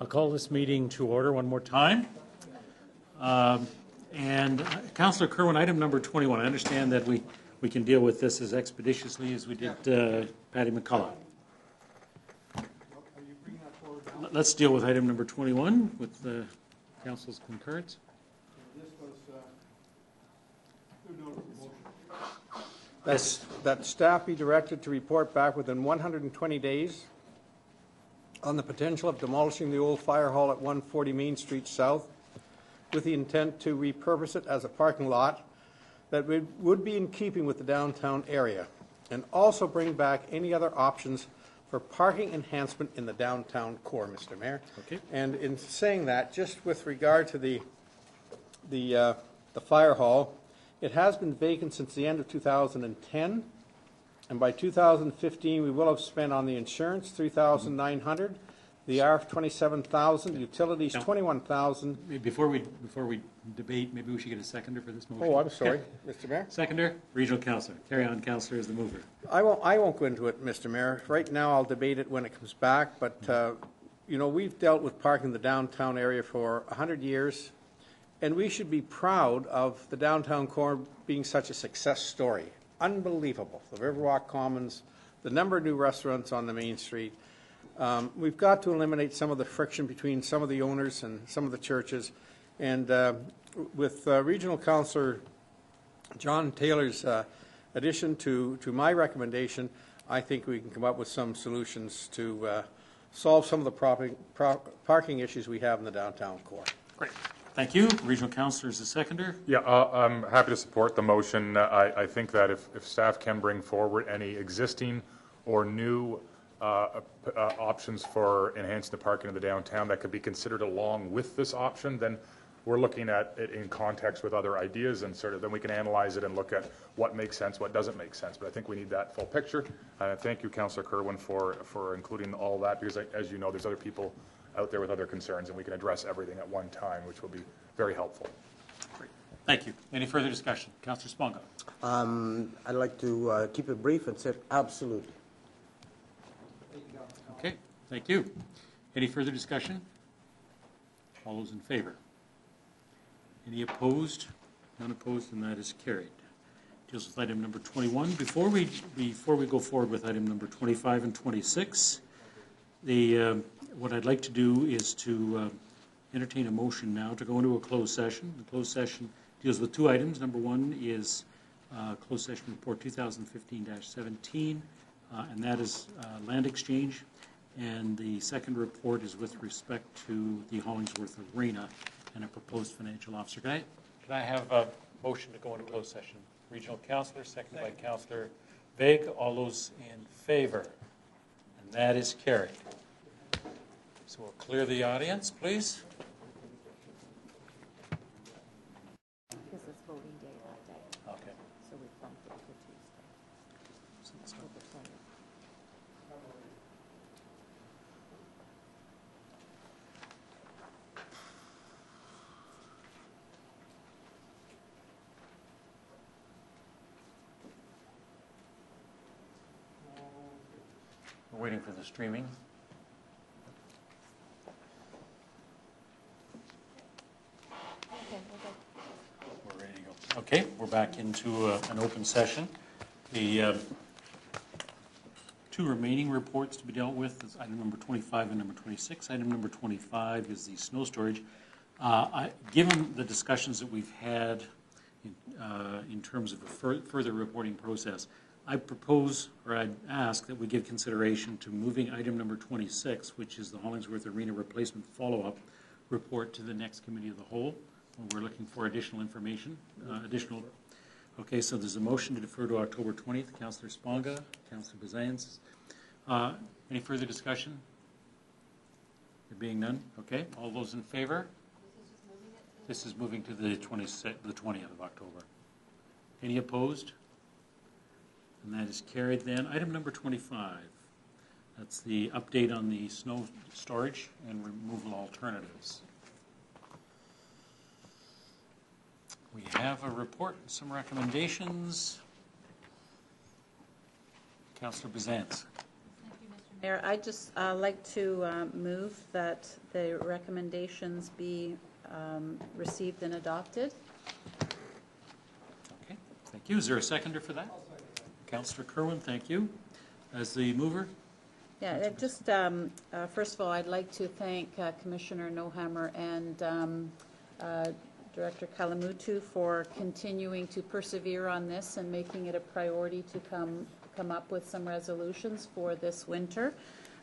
I'll call this meeting to order one more time. Um, And uh, Councillor Kerwin, item number 21, I understand that we, we can deal with this as expeditiously as we did uh, Patty McCullough. Let- Let's deal with item number 21 with the council's concurrence. That's, that staff be directed to report back within 120 days on the potential of demolishing the old fire hall at 140 Main Street South with the intent to repurpose it as a parking lot that would, would be in keeping with the downtown area, and also bring back any other options for parking enhancement in the downtown core, Mr. Mayor. Okay. And in saying that, just with regard to the, the, uh, the fire hall, it has been vacant since the end of 2010, and by 2015, we will have spent on the insurance 3,900, the RF 27,000, utilities No. 21,000. Before we, before we debate, maybe we should get a seconder for this motion. Oh, I'm sorry, Okay. Mr. Mayor. Seconder, regional councillor. Carry on, councillor, is the mover. I won't, I won't go into it, Mr. Mayor. Right now, I'll debate it when it comes back, but, uh, you know, we've dealt with parking in the downtown area for 100 years, and we should be proud of the downtown core being such a success story. Unbelievable. The Riverwalk Commons, the number of new restaurants on the main street. Um, We've got to eliminate some of the friction between some of the owners and some of the churches. And uh, with uh, Regional Councillor John Taylor's uh, addition to, to my recommendation, I think we can come up with some solutions to uh, solve some of the parking issues we have in the downtown core. Great. Thank you. Regional councillor is the seconder. Yeah, uh, I'm happy to support the motion. Uh, I, I think that if, if staff can bring forward any existing or new uh, uh, options for enhancing the parking in the downtown that could be considered along with this option, then we're looking at it in context with other ideas and sort of, then we can analyze it and look at what makes sense, what doesn't make sense. But I think we need that full picture. Uh, Thank you, Councillor Kerwin, for, for including all that, because as you know, there's other people out there with other concerns, and we can address everything at one time, which will be very helpful. Thank you. Any further discussion? Councillor Sponga. Um, I'd like to uh, keep it brief and say absolutely. Okay, thank you. Any further discussion? All those in favor? Any opposed? None opposed, and that is carried. Deals with item number 21. Before we, before we go forward with item number 25 and 26, the, um, what I'd like to do is to uh, entertain a motion now to go into a closed session. The closed session deals with two items. Number one is uh, closed session report 2015-17, uh, and that is uh, land exchange. And the second report is with respect to the Hollingsworth Arena and a proposed financial officer. Can I, can I have a motion to go into closed session? Regional Councillor, seconded by Councillor Vegh. All those in favor? And that is carried. So we'll clear the audience, please. Because it's voting day that day, Okay. so we bumped it to Tuesday. October 20th. We're waiting for the streaming. We're ready to go. Okay, we're back into uh, an open session. The uh, two remaining reports to be dealt with is item number 25 and number 26. Item number 25 is the snow storage. Uh, I- Given the discussions that we've had in- uh, in terms of a fur- further reporting process, I propose, or I'd ask that we give consideration to moving item number 26, which is the Hollingsworth Arena Replacement Follow-Up Report to the next committee of the whole, we're looking for additional information, uh, additional, okay, so there's a motion to defer to October 20th. Councillor Sponga, Councillor Bisanz. Uh, Any further discussion? There being none, okay, all those in favor? This is moving to the 26th, the 20th of October. Any opposed? And that is carried then. Item number 25, that's the update on the snow storage and removal alternatives. We have a report, and some recommendations. Councillor Bisanz. Mayor, I'd just uh, like to uh, move that the recommendations be um, received and adopted. Okay, thank you. Is there a seconder for that? Councillor Kerwin, thank you. As the mover? Yeah, just, um, uh, first of all, I'd like to thank uh, Commissioner Noehammer and um, uh, Director Kalamutu for continuing to persevere on this and making it a priority to come, come up with some resolutions for this winter.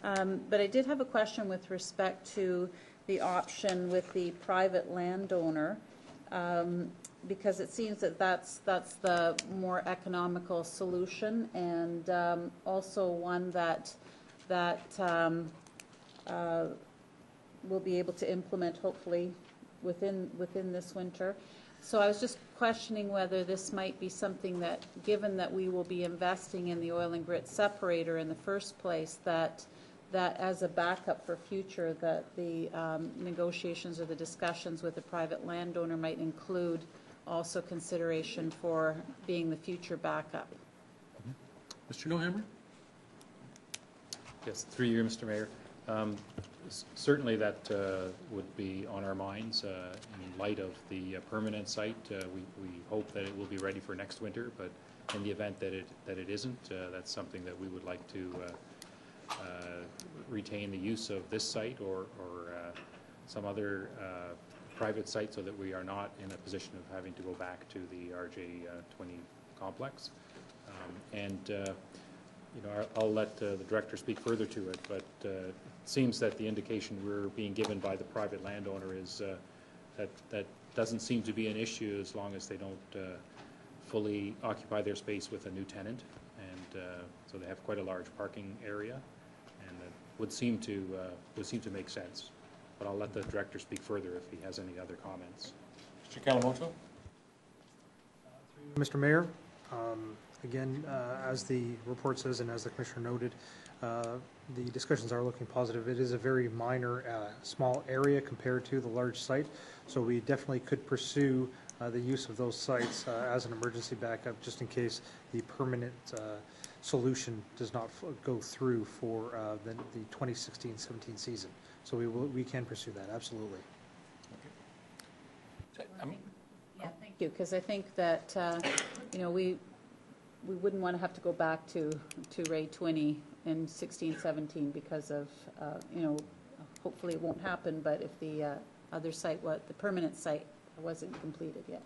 Um, But I did have a question with respect to the option with the private landowner, um, because it seems that that's, that's the more economical solution, and um, also one that, that um, uh, we'll be able to implement hopefully within, within this winter. So I was just questioning whether this might be something that, given that we will be investing in the oil and grit separator in the first place, that, that as a backup for future, that the um, negotiations or the discussions with the private landowner might include also consideration for being the future backup. Mr. Noehammer? Yes, through you, Mr. Mayor. Um, s- Certainly that uh, would be on our minds uh, in light of the uh, permanent site. Uh, We we hope that it will be ready for next winter, but in the event that it, that it isn't, uh, that's something that we would like to retain the use of this site or or some other private site so that we are not in a position of having to go back to the Ray Twinney complex. Um, And you know, I'll- let uh, the director speak further to it, but uh, seems that the indication we're being given by the private landowner is uh, that that doesn't seem to be an issue as long as they don't uh, fully occupy their space with a new tenant. And uh, so they have quite a large parking area, and it would seem to, uh, would seem to make sense. But I'll let the director speak further if he has any other comments. Mr. Kalamoto? Mr. Mayor, um, again, uh, as the report says and as the Commissioner noted, uh, the discussions are looking positive. It is a very minor, uh, small area compared to the large site, so we definitely could pursue uh, the use of those sites uh, as an emergency backup, just in case the permanent uh, solution does not f- go through for uh, the the 2016-17 season. So we will, we can pursue that, absolutely. Yeah, thank you, because I think that, uh, you know, we, we wouldn't want to have to go back to, to Ray Twinney in 16, 17 because of, uh, you know, hopefully it won't happen, but if the uh, other site, what, the permanent site wasn't completed yet.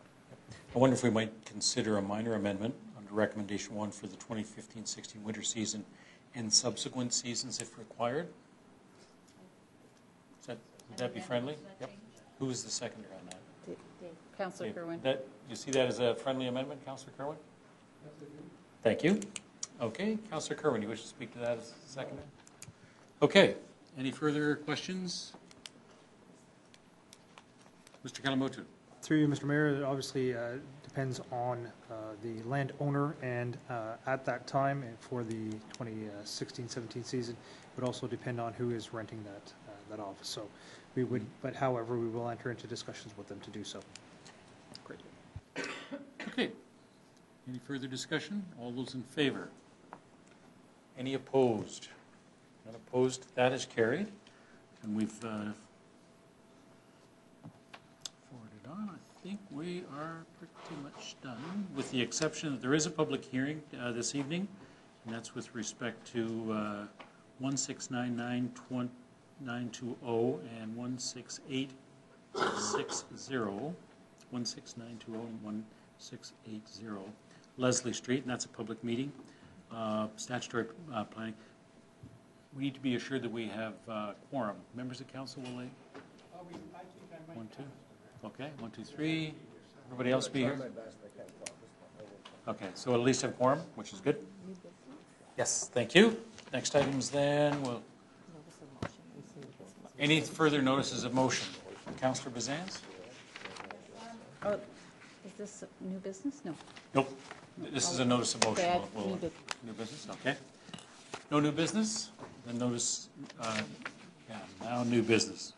I wonder if we might consider a minor amendment under recommendation one for the 2015-16 winter season and subsequent seasons if required? Is that, would that be friendly? Yep. Who is the seconder on that? Councillor Okay, Kerwin? That, you see that as a friendly amendment, Councillor Kerwin? Thank you. Okay, Councillor Kerwin, you wish to speak to that as a second? Okay, any further questions? Mr. Kalamoto? Through you, Mr. Mayor, it obviously uh, depends on uh, the landowner, and uh, at that time, and for the 2016-17 season, it would also depend on who is renting that, uh, that office. So we would, but however, we will enter into discussions with them to do so. Great. (coughs) Okay. Any further discussion? All those in favor? Any opposed? Not opposed, that is carried. And we've uh, forwarded on. I think we are pretty much done, with the exception that there is a public hearing uh, this evening, and that's with respect to uh, 1699 920 and 16860, 16920 and 1680 Leslie Street, and that's a public meeting, uh, statutory uh, planning. We need to be assured that we have uh, quorum. Members of council will they? One, two. Okay, one, two, three. Everybody else be here? Okay, so at least have quorum, which is good. Yes, thank you. Next items then, we'll, any further notices of motion? Councillor Bisanz? Oh, is this new business? No. Nope. This is a notice of motion. Okay, I We'll- we'll- need. New business, okay. No new business? Then notice, uh, yeah, now new business.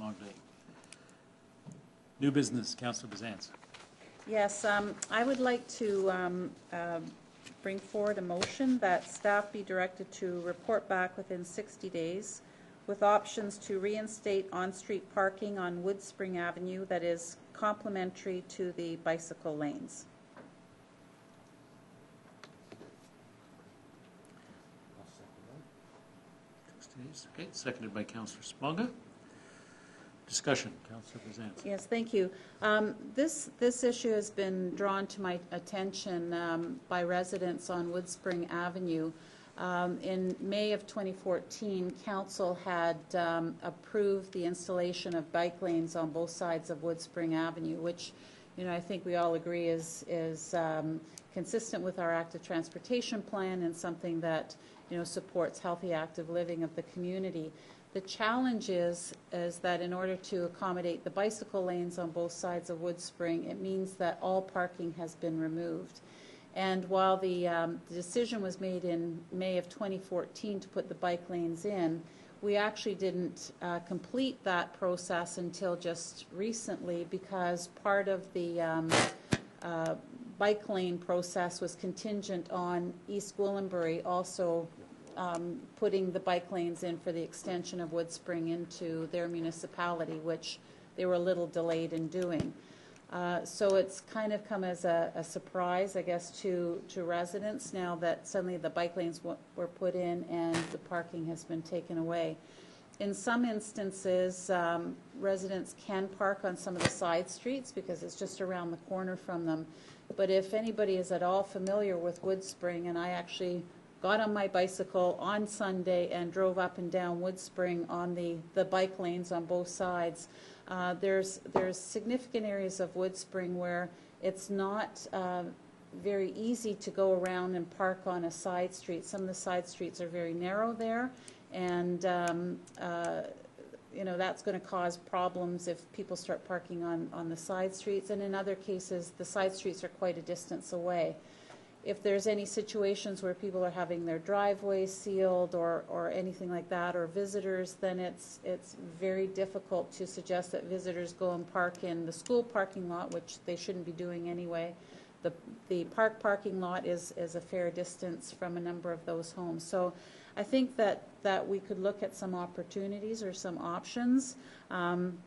Long day. New business, Councillor Bisanz. Yes, um, I would like to um, um, bring forward a motion that staff be directed to report back within 60 days with options to reinstate on-street parking on Woodspring Avenue that is complementary to the bicycle lanes. Okay, seconded by Councillor Sponga. Discussion, Councillor Bisanz. Yes, thank you. Um, This, this issue has been drawn to my attention um, by residents on Woodspring Avenue. Um, In May of 2014, council had um, approved the installation of bike lanes on both sides of Woodspring Avenue, which, you know, I think we all agree is, is um, consistent with our active transportation plan and something that, you know, supports healthy, active living of the community. The challenge is, is that in order to accommodate the bicycle lanes on both sides of Woodspring, it means that all parking has been removed. And while the, um, the decision was made in May of 2014 to put the bike lanes in, we actually didn't uh, complete that process until just recently because part of the um, uh, bike lane process was contingent on East Gwillimbury also um, putting the bike lanes in for the extension of Woodspring into their municipality, which they were a little delayed in doing. Uh, So it's kind of come as a, a surprise, I guess, to, to residents now that suddenly the bike lanes were put in and the parking has been taken away. In some instances, um, residents can park on some of the side streets because it's just around the corner from them. But if anybody is at all familiar with Woodspring, and I actually got on my bicycle on Sunday and drove up and down Woodspring on the, the bike lanes on both sides, uh, there's, there's significant areas of Woodspring where it's not uh, very easy to go around and park on a side street. Some of the side streets are very narrow there, and um, uh, you know that's going to cause problems if people start parking on, on the side streets. And in other cases, the side streets are quite a distance away. If there's any situations where people are having their driveways sealed or, or anything like that, or visitors, then it's, it's very difficult to suggest that visitors go and park in the school parking lot, which they shouldn't be doing anyway. The, the park parking lot is, is a fair distance from a number of those homes. So I think that, that we could look at some opportunities or some options. Um,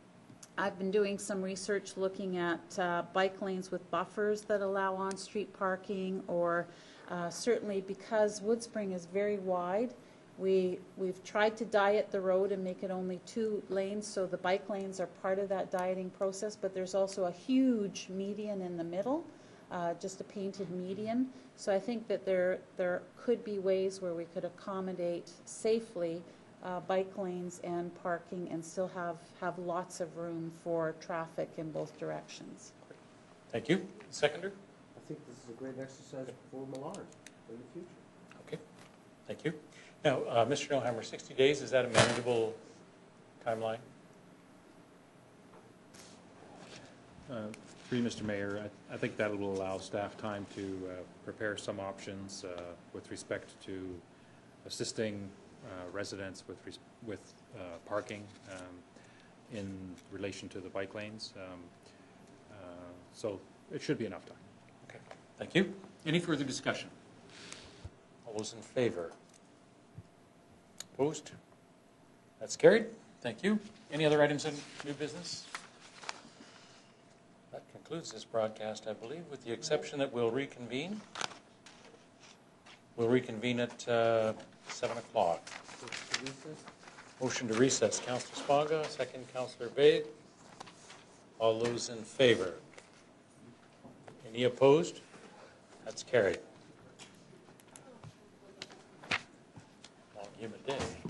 I've been doing some research looking at uh, bike lanes with buffers that allow on-street parking, or uh, certainly because Woodspring is very wide, we, we've tried to diet the road and make it only two lanes, so the bike lanes are part of that dieting process, but there's also a huge median in the middle, uh, just a painted median. So I think that there, there could be ways where we could accommodate safely uh, bike lanes and parking and still have, have lots of room for traffic in both directions. Thank you. Seconder? I think this is a great exercise for Millard in the future. Okay, thank you. Now, uh, Mr. Noehammer, 60 days, is that a manageable timeline? Uh, Mr. Mayor, I- I think that will allow staff time to uh, prepare some options uh, with respect to assisting uh, residents with, with uh, parking um, in relation to the bike lanes. Um, uh, So it should be enough time. Okay, thank you. Any further discussion? All those in favor? Opposed? That's carried. Thank you. Any other items in new business? Concludes this broadcast, I believe, with the exception that we'll reconvene. We'll reconvene at uh, 7 o'clock. Motion to recess. Councillor Sponga, second Councillor Vegh. All those in favor? Any opposed? That's carried. Long humid day.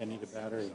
I need a battery.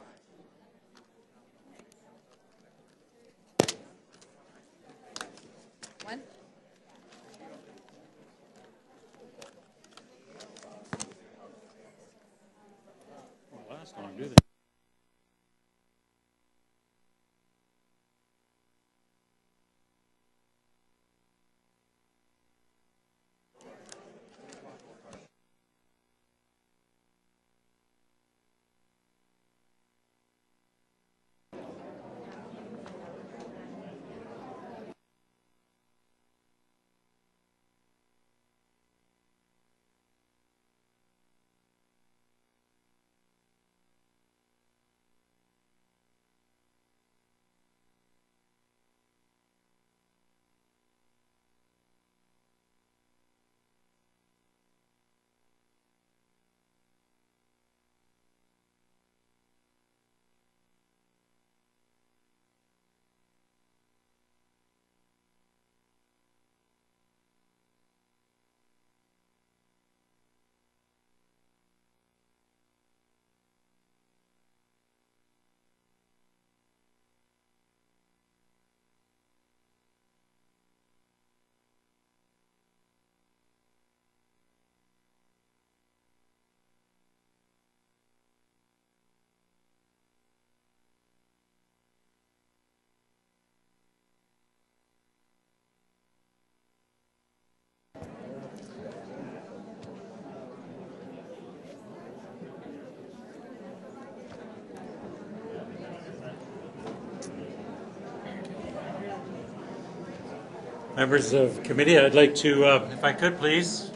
Members of committee, I'd like to, uh, if I could, please,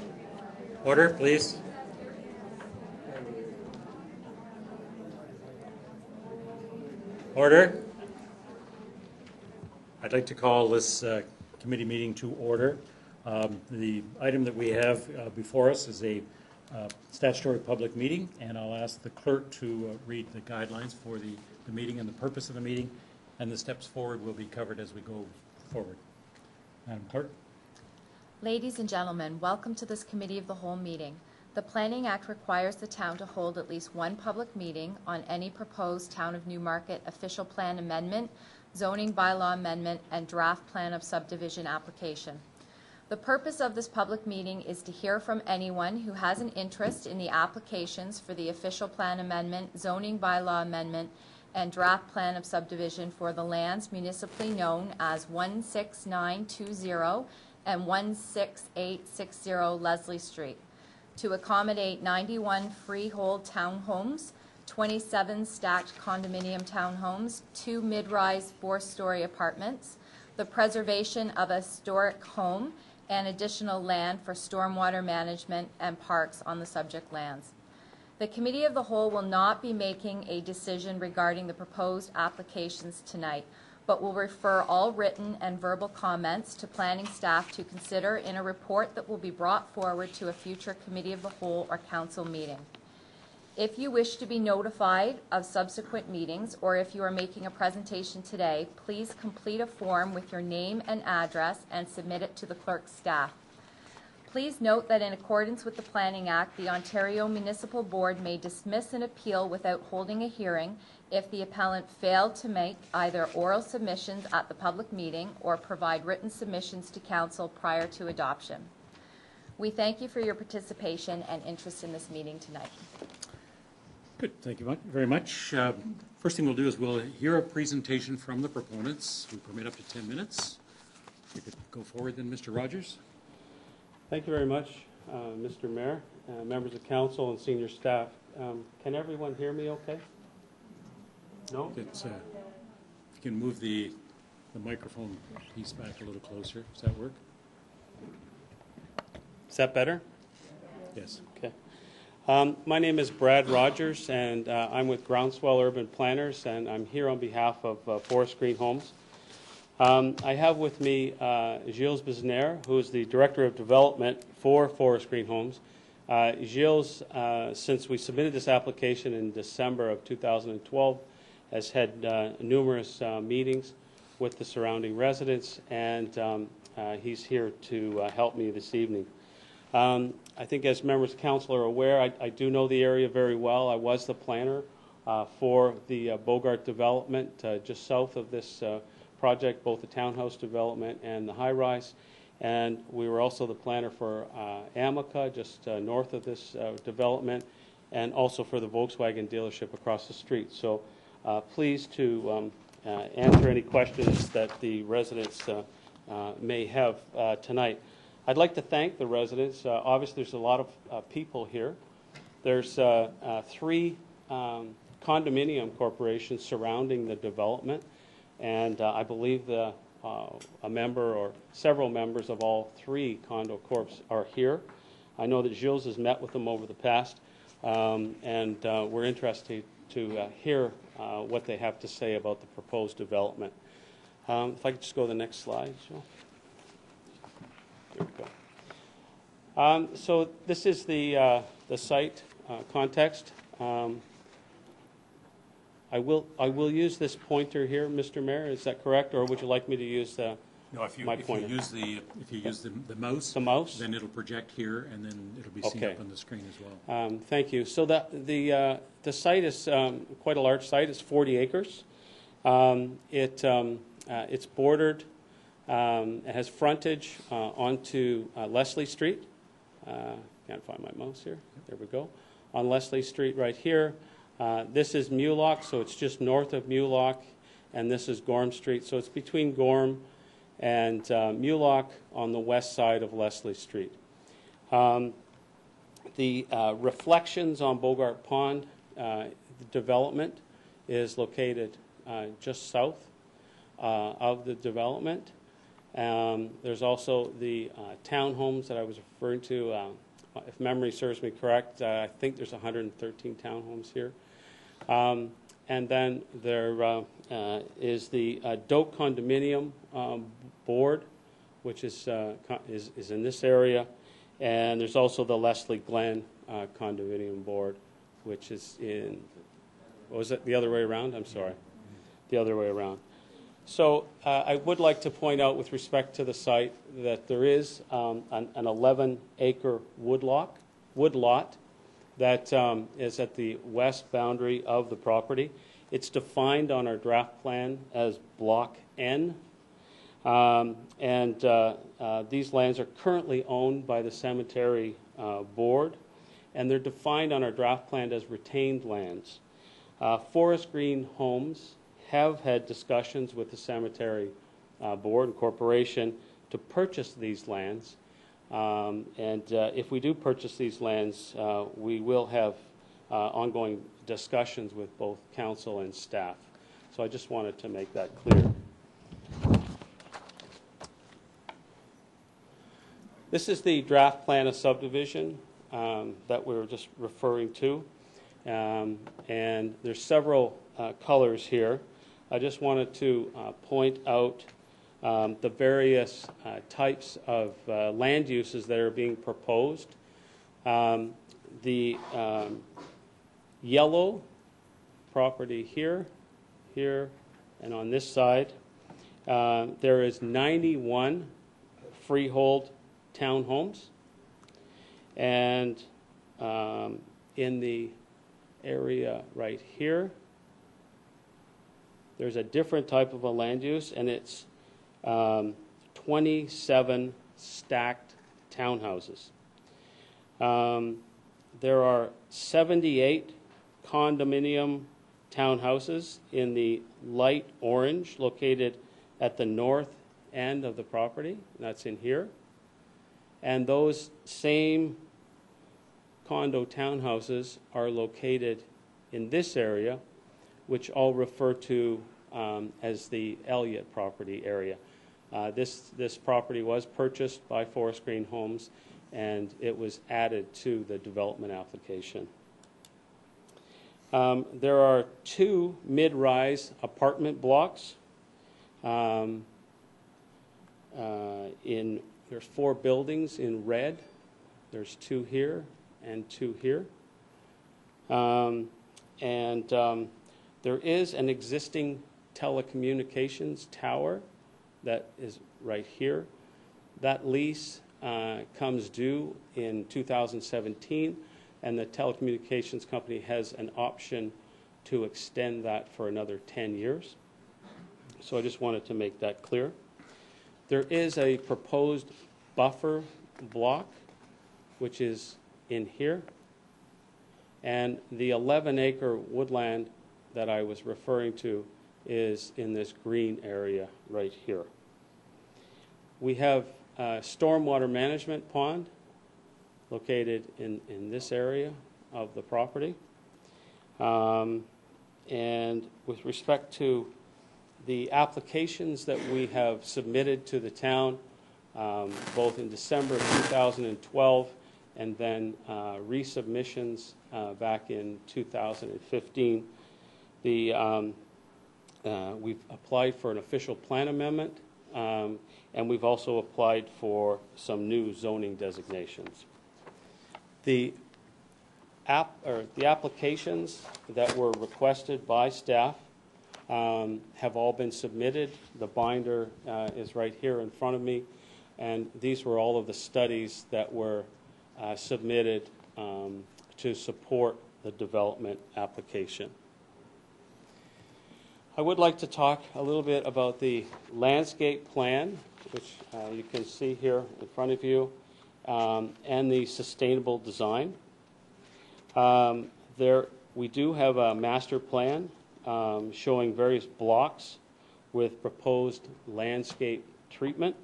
order, please. Order. I'd like to call this uh, committee meeting to order. Um, The item that we have uh, before us is a uh, statutory public meeting, and I'll ask the clerk to uh, read the guidelines for the, the meeting and the purpose of the meeting, and the steps forward will be covered as we go forward. Madam Clerk? Ladies and gentlemen, welcome to this Committee of the Whole meeting. The Planning Act requires the town to hold at least one public meeting on any proposed Town of Newmarket official plan amendment, zoning bylaw amendment, and draft plan of subdivision application. The purpose of this public meeting is to hear from anyone who has an interest in the applications for the official plan amendment, zoning bylaw amendment, and draft plan of subdivision for the lands municipally known as 16920 and 16860 Leslie Street, to accommodate 91 freehold townhomes, 27 stacked condominium townhomes, two mid-rise four-story apartments, the preservation of a historic home, and additional land for stormwater management and parks on the subject lands. The Committee of the Whole will not be making a decision regarding the proposed applications tonight, but will refer all written and verbal comments to planning staff to consider in a report that will be brought forward to a future Committee of the Whole or council meeting. If you wish to be notified of subsequent meetings, or if you are making a presentation today, please complete a form with your name and address and submit it to the clerk's staff. Please note that in accordance with the Planning Act, the Ontario Municipal Board may dismiss an appeal without holding a hearing if the appellant failed to make either oral submissions at the public meeting or provide written submissions to council prior to adoption. We thank you for your participation and interest in this meeting tonight. Good, thank you very much. Uh, First thing we'll do is we'll hear a presentation from the proponents. We permit up to 10 minutes. You could go forward then, Mr. Rogers. Thank you very much, uh, Mr. Mayor, uh, members of council and senior staff. Um, Can everyone hear me okay? No? It's, uh, If you can move the, the microphone piece back a little closer, does that work? Is that better? Yes. Okay. Um, My name is Brad Rogers, and uh, I'm with Groundswell Urban Planners, and I'm here on behalf of uh, Forest Green Homes. Um, I have with me uh, Gilles Bisner, who is the Director of Development for Forest Green Homes. Uh, Gilles, uh, since we submitted this application in December of 2012, has had uh, numerous uh, meetings with the surrounding residents, and um, uh, he's here to uh, help me this evening. Um, I think as members of council are aware, I, I do know the area very well. I was the planner for the Bogart development just south of this project, both the townhouse development and the high-rise. And we were also the planner for uh, Amica, just uh, north of this uh, development, and also for the Volkswagen dealership across the street. So uh, pleased to um, uh, answer any questions that the residents uh, may have tonight. I'd like to thank the residents. Obviously, there's a lot of people here. There's three um, condominium corporations surrounding the development, and uh, I believe the, uh, a member or several members of all three condo corps are here. I know that Gilles has met with them over the past, um, and uh, we're interested to hear what they have to say about the proposed development. Um, If I could just go to the next slide, Gilles. There we go. Um, So this is the, uh, the site uh, context. Um, I will, I will use this pointer here, Mr. Mayor, is that correct? Or would you like me to use the, No, if you, my if you pointer? use the, if you use the the mouse. The mouse? Then it'll project here, and then it'll be seen Okay. up on the screen as well. Um, Thank you. So the, the, uh, the site is um, quite a large site, it's 40 acres. Um, It, um, uh, it's bordered, um, it has frontage uh, onto uh, Leslie Street. Uh, Can't find my mouse here, there we go. On Leslie Street right here. Uh, This is Mulock, so it's just north of Mulock, and this is Gorham Street. So it's between Gorham and uh, Mulock on the west side of Leslie Street. Um, the uh, reflections on Bogart Pond uh, development is located uh, just south of the development. Um, There's also the townhomes that I was referring to. If memory serves me correct, uh, I think there's 113 townhomes here. Um, And then there uh, uh, is the uh, Doak Condominium um, Board, which is, uh, is is in this area. And there's also the Leslie Glenn uh, Condominium Board, which is in, was it the other way around? I'm sorry. The other way around. So uh, I would like to point out with respect to the site that there is um, an 11-acre woodlock, woodlot that um, is at the west boundary of the property. It's defined on our draft plan as Block N. Um, And uh, uh, these lands are currently owned by the cemetery uh, board, and they're defined on our draft plan as retained lands. Uh, Forest Green Homes have had discussions with the cemetery uh, board and corporation to purchase these lands. Um, And uh, if we do purchase these lands, uh, we will have uh, ongoing discussions with both council and staff. So I just wanted to make that clear. This is the draft plan of subdivision um, that we were just referring to. Um, And there's several uh, colors here. I just wanted to uh, point out um, the various uh, types of uh, land uses that are being proposed. Um, The um, yellow property here, here, and on this side, uh, there is 91 freehold townhomes. And um, in the area right here, there's a different type of a land use, and it's um, 27 stacked townhouses. Um, There are 78 condominium townhouses in the light orange located at the north end of the property. That's in here. And those same condo townhouses are located in this area, which I'll refer to um, as the Elliott property area. Uh, This, this property was purchased by Forest Green Homes, and it was added to the development application. Um, There are two mid-rise apartment blocks. Um, uh, In, there's four buildings in red. There's two here and two here. Um, And um, there is an existing telecommunications tower that is right here. That lease uh, comes due in 2017, and the telecommunications company has an option to extend that for another 10 years. So I just wanted to make that clear. There is a proposed buffer block, which is in here. And the 11-acre woodland that I was referring to is in this green area right here. We have a stormwater management pond located in, in this area of the property. Um, And with respect to the applications that we have submitted to the town, um, both in December of 2012 and then uh, resubmissions uh, back in 2015, the, um, uh, we've applied for an official plan amendment, um, and we've also applied for some new zoning designations. The app, or the applications that were requested by staff um, have all been submitted. The binder uh, is right here in front of me, and these were all of the studies that were uh, submitted um, to support the development application. I would like to talk a little bit about the landscape plan, which uh, you can see here in front of you, um, and the sustainable design. Um, There, we do have a master plan um, showing various blocks with proposed landscape treatment.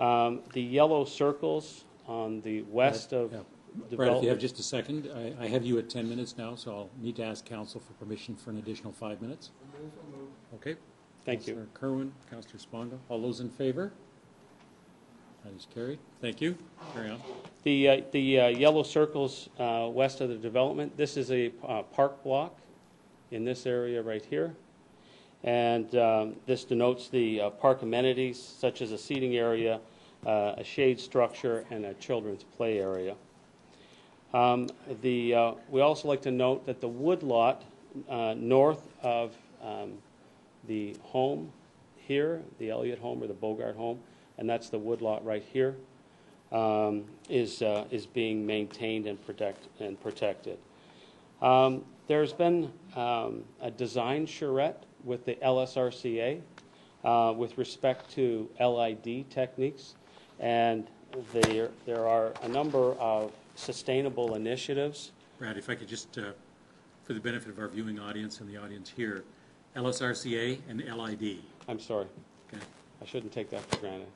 Um, The yellow circles on the west of Yeah. Brad, if you have just a second, I, I have you at 10 minutes now, so I'll need to ask council for permission for an additional five minutes. Okay. Thank you. Councillor Kerwin, Councillor Sponga, all those in favor? That is carried. Thank you. Carry on. The, uh, the uh, yellow circles uh, west of the development, this is a uh, park block in this area right here. And um, this denotes the uh, park amenities such as a seating area, uh, a shade structure, and a children's play area. Um, The, uh, we also like to note that the wood lot uh, north of um, the home here, the Elliott home or the Bogart home, and that's the wood lot right here, um, is, uh, is being maintained and protect, and protected. Um, There's been um, a design charrette with the LSRCA uh, with respect to LID techniques, and there, there are a number of sustainable initiatives. Brad, if I could just, uh, for the benefit of our viewing audience and the audience here, LSRCA and LID. I'm sorry. Okay. I shouldn't take that for granted.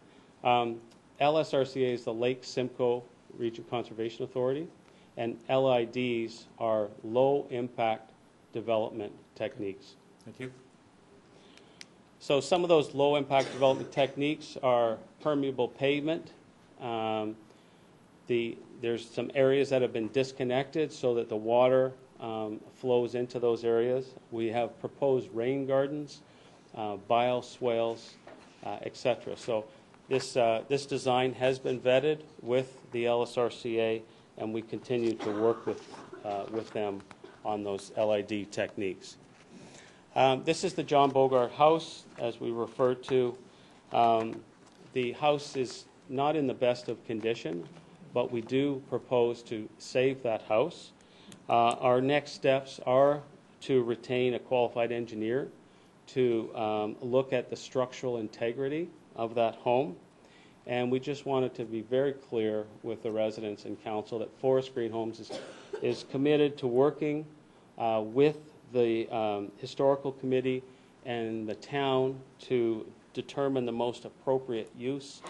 Um, LSRCA is the Lake Simcoe Region Conservation Authority, and LIDs are low-impact development techniques. Thank you. So some of those low-impact development techniques are permeable pavement. Um, The, there's some areas that have been disconnected so that the water um, flows into those areas. We have proposed rain gardens, uh, bioswales, uh, et cetera. So this, uh, this design has been vetted with the LSRCA, and we continue to work with, uh, with them on those LID techniques. Um, This is the John Bogart House, as we referred to. Um, The house is not in the best of condition, but we do propose to save that house. Uh, Our next steps are to retain a qualified engineer to um, look at the structural integrity of that home. And we just wanted to be very clear with the residents and council that Forest Green Homes is, is committed to working uh, with the um, historical committee and the town to determine the most appropriate use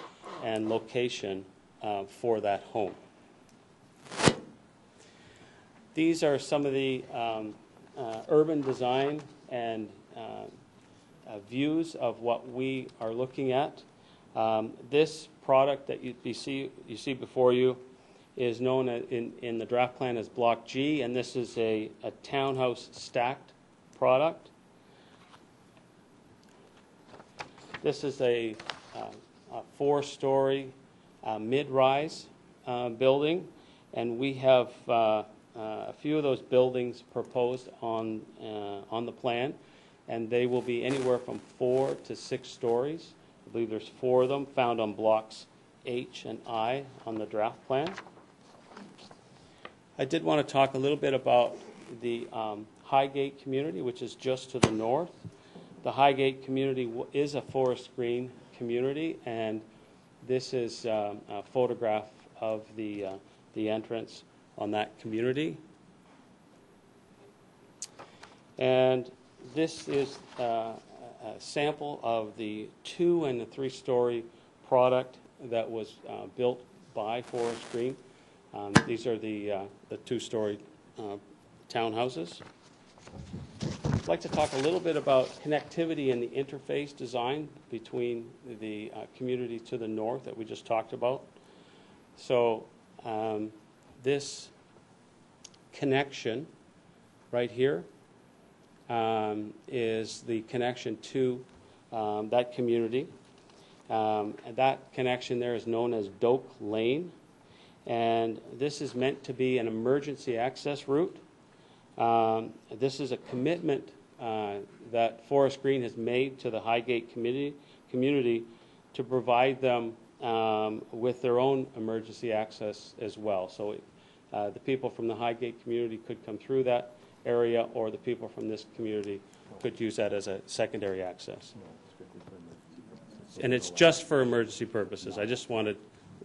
and location uh, for that home. These are some of the um, uh, urban design and uh, uh, views of what we are looking at. Um, This product that you you see, you see before you is known in, in the draft plan as Block G, and this is a, a townhouse stacked product. This is a, uh, a four-story uh, mid-rise uh, building, and we have uh, uh, a few of those buildings proposed on, uh, on the plan, and they will be anywhere from four to six stories. I believe there's four of them found on blocks H and I on the draft plan. I did want to talk a little bit about the um, Highgate community, which is just to the north. The Highgate community is a forest green community, and this is um, a photograph of the, uh, the entrance on that community. And this is uh, a sample of the two and the three-story product that was uh, built by Forest Green. Um, These are the, uh, the two-story uh, townhouses. I'd like to talk a little bit about connectivity and the interface design between the uh, community to the north that we just talked about. So um, this connection right here um, is the connection to um, that community. Um, that connection there is known as Doak Lane. And this is meant to be an emergency access route. Um, this is a commitment uh, that Forest Green has made to the Highgate community, community to provide them um, with their own emergency access as well. So uh, the people from the Highgate community could come through that area, or the people from this community could use that as a secondary access. And it's just for emergency purposes. I just wanted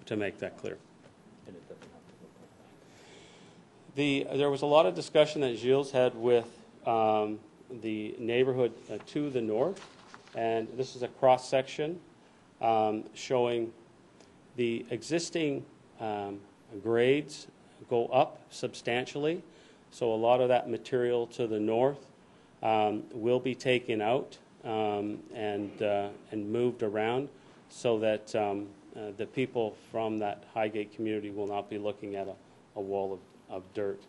to make that clear. The, there was a lot of discussion that Gilles had with um, the neighborhood uh, to the north, and this is a cross-section um, showing the existing um, grades go up substantially, so a lot of that material to the north um, will be taken out um, and, uh, and moved around so that um, uh, the people from that Highgate community will not be looking at a, a wall of, of dirt.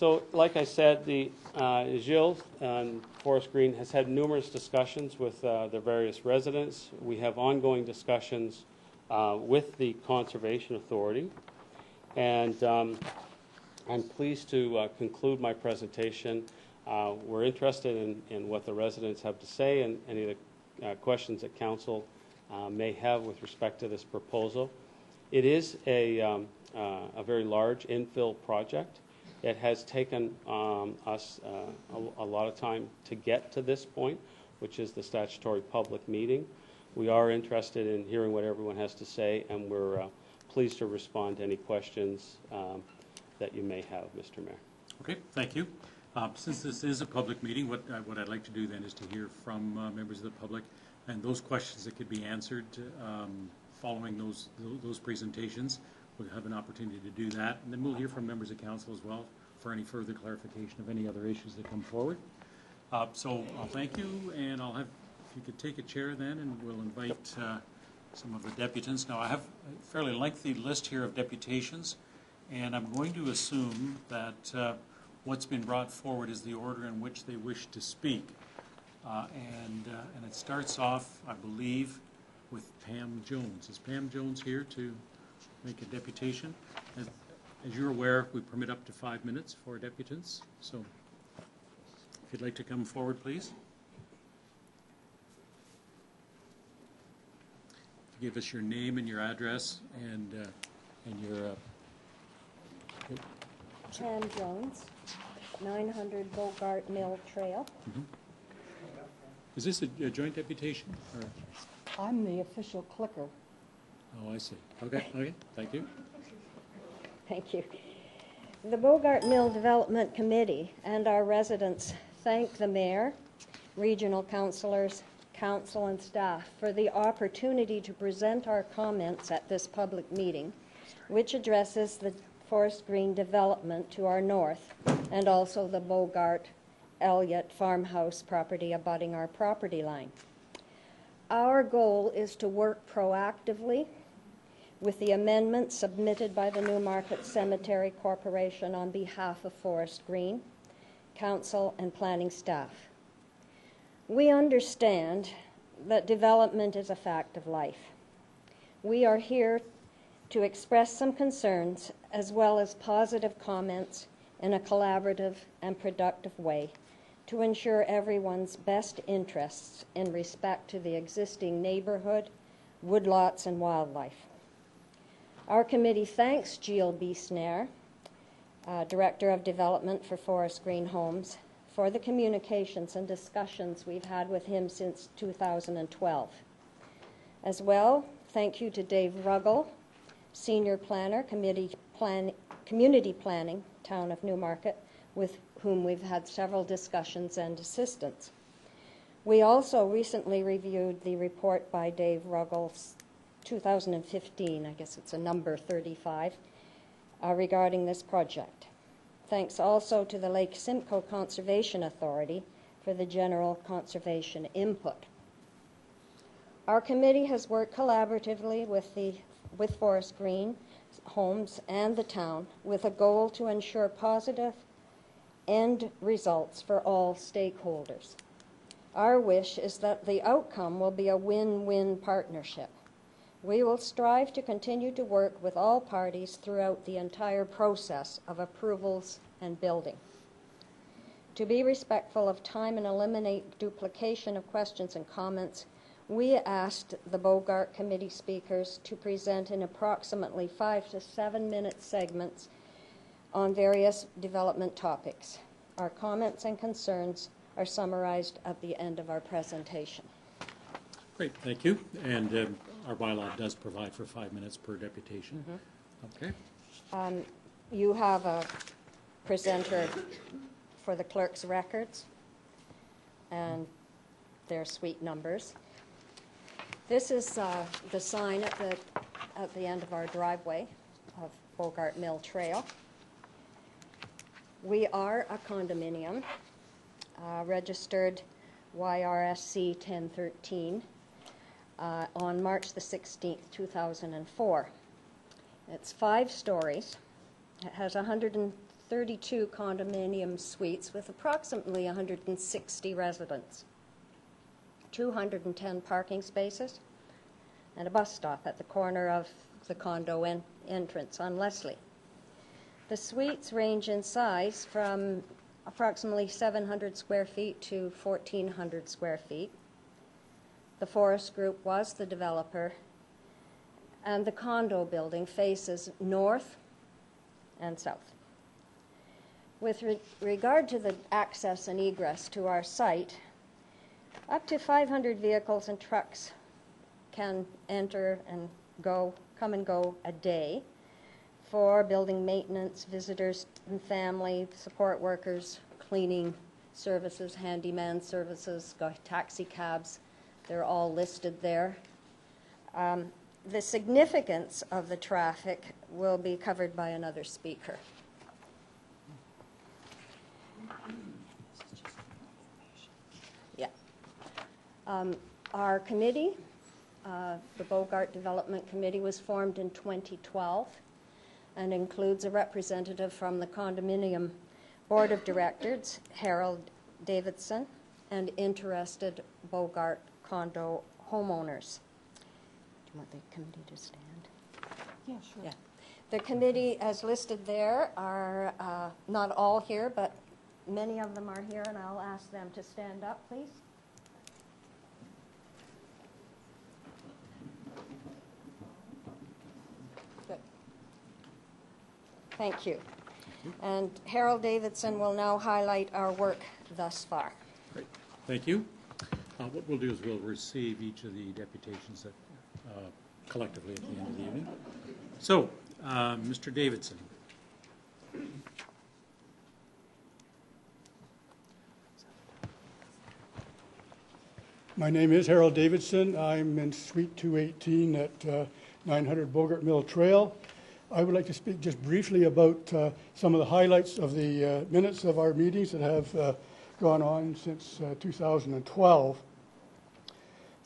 So, like I said, the uh, Gilles and Forest Green has had numerous discussions with uh, the various residents. We have ongoing discussions uh, with the Conservation Authority, and um, I'm pleased to uh, conclude my presentation. Uh, we're interested in, in what the residents have to say and any of the uh, questions that council uh, may have with respect to this proposal. It is a, um, a very large infill project. It has taken um, us uh, a, a lot of time to get to this point, which is the statutory public meeting. We are interested in hearing what everyone has to say, and we're uh, pleased to respond to any questions um, that you may have, Mr. Mayor. Okay, thank you. Uh, Since this is a public meeting, what, I- what I'd like to do then is to hear from uh, members of the public, and those questions that could be answered um, following those, those presentations, we'll have an opportunity to do that. And then we'll hear from members of council as well for any further clarification of any other issues that come forward. Uh, So I'll thank you, and I'll have, if you could take a chair then, and we'll invite uh, some of the deputants. Now, I have a fairly lengthy list here of deputations, and I'm going to assume that uh, what's been brought forward is the order in which they wish to speak. Uh, And, uh, and it starts off, I believe, with Pam Jones. Is Pam Jones here to make a deputation? As as you're aware, we permit up to five minutes for deputants, so if you'd like to come forward, please. Give us your name and your address and, uh, and your, uh, Pam Jones, 900 Bogart Mill Trail. mhm. is this a a joint deputation? or- I'm the official clicker. Oh, I see. Okay, okay, thank you. Thank you. The Bogart Mill Development Committee and our residents thank the mayor, regional councilors, council, and staff for the opportunity to present our comments at this public meeting, which addresses the Forest Green development to our north and also the Bogart Elliott farmhouse property abutting our property line. Our goal is to work proactively with the amendment submitted by the Newmarket Cemetery Corporation on behalf of Forest Green, Council, and Planning staff. We understand that development is a fact of life. We are here to express some concerns as well as positive comments in a collaborative and productive way to ensure everyone's best interests in respect to the existing neighborhood, woodlots, and wildlife. Our committee thanks Gilles Bisnaire uh, Director of Development for Forest Green Homes, for the communications and discussions we've had with him since 2012. As well, thank you to Dave Ruggles, Senior Planner, Committee Plan, Community Planning, Town of Newmarket, with whom we've had several discussions and assistance. We also recently reviewed the report by Dave Ruggles, 2015, I guess it's a number 35, uh, regarding this project. Thanks also to the Lake Simcoe Conservation Authority for the general conservation input. Our committee has worked collaboratively with, the, with Forest Green Homes and the town with a goal to ensure positive end results for all stakeholders. Our wish is that the outcome will be a win-win partnership. We will strive to continue to work with all parties throughout the entire process of approvals and building. To be respectful of time and eliminate duplication of questions and comments, we asked the Bogart Committee speakers to present in approximately five to seven minute segments on various development topics. Our comments and concerns are summarized at the end of our presentation. Great, thank you. And um, our bylaw does provide for five minutes per deputation. Okay. Um, You have a presenter for the clerk's records and their suite numbers. This is uh, the sign at the, at the end of our driveway of Bogart Mill Trail. We are a condominium, uh, registered YRSC 1013 uh, on March the 16th, 2004. It's five stories. It has 132 condominium suites with approximately 160 residents, 210 parking spaces, and a bus stop at the corner of the condo en- entrance on Leslie. The suites range in size from approximately 700 square feet to 1,400 square feet. The Forest Group was the developer, and the condo building faces north and south. With re- regard to the access and egress to our site, up to 500 vehicles and trucks can enter and go, come and go a day for building maintenance, visitors and family, support workers, cleaning services, handyman services, taxi cabs. They're all listed there. Um, the significance of the traffic will be covered by another speaker. Yeah. Um, Our committee, uh, the Bogart Development Committee, was formed in 2012 and includes a representative from the condominium board of directors, Harold Davidson, and interested Bogart condo homeowners. Do you want the committee to stand? Yeah, sure. Yeah. The committee, as listed there, are uh, not all here, but many of them are here, and I'll ask them to stand up, please. Good. Thank you. And Harold Davidson will now highlight our work thus far. Great, thank you. Uh, What we'll do is we'll receive each of the deputations that, uh, collectively at the end of the evening. So, uh, Mr. Davidson. My name is Harold Davidson. I'm in Suite 218 at uh, 900 Bogart Mill Trail. I would like to speak just briefly about uh, some of the highlights of the uh, minutes of our meetings that have uh, gone on since uh, 2012.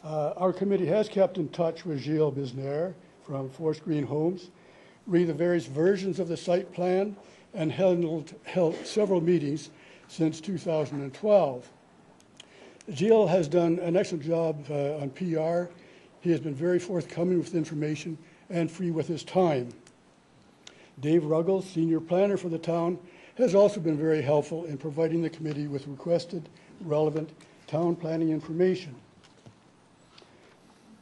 Uh, Our committee has kept in touch with Gilles Bisnaire from Forest Green Homes, read the various versions of the site plan, and held, held several meetings since 2012. Gilles has done an excellent job uh, on PR. He has been very forthcoming with information and free with his time. Dave Ruggles, senior planner for the town, has also been very helpful in providing the committee with requested relevant town planning information.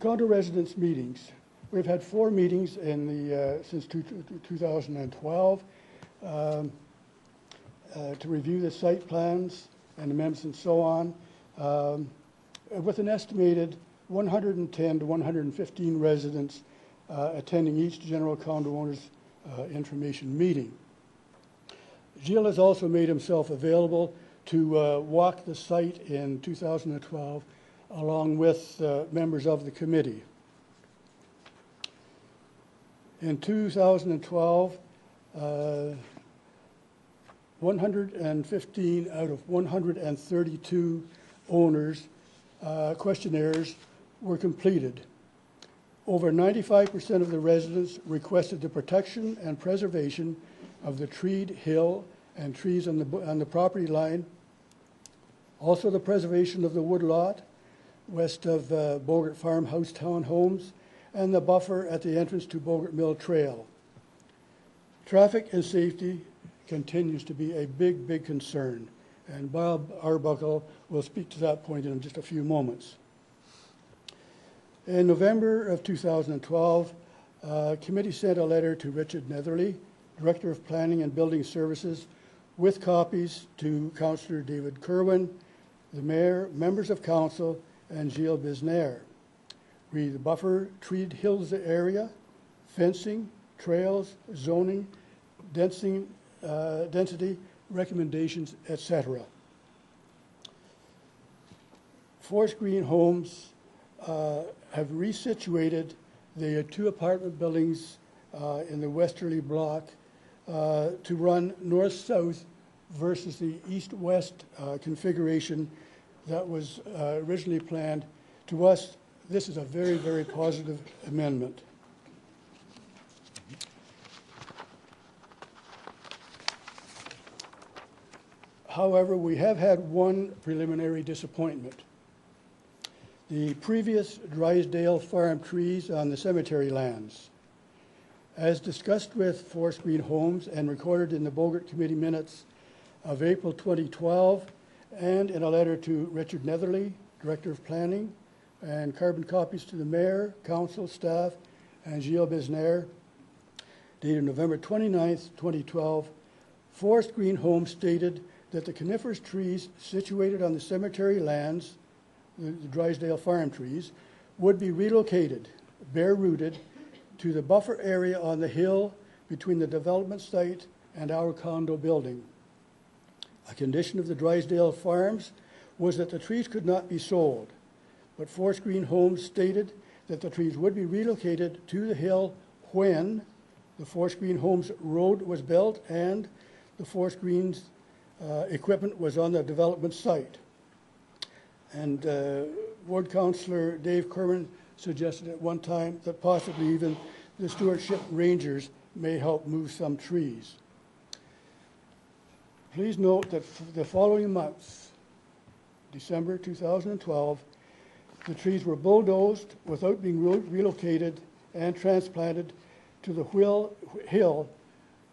Condo residence meetings. We've had four meetings in the, uh, since two- 2012. Um, uh, to review the site plans and amendments and so on, um, with an estimated 110 to 115 residents uh, attending each general condo owners uh, information meeting. Gilles has also made himself available to uh, walk the site in 2012 along with uh, members of the committee. In 2012, uh, 115 out of 132 owners uh, questionnaires were completed. Over 95% of the residents requested the protection and preservation of the treed hill and trees on the, on the property line. Also, the preservation of the woodlot west of uh, Bogart Farmhouse Townhomes and the buffer at the entrance to Bogart Mill Trail. Traffic and safety continues to be a big, big concern, and Bob Arbuckle will speak to that point in just a few moments. In November of 2012, uh, committee sent a letter to Richard Nethery, Director of Planning and Building Services, with copies to Councillor David Kerwin, the mayor, members of council, and Gilles Bisnaire. Read the buffer, treed hills area, fencing, trails, zoning, densing, uh, density, recommendations, etc. Forest Green Homes uh, have resituated the two apartment buildings uh, in the westerly block uh, to run north-south versus the east-west uh, configuration that was uh, originally planned. To us, this is a very, very positive amendment. However, we have had one preliminary disappointment. The previous Drysdale Farm trees on the cemetery lands. As discussed with Forest Green Homes and recorded in the Bogart Committee minutes of April 2012, and in a letter to Richard Nethery, Director of Planning, and carbon copies to the mayor, council, staff, and Gilles Bisnaire, dated November 29, 2012, Forest Green Homes stated that the coniferous trees situated on the cemetery lands, the the Drysdale farm trees, would be relocated, bare rooted, to the buffer area on the hill between the development site and our condo building. A condition of the Drysdale Farms was that the trees could not be sold, but Forest Green Homes stated that the trees would be relocated to the hill when the Forest Green Homes Road was built and the Forest Greens uh, equipment was on the development site. And uh, Ward Councillor Dave Kerwin suggested at one time that possibly even the stewardship rangers may help move some trees. Please note that the following months, December 2012, the trees were bulldozed without being re- relocated and transplanted to the Hill,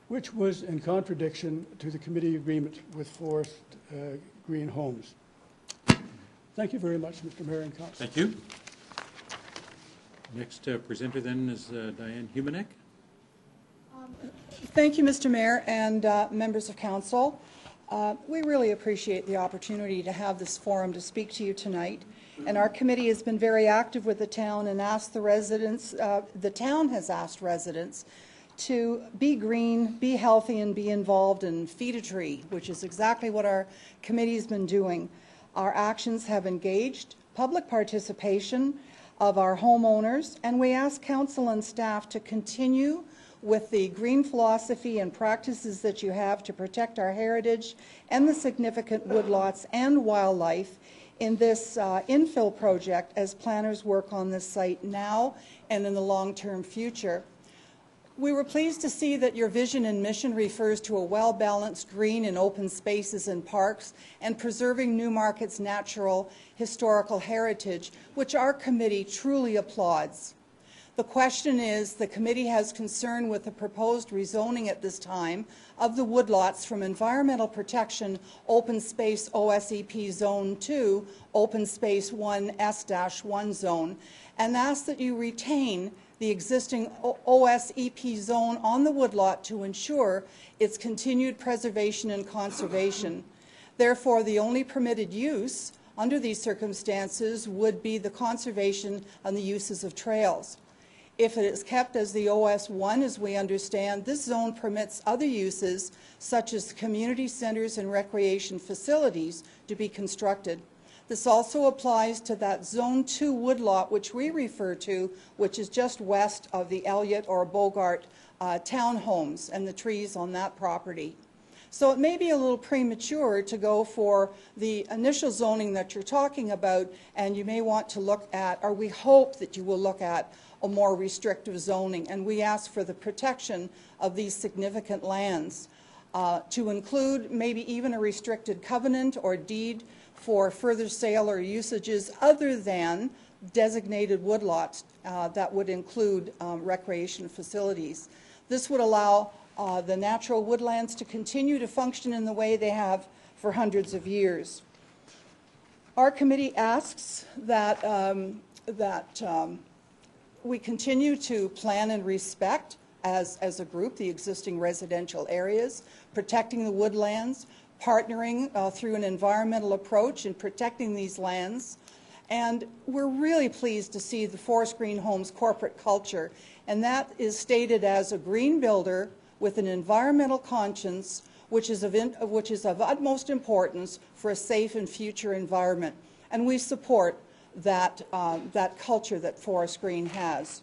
which was in contradiction to the committee agreement with Forest uh, Green Homes. Thank you very much, Mr. Mayor and Council. Thank you. Next uh, presenter then is uh, Diane Humanek. Thank you, Mr. Mayor and uh, members of council. Uh, We really appreciate the opportunity to have this forum to speak to you tonight. And our committee has been very active with the town and asked the residents, uh, the town has asked residents to be green, be healthy, and be involved and feed a tree, which is exactly what our committee's been doing. Our actions have engaged public participation of our homeowners, and we ask council and staff to continue with the green philosophy and practices that you have to protect our heritage and the significant woodlots and wildlife in this uh, infill project as planners work on this site now and in the long-term future. We were pleased to see that your vision and mission refers to a well-balanced green and open spaces and parks and preserving Newmarket's natural historical heritage, which our committee truly applauds. The question is, the committee has concern with the proposed rezoning at this time of the woodlots from environmental protection open space OSEP Zone 2, open space 1 S-1 zone, and asks that you retain the existing OSEP zone on the woodlot to ensure its continued preservation and conservation. Therefore, the only permitted use under these circumstances would be the conservation and the uses of trails. If it is kept as the OS1, as we understand, this zone permits other uses, such as community centers and recreation facilities, to be constructed. This also applies to that Zone 2 woodlot, which we refer to, which is just west of the Elliott or Bogart uh, townhomes and the trees on that property. So it may be a little premature to go for the initial zoning that you're talking about, and you may want to look at, or we hope that you will look at, a more restrictive zoning. And we ask for the protection of these significant lands uh, to include maybe even a restricted covenant or deed for further sale or usages other than designated woodlots uh, that would include um, recreation facilities. This would allow uh, the natural woodlands to continue to function in the way they have for hundreds of years. Our committee asks that, um, that um, we continue to plan and respect as, as a group the existing residential areas, protecting the woodlands, partnering uh, through an environmental approach in protecting these lands. And we're really pleased to see the Forest Green Homes corporate culture, and that is stated as a green builder with an environmental conscience, which is of, in, which is of utmost importance for a safe and future environment. And we support that, um, that culture that Forest Green has.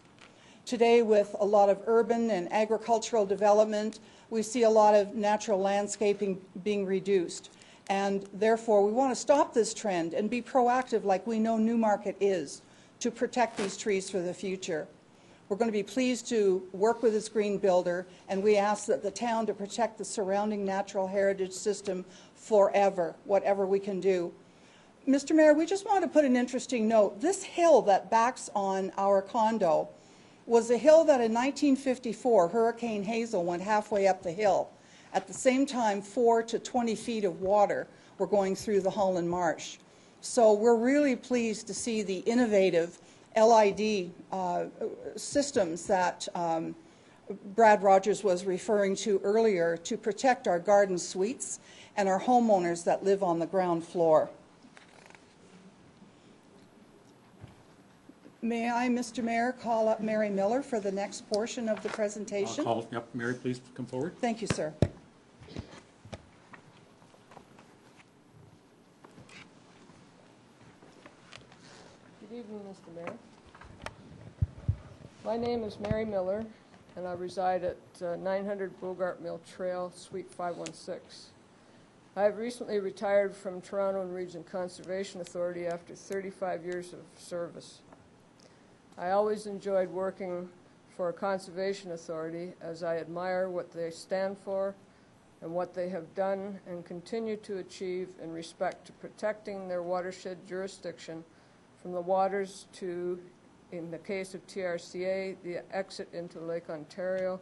Today, with a lot of urban and agricultural development, we see a lot of natural landscaping being reduced. And therefore, we want to stop this trend and be proactive like we know Newmarket is to protect these trees for the future. We're going to be pleased to work with this green builder, and we ask that the town to protect the surrounding natural heritage system forever, whatever we can do. Mr. Mayor, we just want to put an interesting note. This hill that backs on our condo was a hill that in 1954, Hurricane Hazel went halfway up the hill. At the same time, four to 20 feet of water were going through the Holland Marsh. So we're really pleased to see the innovative LID uh, systems that um, Brad Rogers was referring to earlier to protect our garden suites and our homeowners that live on the ground floor. May I, Mr. Mayor, call up Mary Miller for the next portion of the I'll presentation? call, yep, Mary, please come forward. Thank you, sir. Good evening, Mr. Mayor. My name is Mary Miller, and I reside at uh, 900 Bogart Mill Trail, Suite 516. I have recently retired from Toronto and Region Conservation Authority after 35 years of service. I always enjoyed working for a conservation authority as I admire what they stand for and what they have done and continue to achieve in respect to protecting their watershed jurisdiction from the waters to, in the case of TRCA, the exit into Lake Ontario,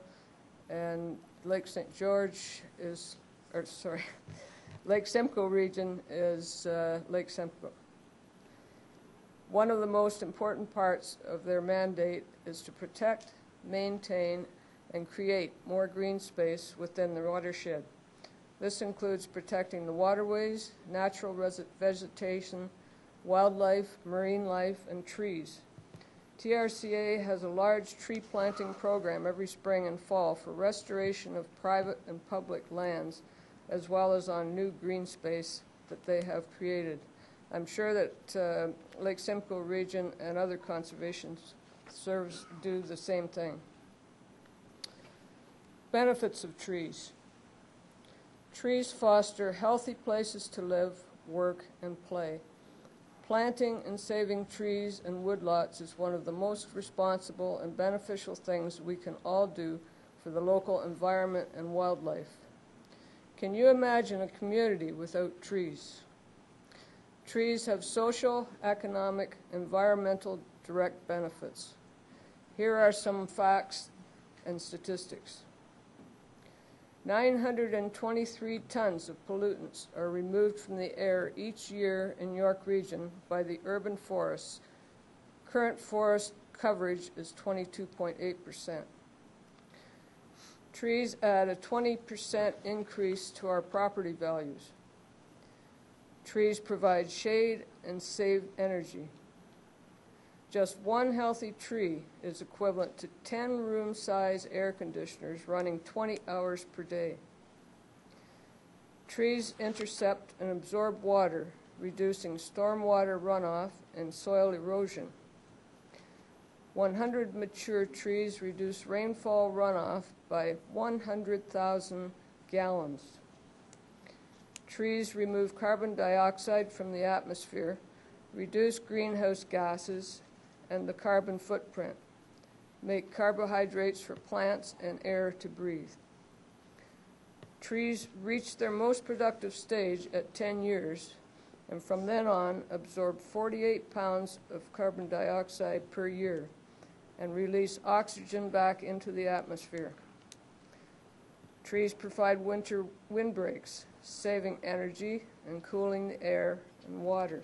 and Lake St. George is, or sorry, (laughs) Lake Simcoe region is uh, Lake Simcoe. One of the most important parts of their mandate is to protect, maintain, and create more green space within the watershed. This includes protecting the waterways, natural vegetation, wildlife, marine life, and trees. TRCA has a large tree planting program every spring and fall for restoration of private and public lands, as well as on new green space that they have created. I'm sure that uh, Lake Simcoe region and other conservation serves do the same thing. Benefits of trees. Trees foster healthy places to live, work, and play. Planting and saving trees and woodlots is one of the most responsible and beneficial things we can all do for the local environment and wildlife. Can you imagine a community without trees? Trees have social, economic, environmental direct benefits. Here are some facts and statistics. 923 tons of pollutants are removed from the air each year in York Region by the urban forests. Current forest coverage is 22.8%. Trees add a 20% increase to our property values. Trees provide shade and save energy. Just one healthy tree is equivalent to 10 room-size air conditioners running 20 hours per day. Trees intercept and absorb water, reducing stormwater runoff and soil erosion. 100 mature trees reduce rainfall runoff by 100,000 gallons. Trees remove carbon dioxide from the atmosphere, reduce greenhouse gases and the carbon footprint, make carbohydrates for plants and air to breathe. Trees reach their most productive stage at 10 years, and from then on absorb 48 pounds of carbon dioxide per year and release oxygen back into the atmosphere. Trees provide winter windbreaks, saving energy and cooling the air and water.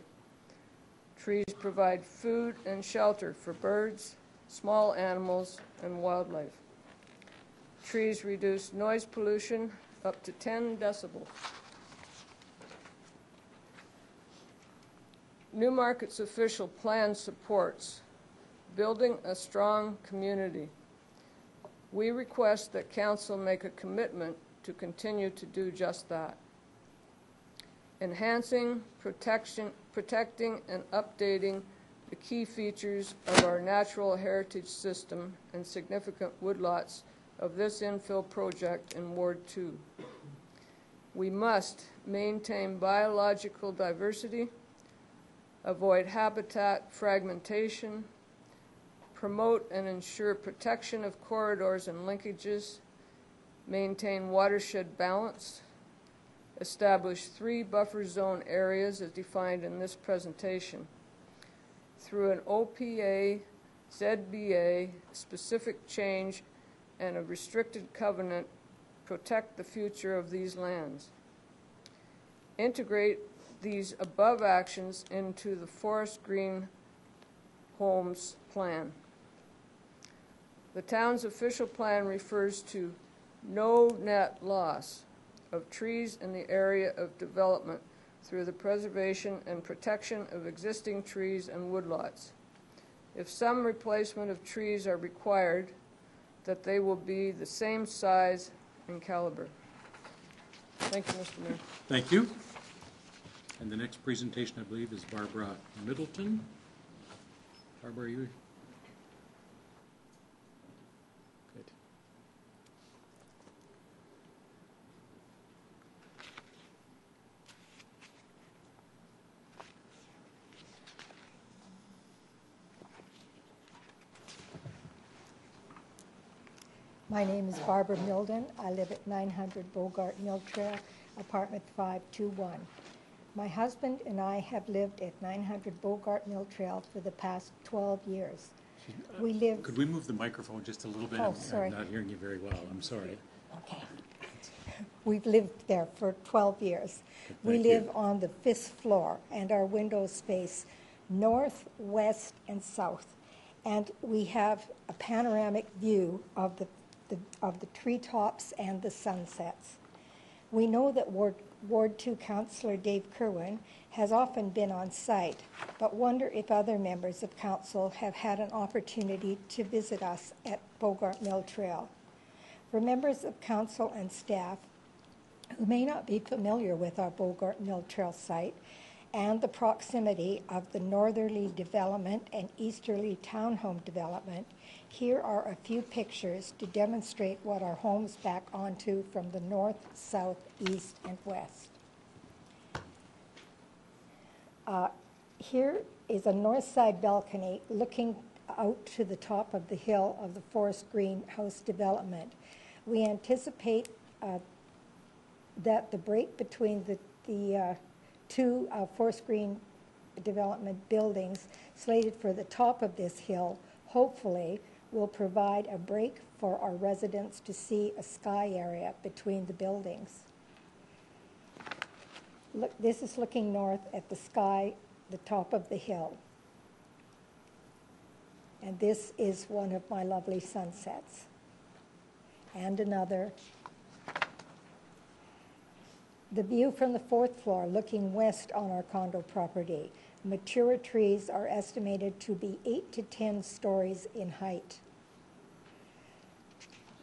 Trees provide food and shelter for birds, small animals, and wildlife. Trees reduce noise pollution up to 10 decibels. Newmarket's official plan supports building a strong community. We request that council make a commitment to continue to do just that. Enhancing, protection, protecting, and updating the key features of our natural heritage system and significant woodlots of this infill project in Ward 2. We must maintain biological diversity, avoid habitat fragmentation, promote and ensure protection of corridors and linkages, maintain watershed balance, establish three buffer zone areas as defined in this presentation. Through an OPA, ZBA, specific change, and a restricted covenant, protect the future of these lands. Integrate these above actions into the Forest Green Homes Plan. The town's official plan refers to no net loss of trees in the area of development through the preservation and protection of existing trees and woodlots. If some replacement of trees are required, that they will be the same size and caliber. Thank you, Mr. Mayor. Thank you. And the next presentation, I believe, is Barbara Middleton. Barbara, are you? My name is Barbara Milden. I live at 900 Bogart Mill Trail, apartment 521. My husband and I have lived at 900 Bogart Mill Trail for the past 12 years. We uh, live, Could we move the microphone just a little bit? Oh, I'm- sorry. I'm not hearing you very well. I'm sorry. okay. We've lived there for 12 years. We Thank you. live on the fifth floor, and our windows face north, west, and south. And we have a panoramic view of the, the- of the treetops and the sunsets. We know that Ward, Ward Two Councillor Dave Kerwin has often been on site, but wonder if other members of council have had an opportunity to visit us at Bogart Mill Trail. For members of council and staff who may not be familiar with our Bogart Mill Trail site and the proximity of the northerly development and easterly townhome development, here are a few pictures to demonstrate what our homes back onto from the north, south, east, and west. Uh, Here is a north side balcony looking out to the top of the hill of the Forest Green House development. We anticipate uh, that the break between the, the uh, two uh, Forest Green development buildings slated for the top of this hill, hopefully, will provide a break for our residents to see a sky area between the buildings. Look, this is looking north at the sky, the top of the hill. And this is one of my lovely sunsets. And another. The view from the fourth floor looking west on our condo property. Mature trees are estimated to be eight to 10 stories in height.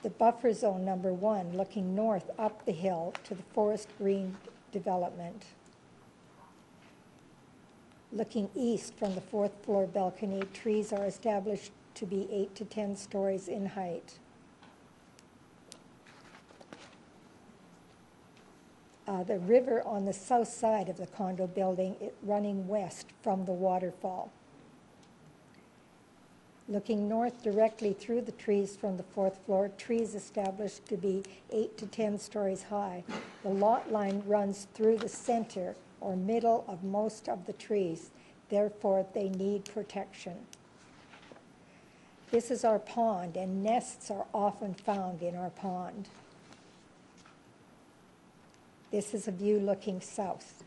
The buffer zone number one looking north up the hill to the forest green development. Looking east from the fourth floor balcony, trees are established to be eight to 10 stories in height. Uh, the river on the south side of the condo building, running west from the waterfall. Looking north directly through the trees from the fourth floor, trees established to be eight to 10 stories high. The lot line runs through the center or middle of most of the trees, therefore they need protection. This is our pond, and nests are often found in our pond. This is a view looking south.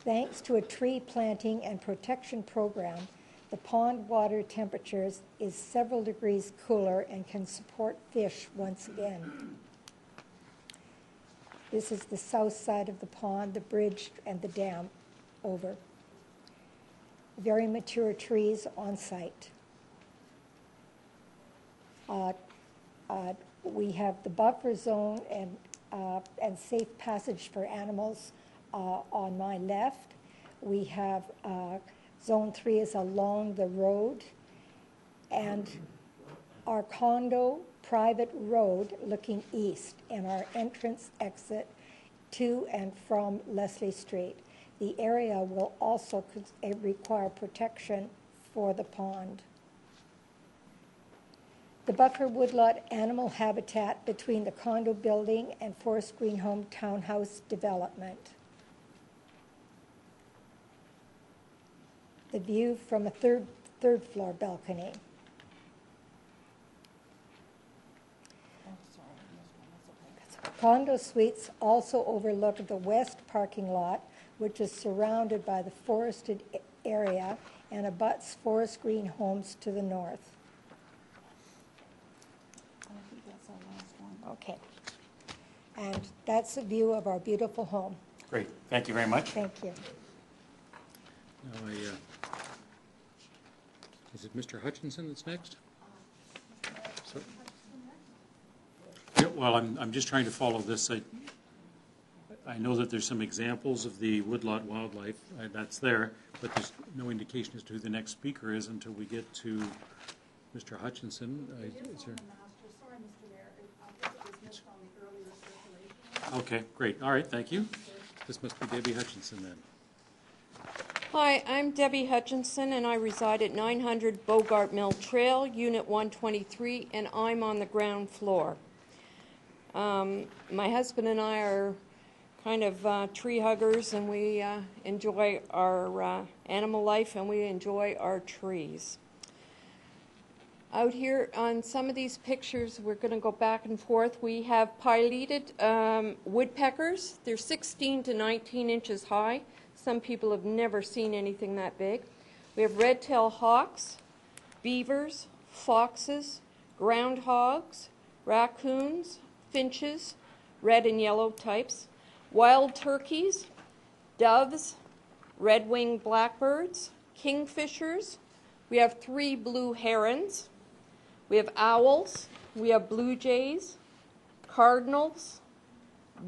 Thanks to a tree planting and protection program, the pond water temperatures is several degrees cooler and can support fish once again. This is the south side of the pond, the bridge and the dam over. Very mature trees on site. Uh, uh, we have the buffer zone and, uh, and safe passage for animals uh, on my left. We have uh, zone three is along the road, and our condo private road looking east, and our entrance exit to and from Leslie Street. The area will also require protection for the pond. The buffer woodlot animal habitat between the condo building and Forest Green Home Townhouse development. The view from a third, third floor balcony. Condo suites also overlook the west parking lot, which is surrounded by the forested area and abuts Forest Green homes to the north. Okay. And that's a view of our beautiful home. Great, thank you very much. Thank you. Now, I, uh, Is it Mr. Hutchinson that's next? So- Yeah, well, I'm, I'm just trying to follow this. I, I know that there's some examples of the woodlot wildlife, uh, that's there, but there's no indication as to who the next speaker is until we get to Mr. Hutchinson. Uh, is there- Okay, great, all right, thank you. This must be Debbie Hutchinson then. Hi, I'm Debbie Hutchinson, and I reside at 900 Bogart Mill Trail, Unit 123, and I'm on the ground floor. Um, My husband and I are kind of uh, tree huggers, and we uh, enjoy our uh, animal life, and we enjoy our trees. Out here on some of these pictures, we're going to go back and forth. We have pileated um, woodpeckers. They're 16 to 19 inches high. Some people have never seen anything that big. We have red-tailed hawks, beavers, foxes, groundhogs, raccoons, finches, red and yellow types, wild turkeys, doves, red-winged blackbirds, kingfishers. We have three blue herons. We have owls. We have blue jays, cardinals,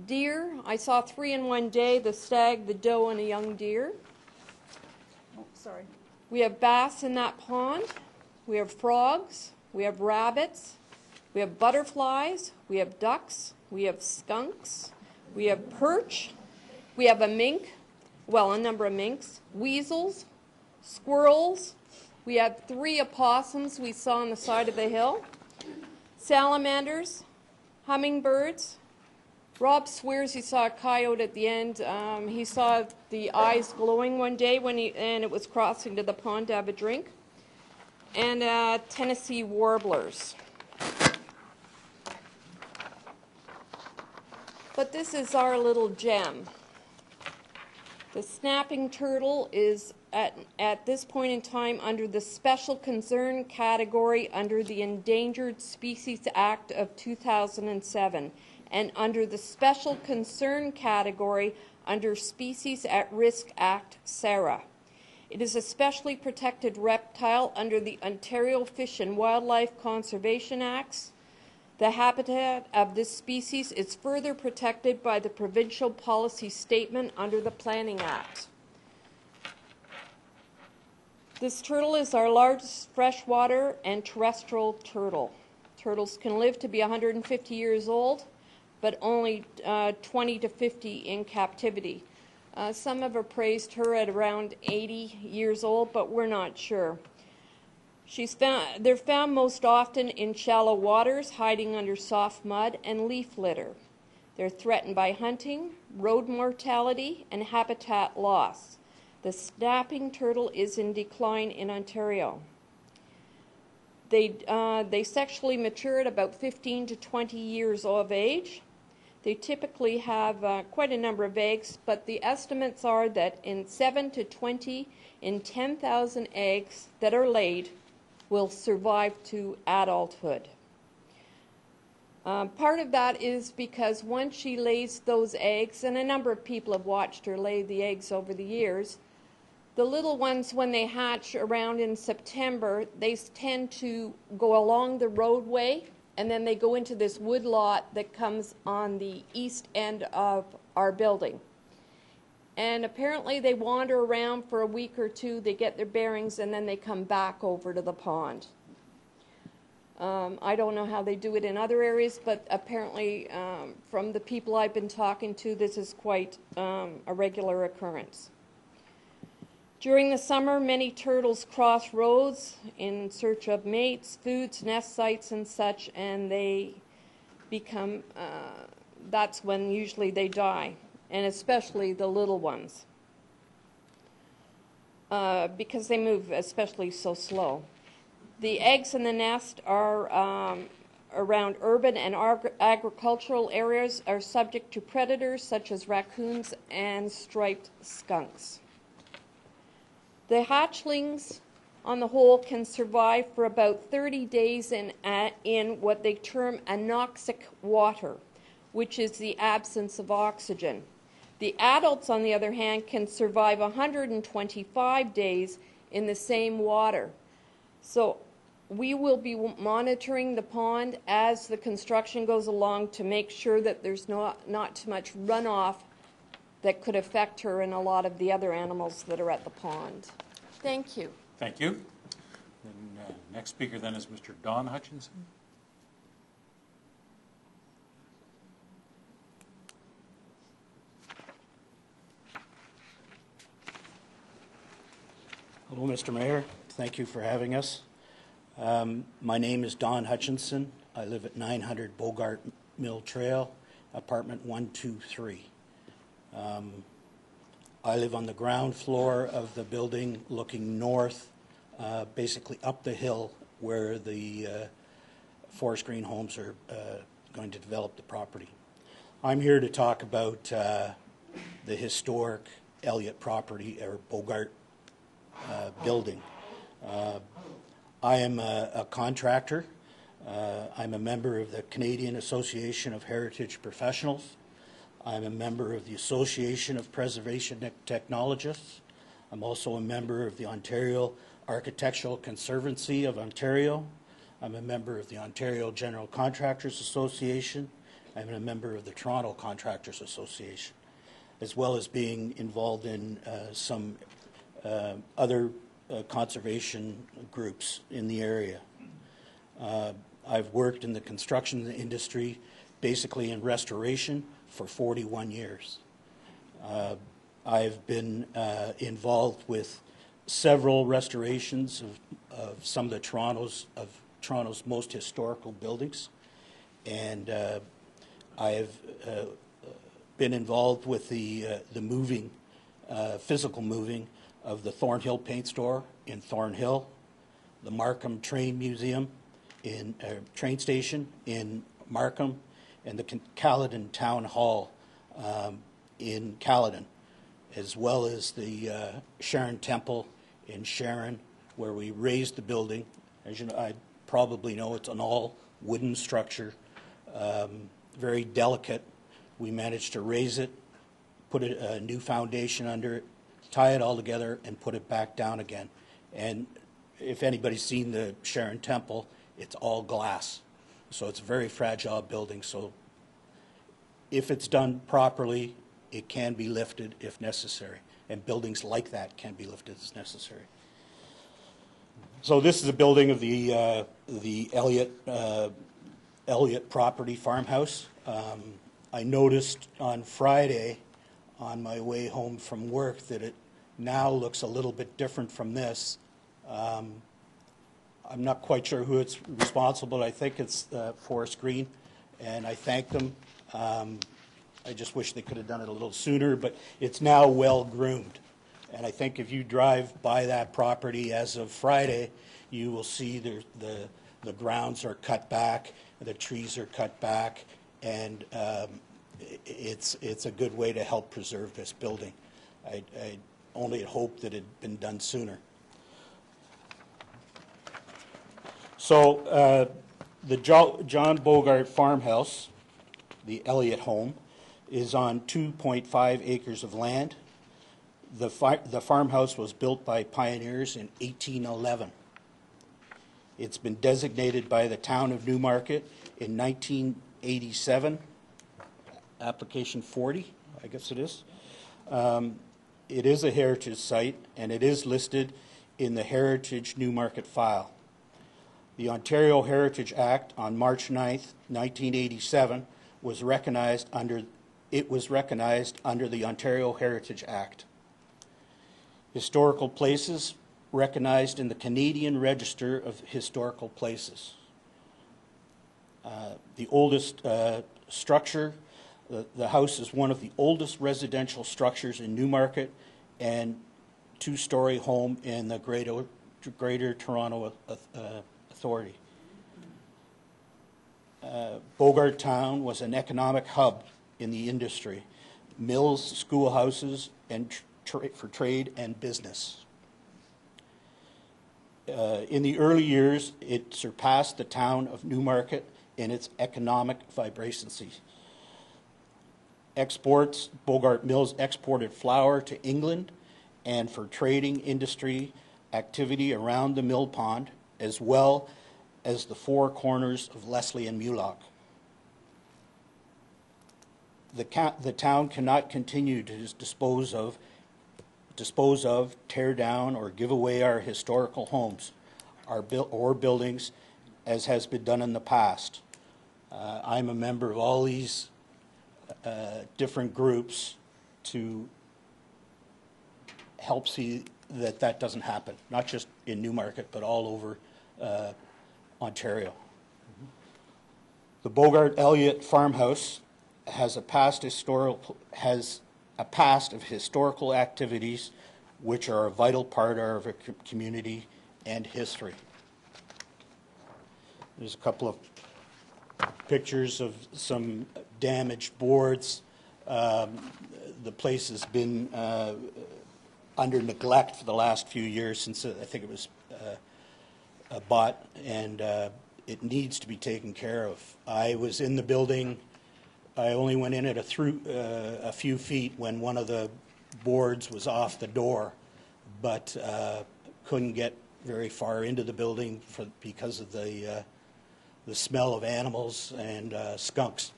deer. I saw three in one day the stag, the doe, and a young deer. Oh, sorry. We have bass in that pond. We have frogs. We have rabbits. We have butterflies. We have ducks. We have skunks. We have perch. We have a mink. Well, a number of minks. Weasels. Squirrels. We have three opossums we saw on the side of the hill. Salamanders. Hummingbirds. Rob swears he saw a coyote at the end. Um, he saw the eyes glowing one day when he and it was crossing to the pond to have a drink. And uh, Tennessee warblers. But this is our little gem. The snapping turtle is at, at this point in time under the special concern category under the Endangered Species Act of 2007 and under the special concern category under Species at Risk Act, SARA. It is a specially protected reptile under the Ontario Fish and Wildlife Conservation Acts. The habitat of this species is further protected by the provincial policy statement under the Planning Act. This turtle is our largest freshwater and terrestrial turtle. Turtles can live to be 150 years old, but only uh, 20 to 50 in captivity. Uh, some have appraised her at around 80 years old, but we're not sure. She's found, they're found most often in shallow waters, hiding under soft mud and leaf litter. They're threatened by hunting, road mortality, and habitat loss. The snapping turtle is in decline in Ontario. They, uh, they sexually mature at about 15 to 20 years of age. They typically have uh, quite a number of eggs, but the estimates are that in 7 to 20 in 10,000 eggs that are laid will survive to adulthood. Um, part of that is because once she lays those eggs, and a number of people have watched her lay the eggs over the years, the little ones, when they hatch around in September, they tend to go along the roadway and then they go into this wood lot that comes on the east end of our building. And apparently they wander around for a week or two, they get their bearings, and then they come back over to the pond. Um, I don't know how they do it in other areas, but apparently, um, from the people I've been talking to, this is quite um, a regular occurrence. During the summer, many turtles cross roads in search of mates, foods, nest sites, and such, and they become, uh, that's when usually they die, and especially the little ones, uh, because they move especially so slow. The eggs in the nest are um, around urban and ag- agricultural areas are subject to predators such as raccoons and striped skunks. The hatchlings, on the whole, can survive for about 30 days in, in what they term anoxic water, which is the absence of oxygen. The adults, on the other hand, can survive 125 days in the same water. So we will be monitoring the pond as the construction goes along to make sure that there's not, not too much runoff that could affect her and a lot of the other animals that are at the pond. Thank you. Thank you. And, uh, next speaker then is Mr. Don Hutchinson. Hello, Mr. Mayor. Thank you for having us. Um, my name is Don Hutchinson. I live at 900 Bogart Mill Trail, apartment 123. Um, I live on the ground floor of the building looking north, uh, basically up the hill where the uh, Forest Green Homes are uh, going to develop the property. I'm here to talk about uh, the historic Elliott property or Bogart uh, building. Uh, I am a, a contractor. I'm a member of the Canadian Association of Heritage Professionals. I'm a member of the Association of Preservation Technologists. I'm also a member of the Ontario Architectural Conservancy of Ontario. I'm a member of the Ontario General Contractors Association. I'm a member of the Toronto Contractors Association, as well as being involved in uh, some uh, other uh, conservation groups in the area. Uh, I've worked in the construction industry, basically in restoration, for 41 years. Uh, I've been uh, involved with several restorations of, of, some of the Toronto's of Toronto's most historical buildings, and uh, I have uh, been involved with the the moving, physical moving of the Thornhill Paint Store in Thornhill, the Markham Train Museum in uh, train station in Markham, and the Caledon Town Hall um, in Caledon. as well as the uh, Sharon Temple in Sharon, where we raised the building. As you know, I probably know, it's an all-wooden structure, um, very delicate. We managed to raise it, put a, a new foundation under it, tie it all together, and put it back down again. And if anybody's seen the Sharon Temple, it's all glass. So it's a very fragile building. So if it's done properly, it can be lifted if necessary. And buildings like that can be lifted as necessary. So this is a building of the, uh, the Elliott, uh, Elliott property farmhouse. Um, I noticed on Friday on my way home from work that it now looks a little bit different from this. Um, I'm not quite sure who it's responsible. I think it's uh, Forest Green, and I thank them. Um, I just wish they could have done it a little sooner, but it's now well groomed. And I think if you drive by that property as of Friday, you will see the, the, the grounds are cut back, the trees are cut back, and um, it's, it's a good way to help preserve this building. I, I only had hoped that it had been done sooner. So uh, the Jo- John Bogart Farmhouse, the Elliott home, is on 2.5 acres of land. The, fi- the farmhouse was built by pioneers in 1811. It's been designated by the town of Newmarket in 1987, application 40, I guess it is. Um, It is a heritage site, and it is listed in the Heritage Newmarket file. The Ontario Heritage Act on March 9, 1987 was recognized under, it was recognized under the Ontario Heritage Act. Historical places recognized in the Canadian Register of Historical Places. Uh, The oldest uh, structure, the, the house is one of the oldest residential structures in Newmarket and two-story home in the Greater, Greater Toronto uh, Authority. Uh, Bogart Town was an economic hub in the industry, mills, schoolhouses, and tra- for trade and business. Uh, in the early years, it surpassed the town of Newmarket in its economic vibrancy. Exports, Bogart Mills exported flour to England and for trading industry activity around the mill pond, as well as the four corners of Leslie and Mulock. The, the town cannot continue to dispose of, dispose of, tear down, or give away our historical homes, our buil- or buildings, as has been done in the past. Uh, I'm a member of all these uh, different groups to help see that that doesn't happen, not just in Newmarket, but all over uh, Ontario. The Bogart Elliott Farmhouse has a past historical has a past of historical activities which are a vital part of our community and history. There's a couple of pictures of some damaged boards. Um, the place has been uh, under neglect for the last few years since uh, I think it was uh, bought, and uh, it needs to be taken care of. I was in the building. I only went in it a, through, uh, a few feet when one of the boards was off the door, but uh, couldn't get very far into the building for, because of the, uh, the smell of animals and skunks.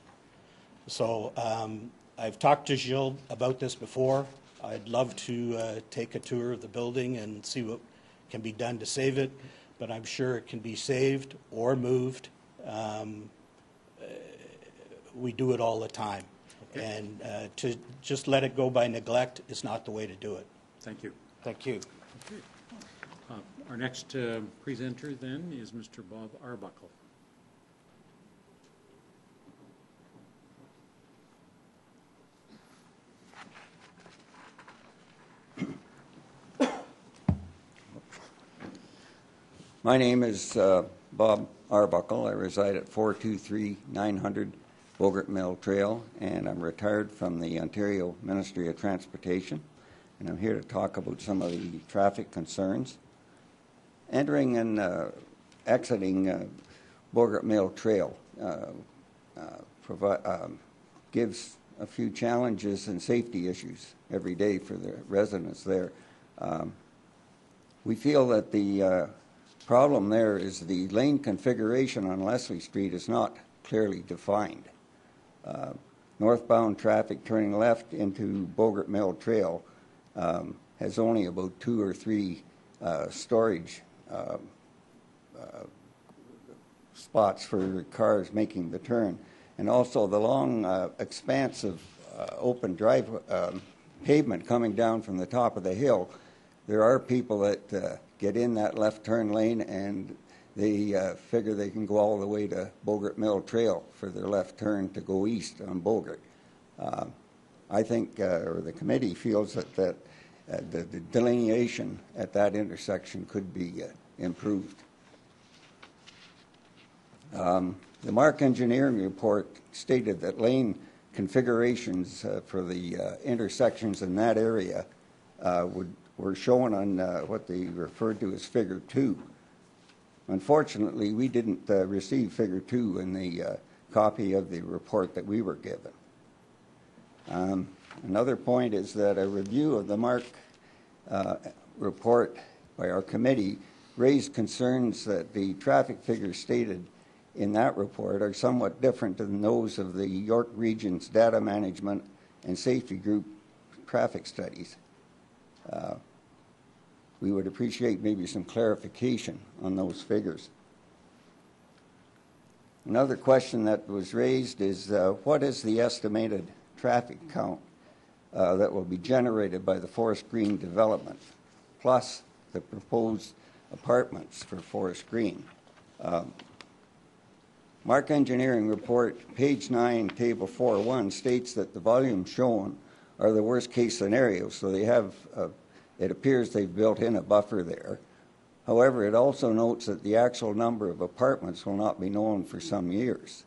So um, I've talked to Gilles about this before. I'd love to uh, take a tour of the building and see what can be done to save it, but I'm sure it can be saved or moved. Um, uh, we do it all the time. And uh, to just let it go by neglect is not the way to do it. Thank you. Thank you. Uh, Our next uh, presenter then is Mr. Bob Arbuckle. My name is uh, Bob Arbuckle. I reside at 423 900 Bogart Mill Trail, and I'm retired from the Ontario Ministry of Transportation. and I'm here to talk about some of the traffic concerns. Entering and uh, exiting uh, Bogart Mill Trail uh, uh, provi- um, gives a few challenges and safety issues every day for the residents there. Um, we feel that the uh, problem there is the lane configuration on Leslie Street is not clearly defined. Uh, northbound traffic turning left into Bogart Mill Trail um, has only about two or three uh, storage uh, uh, spots for cars making the turn. And also the long uh, expanse of uh, open drive um, pavement coming down from the top of the hill. There are people that get in that left turn lane and they uh, figure they can go all the way to Bogart Mill Trail for their left turn to go east on Bogart. Uh, I think, uh, or the committee feels that, that uh, the, the delineation at that intersection could be uh, improved. Um, the Mark Engineering report stated that lane configurations uh, for the intersections in that area would, were shown on uh, what they referred to as Figure 2. Unfortunately, we didn't uh, receive Figure 2 in the uh, copy of the report that we were given. Um, another point is that a review of the Mark uh, report by our committee raised concerns that the traffic figures stated in that report are somewhat different than those of the York Region's Data Management and Safety Group traffic studies. Uh, we would appreciate maybe some clarification on those figures. Another question that was raised is uh, what is the estimated traffic count uh, that will be generated by the Forest Green development, plus the proposed apartments for Forest Green? Um, Mark Engineering Report, page 9, table 4.1, states that the volumes shown are the worst case scenarios, so they have, uh, it appears they've built in a buffer there. However, it also notes that the actual number of apartments will not be known for some years.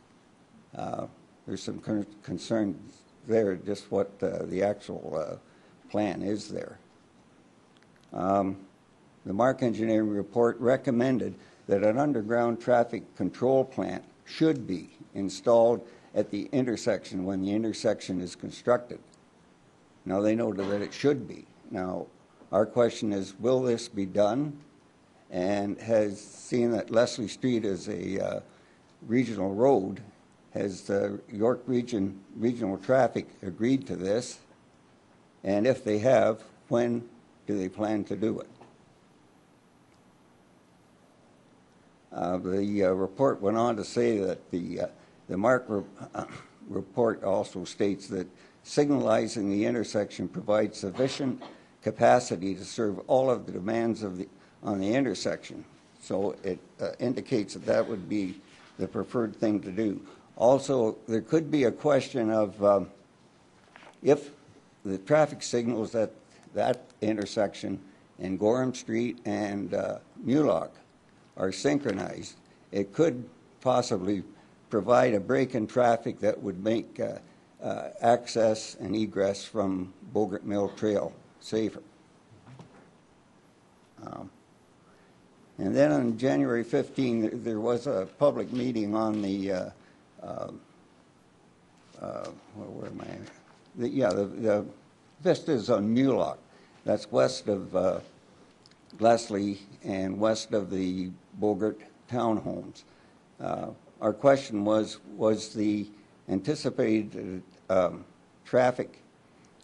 Uh, there's some con- concerns there, just what uh, the actual uh, plan is there. Um, the Mark Engineering Report recommended that an underground traffic control plant should be installed at the intersection when the intersection is constructed. Now, they noted that it should be. Now, our question is, will this be done? And has seen that Leslie Street is a uh, regional road, has the York Region Regional Traffic agreed to this? And if they have, when do they plan to do it? Uh, the uh, report went on to say that the, uh, the Mark re- report also states that signalizing the intersection provides sufficient capacity to serve all of the demands of the, on the intersection. So it uh, indicates that that would be the preferred thing to do. Also, there could be a question of um, if the traffic signals at that intersection in Gorham Street and uh, Mulock are synchronized, it could possibly provide a break in traffic that would make uh, uh, access and egress from Bogart Mill Trail safer. Um, and then on January 15, there, was a public meeting on the, uh, uh, uh, where, where am I? The, yeah, the, the vistas on Mulock. That's west of uh, Leslie and west of the Bogart townhomes. Uh, our question was, was the anticipated um, traffic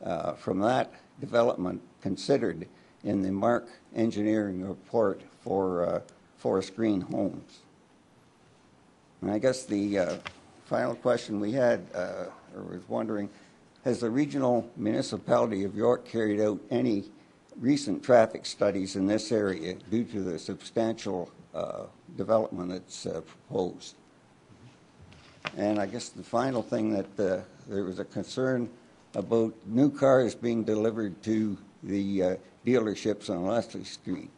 uh, from that development considered in the Mark engineering report for uh, Forest Green homes? And I guess the uh, final question we had, uh, or was wondering, has the regional municipality of York carried out any recent traffic studies in this area due to the substantial uh, development that's uh, proposed. And I guess the final thing that uh, there was a concern about new cars being delivered to the uh, dealerships on Leslie Street.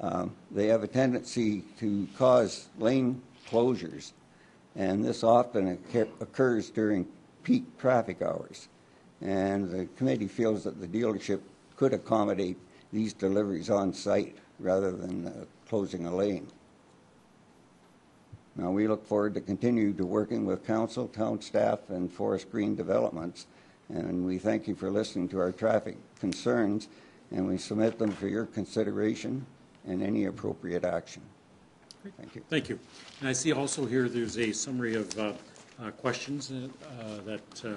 Um, they have a tendency to cause lane closures, and this often occurs during peak traffic hours. And the committee feels that the dealership could accommodate these deliveries on site rather than uh, closing a lane. Now, we look forward to continue to working with council, town staff, and Forest Green Developments, and we thank you for listening to our traffic concerns, and we submit them for your consideration and any appropriate action. Thank you. Thank you. And I see also here there's a summary of uh, uh, questions uh, uh, that uh,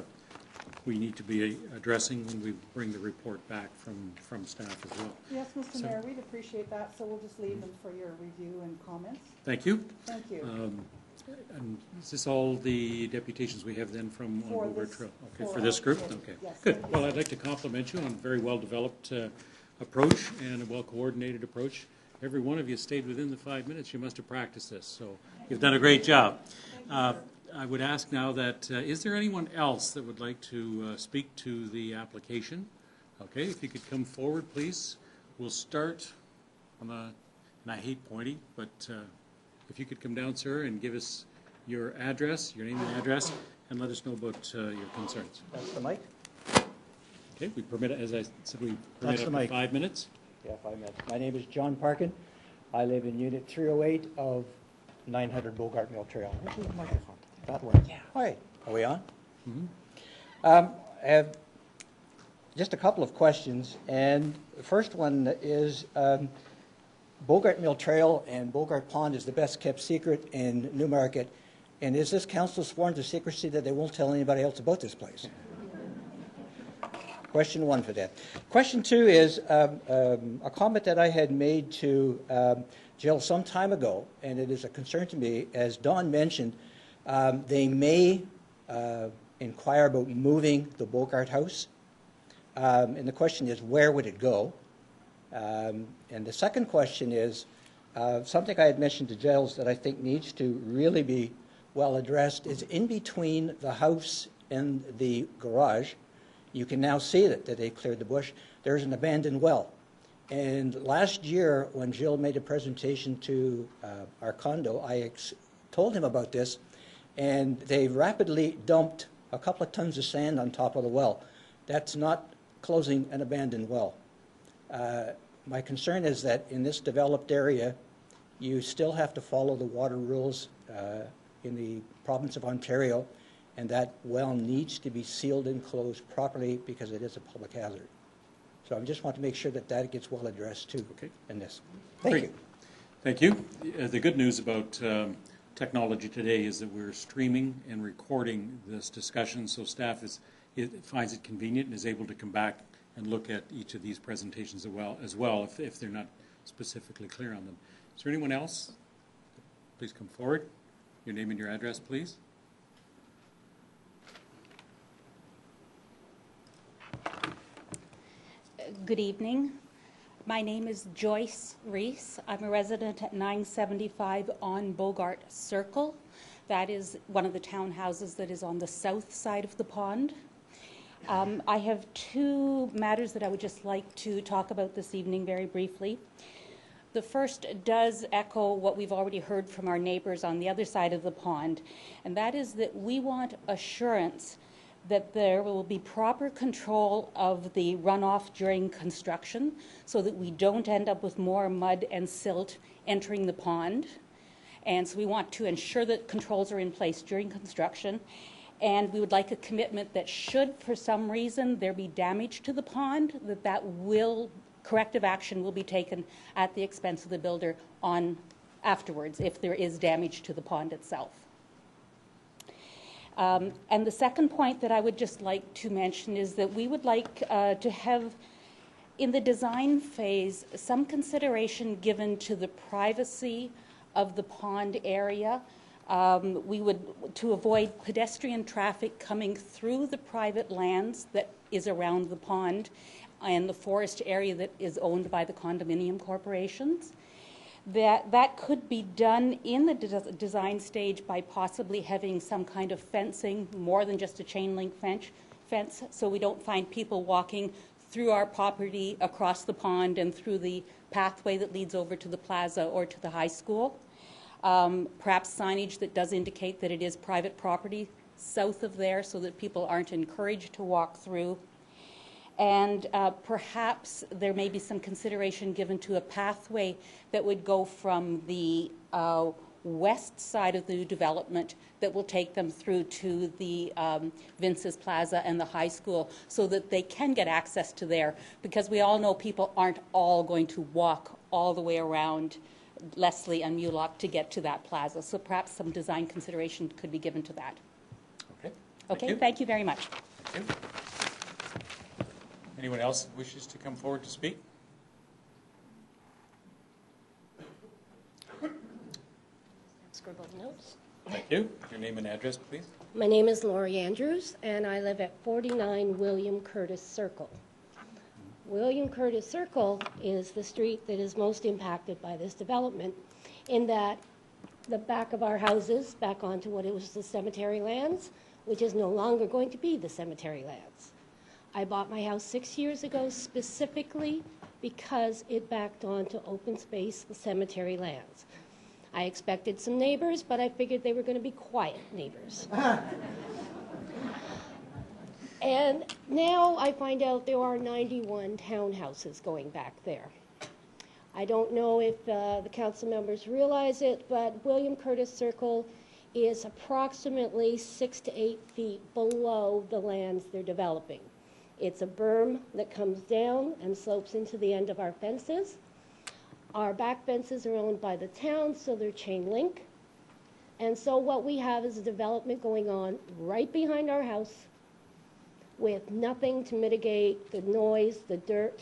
we need to be addressing when we bring the report back from, from staff as well. Yes, Mr. So- Mayor, we'd appreciate that, so we'll just leave them for your review and comments. Thank you. Thank you. Um, And is this all the deputations we have then from on For Bogart this- Trail? Okay, for for this our group? Okay, yes, good. Well, I'd like to compliment you on a very well-developed uh, approach and a well-coordinated approach. Every one of you stayed within the five minutes. You must have practiced this, so you've done a great job. Uh, I would ask now that, uh, is there anyone else that would like to uh, speak to the application? Okay, if you could come forward, please. We'll start on the, and I hate pointing, but uh, if you could come down, sir, and give us your address, your name and address, and let us know about uh, your concerns. That's the mic? Okay, we permit, it, as I said, we That's permit the up to mic. five minutes. Yeah, five minutes. My name is John Parkin. I live in Unit 308 of 900 Bogart Mill Trail. Where's the microphone? That one? Yeah. Hi, are we on? Um, I have just a couple of questions, and the first one is, um, Bogart Mill Trail and Bogart Pond is the best-kept secret in Newmarket, and is this council sworn to secrecy that they won't tell anybody else about this place? Question one for that. Question two is um, um, a comment that I had made to um, Gilles some time ago, and it is a concern to me. As Don mentioned, um, they may uh, inquire about moving the Bogart House, um, and the question is, where would it go? Um, and the second question is uh, something I had mentioned to Gilles that I think needs to really be well addressed is in between the house and the garage. You can now see that, that they cleared the bush. There's an abandoned well. And last year, when Gilles made a presentation to uh, our condo, I told him about this, and they rapidly dumped a couple of tons of sand on top of the well. That's not closing an abandoned well. Uh, my concern is that in this developed area, you still have to follow the water rules uh, in the province of Ontario, and that well needs to be sealed and closed properly because it is a public hazard. So I just want to make sure that that gets well addressed too okay. in this. Thank Great. you. Thank you. Uh, The good news about um, technology today is that we're streaming and recording this discussion, so staff is, it finds it convenient and is able to come back and look at each of these presentations as well, as well if, if they're not specifically clear on them. Is there anyone else? Please come forward. Your name and your address, please. Good evening. My name is Joyce Reese. I'm a resident at 975 on Bogart Circle. That is one of the townhouses that is on the south side of the pond. Um, I have two matters that I would just like to talk about this evening very briefly. The first does echo what we've already heard from our neighbors on the other side of the pond, and that is that we want assurance that there will be proper control of the runoff during construction so that we don't end up with more mud and silt entering the pond. And so we want to ensure that controls are in place during construction. And we would like a commitment that should, for some reason, there be damage to the pond, that that will, corrective action will be taken at the expense of the builder on afterwards if there is damage to the pond itself. Um, and the second point that I would just like to mention is that we would like uh, to have, in the design phase, some consideration given to the privacy of the pond area. Um, we would, to avoid pedestrian traffic coming through the private lands that is around the pond and the forest area that is owned by the condominium corporations. That that could be done in the des- design stage by possibly having some kind of fencing more than just a chain link fence fence so we don't find people walking through our property across the pond and through the pathway that leads over to the plaza or to the high school um, perhaps signage that does indicate that it is private property south of there so that people aren't encouraged to walk through And uh, perhaps there may be some consideration given to a pathway that would go from the uh, west side of the new development that will take them through to the um, Vince's Plaza and the high school so that they can get access to there. Because we all know people aren't all going to walk all the way around Leslie and Mulock to get to that plaza. So perhaps some design consideration could be given to that. Okay. Okay, you. thank you very much. Thank you. Anyone else wishes to come forward to speak? Scribble notes. Thank you. Your name and address, please. My name is Laurie Andrews, and I live at 49 William Curtis Circle. William Curtis Circle is the street that is most impacted by this development, in that the back of our houses, back onto what it was the cemetery lands, which is no longer going to be the cemetery lands. I bought my house six years ago specifically because it backed onto open space, cemetery lands. I expected some neighbors, but I figured they were going to be quiet neighbors. (laughs) and now I find out there are 91 townhouses going back there. I don't know if uh, the council members realize it, but William Curtis Circle is approximately six to eight feet below the lands they're developing. It's a berm that comes down and slopes into the end of our fences. Our back fences are owned by the town, so they're chain link. And so what we have is a development going on right behind our house with nothing to mitigate the noise, the dirt,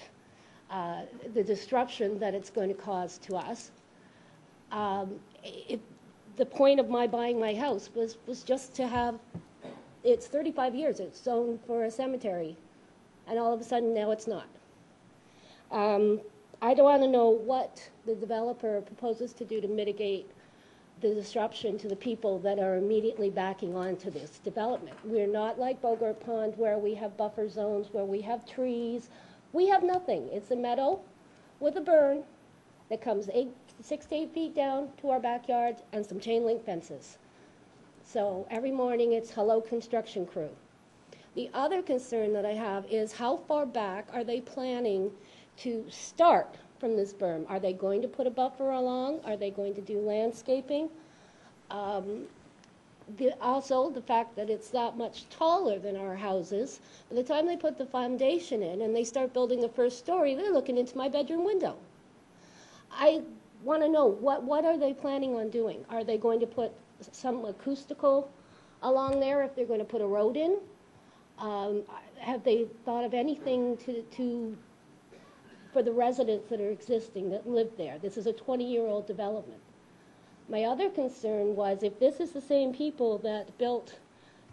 uh, the disruption that it's going to cause to us. Um, it, the point of my buying my house was, was just to have, it's 35 years, it's zoned for a cemetery, and all of a sudden now it's not. Um, I don't want to know what the developer proposes to do to mitigate the disruption to the people that are immediately backing onto this development. We're not like Bogart Pond where we have buffer zones, where we have trees. We have nothing. It's a meadow with a berm that comes eight, six to eight feet down to our backyard and some chain link fences. So every morning it's hello construction crew. The other concern that I have is how far back are they planning to start from this berm? Are they going to put a buffer along? Are they going to do landscaping? Um, the, also, the fact that it's that much taller than our houses, by the time they put the foundation in and they start building the first story, they're looking into my bedroom window. I want to know what, what are they planning on doing? Are they going to put some acoustical along there if they're going to put a road in? Um, have they thought of anything to, to for the residents that are existing that live there. This is a 20-year-old development. My other concern was if this is the same people that built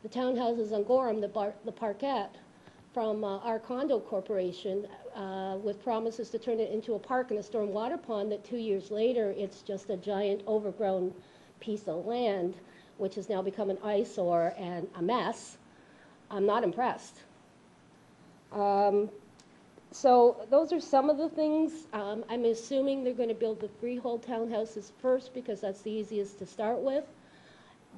the townhouses on Gorham, the, bar, the Parkette, from uh, our condo corporation uh, with promises to turn it into a park and a stormwater pond that two years later it's just a giant overgrown piece of land which has now become an eyesore and a mess, I'm not impressed. Um, so those are some of the things. Um, I'm assuming they're going to build the freehold townhouses first because that's the easiest to start with.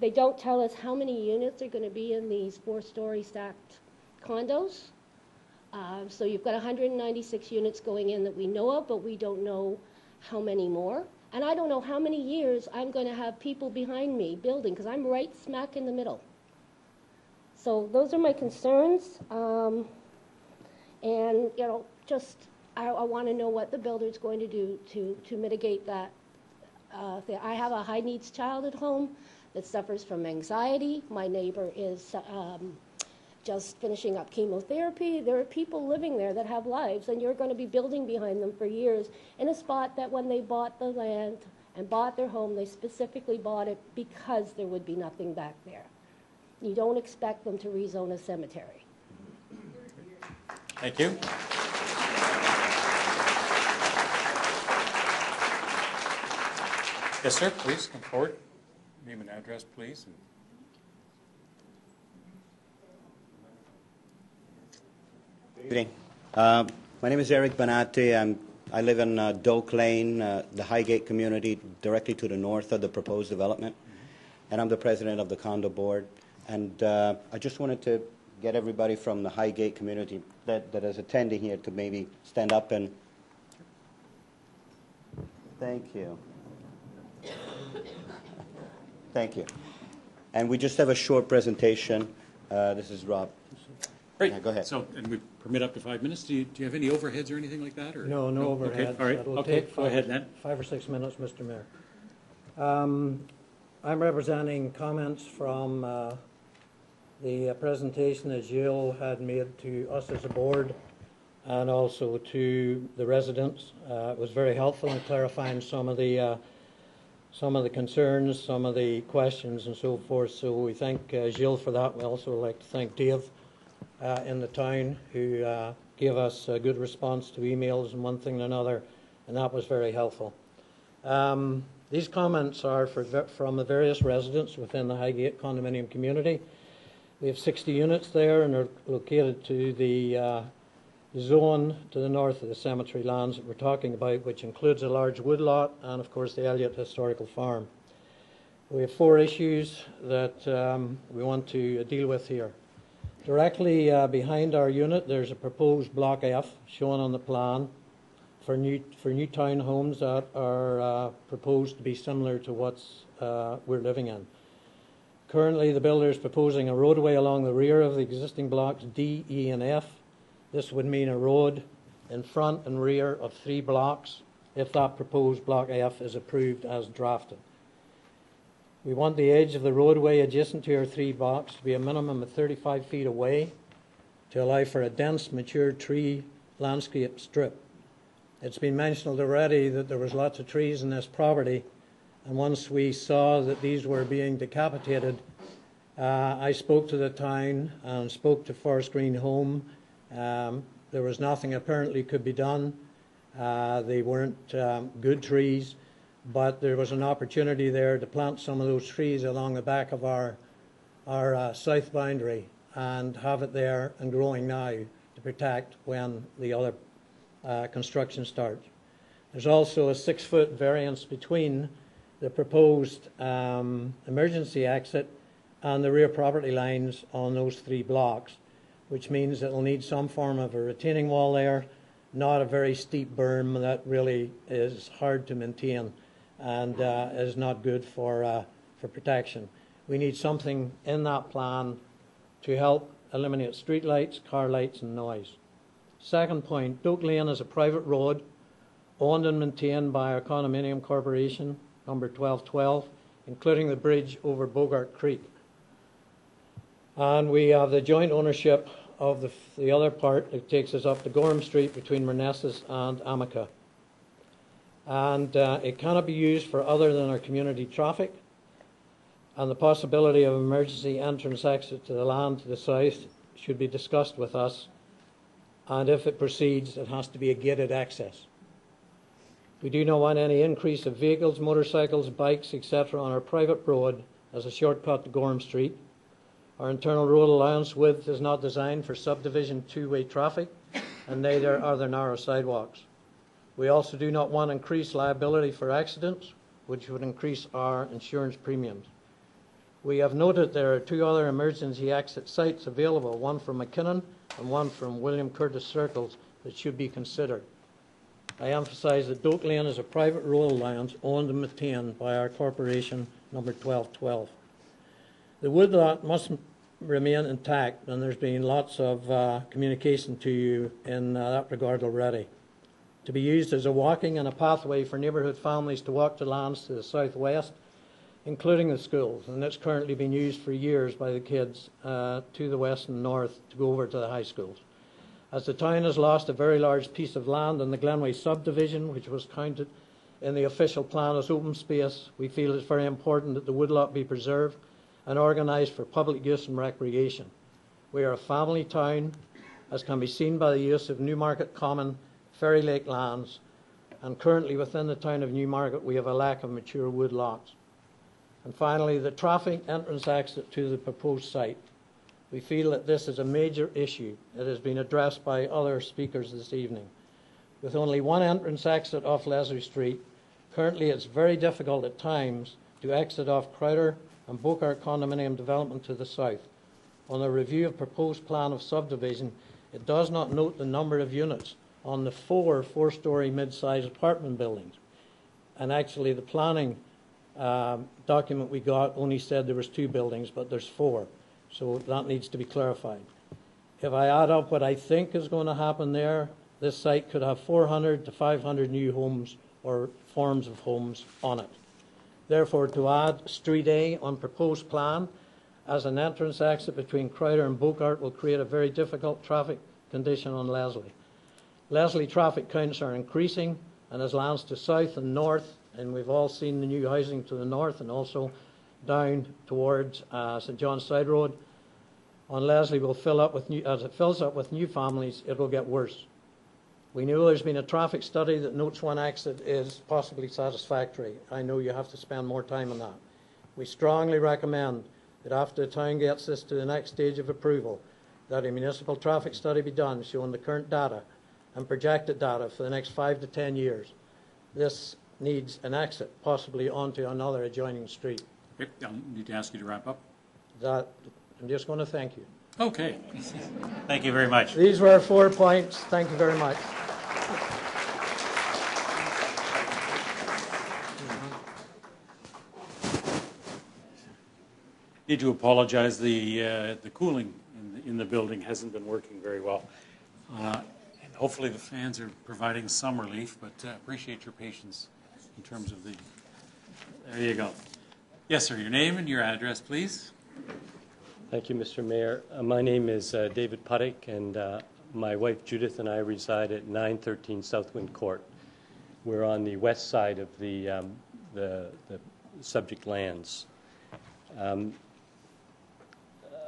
They don't tell us how many units are going to be in these four-story stacked condos. Uh, so you've got 196 units going in that we know of, but we don't know how many more. And I don't know how many years I'm going to have people behind me building because I'm right smack in the middle. So those are my concerns. Um, and, you know, just, I, I want to know what the builder's going to do to, to mitigate that. Uh, thing. I have a high needs child at home that suffers from anxiety. My neighbor is um, just finishing up chemotherapy. There are people living there that have lives, and you're going to be building behind them for years in a spot that when they bought the land and bought their home, they specifically bought it because there would be nothing back there. You don't expect them to rezone a cemetery. Thank you. Yes, sir, please come forward. Name and address, please. Good evening. Uh, my name is Eric Benatti. I'm, I live in uh, Doak Lane, uh, the Highgate community, directly to the north of the proposed development. And I'm the president of the condo board. And uh, I just wanted to get everybody from the Highgate community that, that is attending here to maybe stand up and, thank you. Thank you. And we just have a short presentation. Uh, This is Rob. Great. Yeah, Go ahead. So, and we permit up to five minutes. Do you, do you have any overheads or anything like that, or? No, no Okay, all right, That'll okay, take go ahead then. Five or six minutes, Mr. Mayor. Um, I'm representing comments from uh, the uh, presentation that Gilles had made to us as a board and also to the residents. Uh, It was very helpful in clarifying some of the, uh, some of the concerns, some of the questions and so forth. So we thank uh, Gilles for that. We also like to thank Dave uh, in the town who uh, gave us a good response to emails and one thing and another, and that was very helpful. Um, these comments are for, from the various residents within the Highgate condominium community. We have 60 units there and are located to the uh, zone to the north of the cemetery lands that we're talking about, which includes a large woodlot and, of course, the Elliott Historical Farm. We have four issues that um, we want to deal with here. Directly uh, behind our unit, there's a proposed Block F shown on the plan for new, for new townhomes that are uh, proposed to be similar to what uh, we're living in. Currently, the builder is proposing a roadway along the rear of the existing blocks D, E, and F. This would mean a road in front and rear of three blocks if that proposed Block F is approved as drafted. We want the edge of the roadway adjacent to our three blocks to be a minimum of 35 feet away to allow for a dense, mature tree landscape strip. It's been mentioned already that there was lots of trees in this property, and once we saw that these were being decapitated, uh, I spoke to the town and spoke to Forest Green Home. Um, there was nothing apparently could be done. Uh, they weren't um, good trees, but there was an opportunity there to plant some of those trees along the back of our our uh, south boundary and have it there and growing now to protect when the other uh, construction starts. There's also a six-foot variance between the proposed um, emergency exit and the rear property lines on those three blocks, which means it'll need some form of a retaining wall there, not a very steep berm that really is hard to maintain and uh, is not good for, uh, for protection. We need something in that plan to help eliminate street lights, car lights, and noise. Second point, Doak Lane is a private road owned and maintained by our condominium corporation, number 1212, including the bridge over Bogart Creek. And we have the joint ownership of the, the other part that takes us up to Gorham Street between Mernessas and Amica. And uh, it cannot be used for other than our community traffic. And the possibility of emergency entrance exit to the land to the south should be discussed with us. And if it proceeds, it has to be a gated access. We do not want any increase of vehicles, motorcycles, bikes, etc. on our private road as a shortcut to Gorham Street. Our internal road allowance width is not designed for subdivision two-way traffic, and neither are there narrow sidewalks. We also do not want increased liability for accidents, which would increase our insurance premiums. We have noted there are two other emergency exit sites available, one from McKinnon and one from William Curtis Circles, that should be considered. I emphasize that Doak Lane is a private rural allowance owned and maintained by our corporation, number 1212. The woodlot must remain intact, and there's been lots of uh, communication to you in uh, that regard already. To be used as a walking and a pathway for neighbourhood families to walk to lands to the southwest, including the schools, and it's currently been used for years by the kids uh, to the west and north to go over to the high schools. As the town has lost a very large piece of land in the Glenway subdivision, which was counted in the official plan as open space, we feel it's very important that the woodlot be preserved and organised for public use and recreation. We are a family town, as can be seen by the use of Newmarket Common, Fairy Lake lands, and currently within the town of Newmarket we have a lack of mature woodlots. And finally, the traffic entrance exit to the proposed site. We feel that this is a major issue. that has been addressed by other speakers this evening. With only one entrance exit off Leslie Street, currently it's very difficult at times to exit off Crowder and Bogart condominium development to the south. on a review of proposed plan of subdivision, it does not note the number of units on the four four-story mid-sized apartment buildings. And actually, the planning um, document we got only said there was two buildings, but there's four. So that needs to be clarified. If I add up what I think is going to happen there, this site could have 400 to 500 new homes or forms of homes on it. Therefore, to add Street A on proposed plan as an entrance exit between Crowder and Bogart will create a very difficult traffic condition on Leslie. Leslie traffic counts are increasing, and as lands to south and north, and we've all seen the new housing to the north and also down towards uh, St John's Side Road, on Leslie will fill up with new, as it fills up with new families, it will get worse. We know there's been a traffic study that notes one exit is possibly satisfactory. I know you have to spend more time on that. We strongly recommend that after the town gets this to the next stage of approval, that a municipal traffic study be done showing the current data and projected data for the next five to ten years. This needs an exit, possibly onto another adjoining street. I'll need to ask you to wrap up. That, I'm just going to thank you. Okay. Thank you very much. These were our four points. Thank you very much. Need to apologize, the, uh, the cooling in the, in the building hasn't been working very well. Uh, and Hopefully the fans are providing some relief, but uh, appreciate your patience in terms of the, there you go. Yes, sir, your name and your address, please. Thank you, Mr. Mayor. Uh, My name is uh, David Puttick, and uh, my wife Judith and I reside at 913 Southwind Court. We're on the west side of the, um, the the subject lands. Um,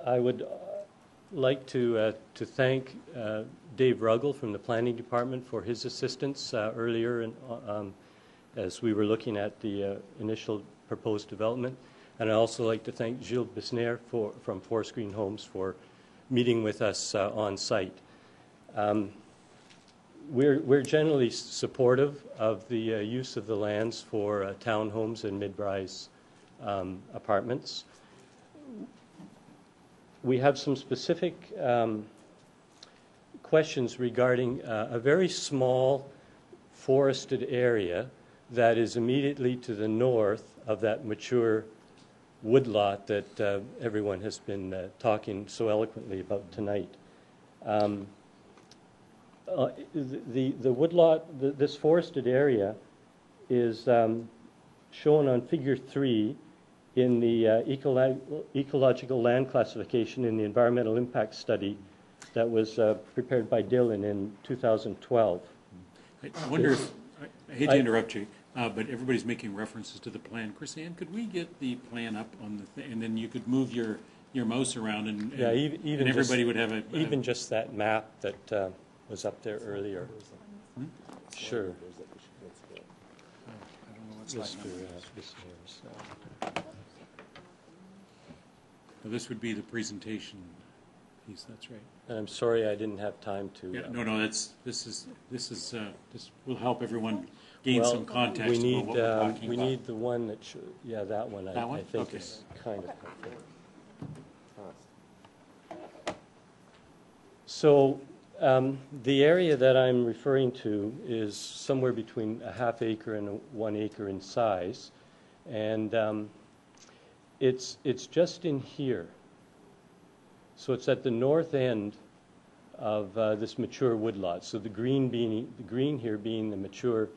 I would uh, like to, uh, to thank uh, Dave Ruggles from the Planning Department for his assistance earlier in, um, as we were looking at the initial proposed development. And I'd also like to thank Gilles Bisnaire for, from Forest Green Homes for meeting with us uh, on site. Um, we're, we're generally supportive of the uh, use of the lands for uh, townhomes and mid-rise um, apartments. We have some specific um, questions regarding uh, a very small forested area that is immediately to the north of that mature woodlot that uh, everyone has been uh, talking so eloquently about tonight. Um, uh, the, the woodlot, the, this forested area is um, shown on figure three in the uh, ecolo- ecological land classification in the environmental impact study that was uh, prepared by Dillon in 2012. I wonder if, I hate to interrupt you, uh, but everybody's making references to the plan. Chris Ann, could we get the plan up on the, thing? and then you could move your, your mouse around and, Yeah, and even, even and everybody just, would have a. a- even just that map that uh, was up there earlier. Hmm? Sure. I don't know what slide Mr. number it uh, is. Bisnaire's, uh, Well, This would be the presentation piece, that's right. And I'm sorry I didn't have time to. Yeah, uh, no, no, that's, this is, this is, uh, this will help everyone gain well, some context we about need, what we're um, talking We about. need the one that, sho- yeah, that one, I That one? I think Okay. is kind of helpful. So um, the area that I'm referring to is somewhere between a half acre and a one acre in size. And um, it's, it's just in here. So it's at the north end of uh, this mature woodlot. So the green being, the green here being the mature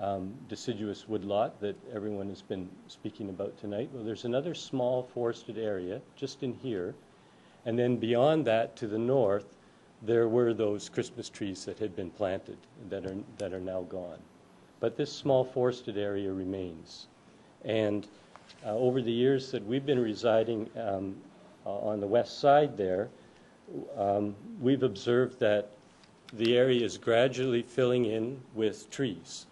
um, deciduous woodlot that everyone has been speaking about tonight. Well, there's another small forested area just in here. And then beyond that, to the north, there were those Christmas trees that had been planted that are, that are now gone. But this small forested area remains. And uh, over the years that we've been residing um, uh, on the west side there, um, we've observed that the area is gradually filling in with trees.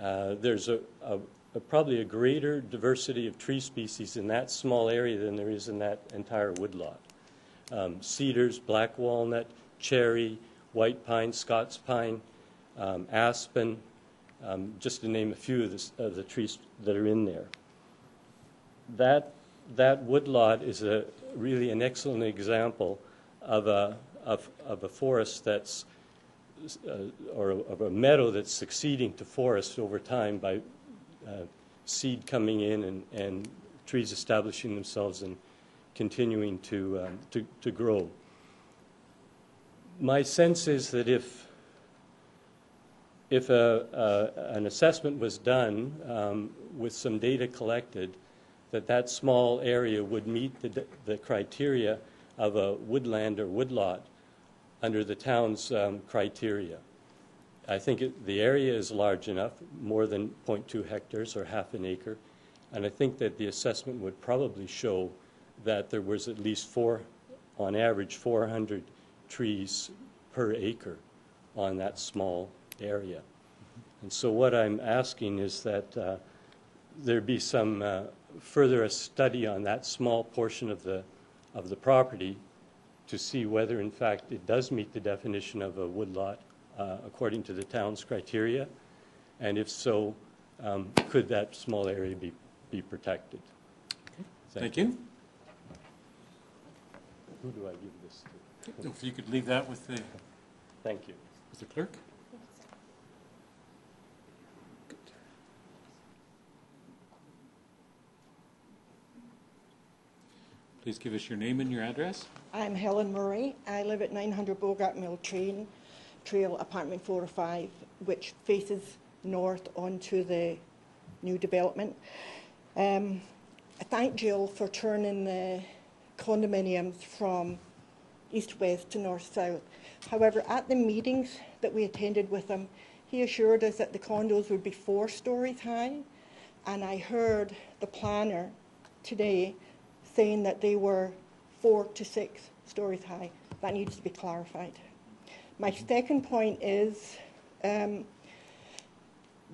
Uh, there's a, a, a probably a greater diversity of tree species in that small area than there is in that entire woodlot. Um, cedars, black walnut, cherry, white pine, Scots pine, um, aspen, um, just to name a few of the, of the trees that are in there. That, that woodlot is a, really an excellent example of a, of, of a forest that's, or of a meadow that's succeeding to forest over time by uh, seed coming in and, and trees establishing themselves and continuing to, um, to, to grow. My sense is that if, if a, a, an assessment was done um, with some data collected, that that small area would meet the, the criteria of a woodland or woodlot under the town's um, criteria. I think it, the area is large enough, more than 0.2 hectares or half an acre, and I think that the assessment would probably show that there was at least four, on average, 400 trees per acre on that small area. And so what I'm asking is that uh, there be some uh, further study on that small portion of the, of the property to see whether, in fact, it does meet the definition of a woodlot uh, according to the town's criteria, and if so, um, could that small area be, be protected? Thank you. Who do I give this to? If you could leave that with the, Thank you. with the clerk. Please give us your name and your address. I'm Helen Murray. I live at 900 Bogart Mill Train, Trail, apartment 405, which faces north onto the new development. Um, I thank Jill for turning the condominiums from east-west to north-south. However, at the meetings that we attended with him, he assured us that the condos would be four stories high, and I heard the planner today saying that they were four to six stories high. That needs to be clarified. My second point is um,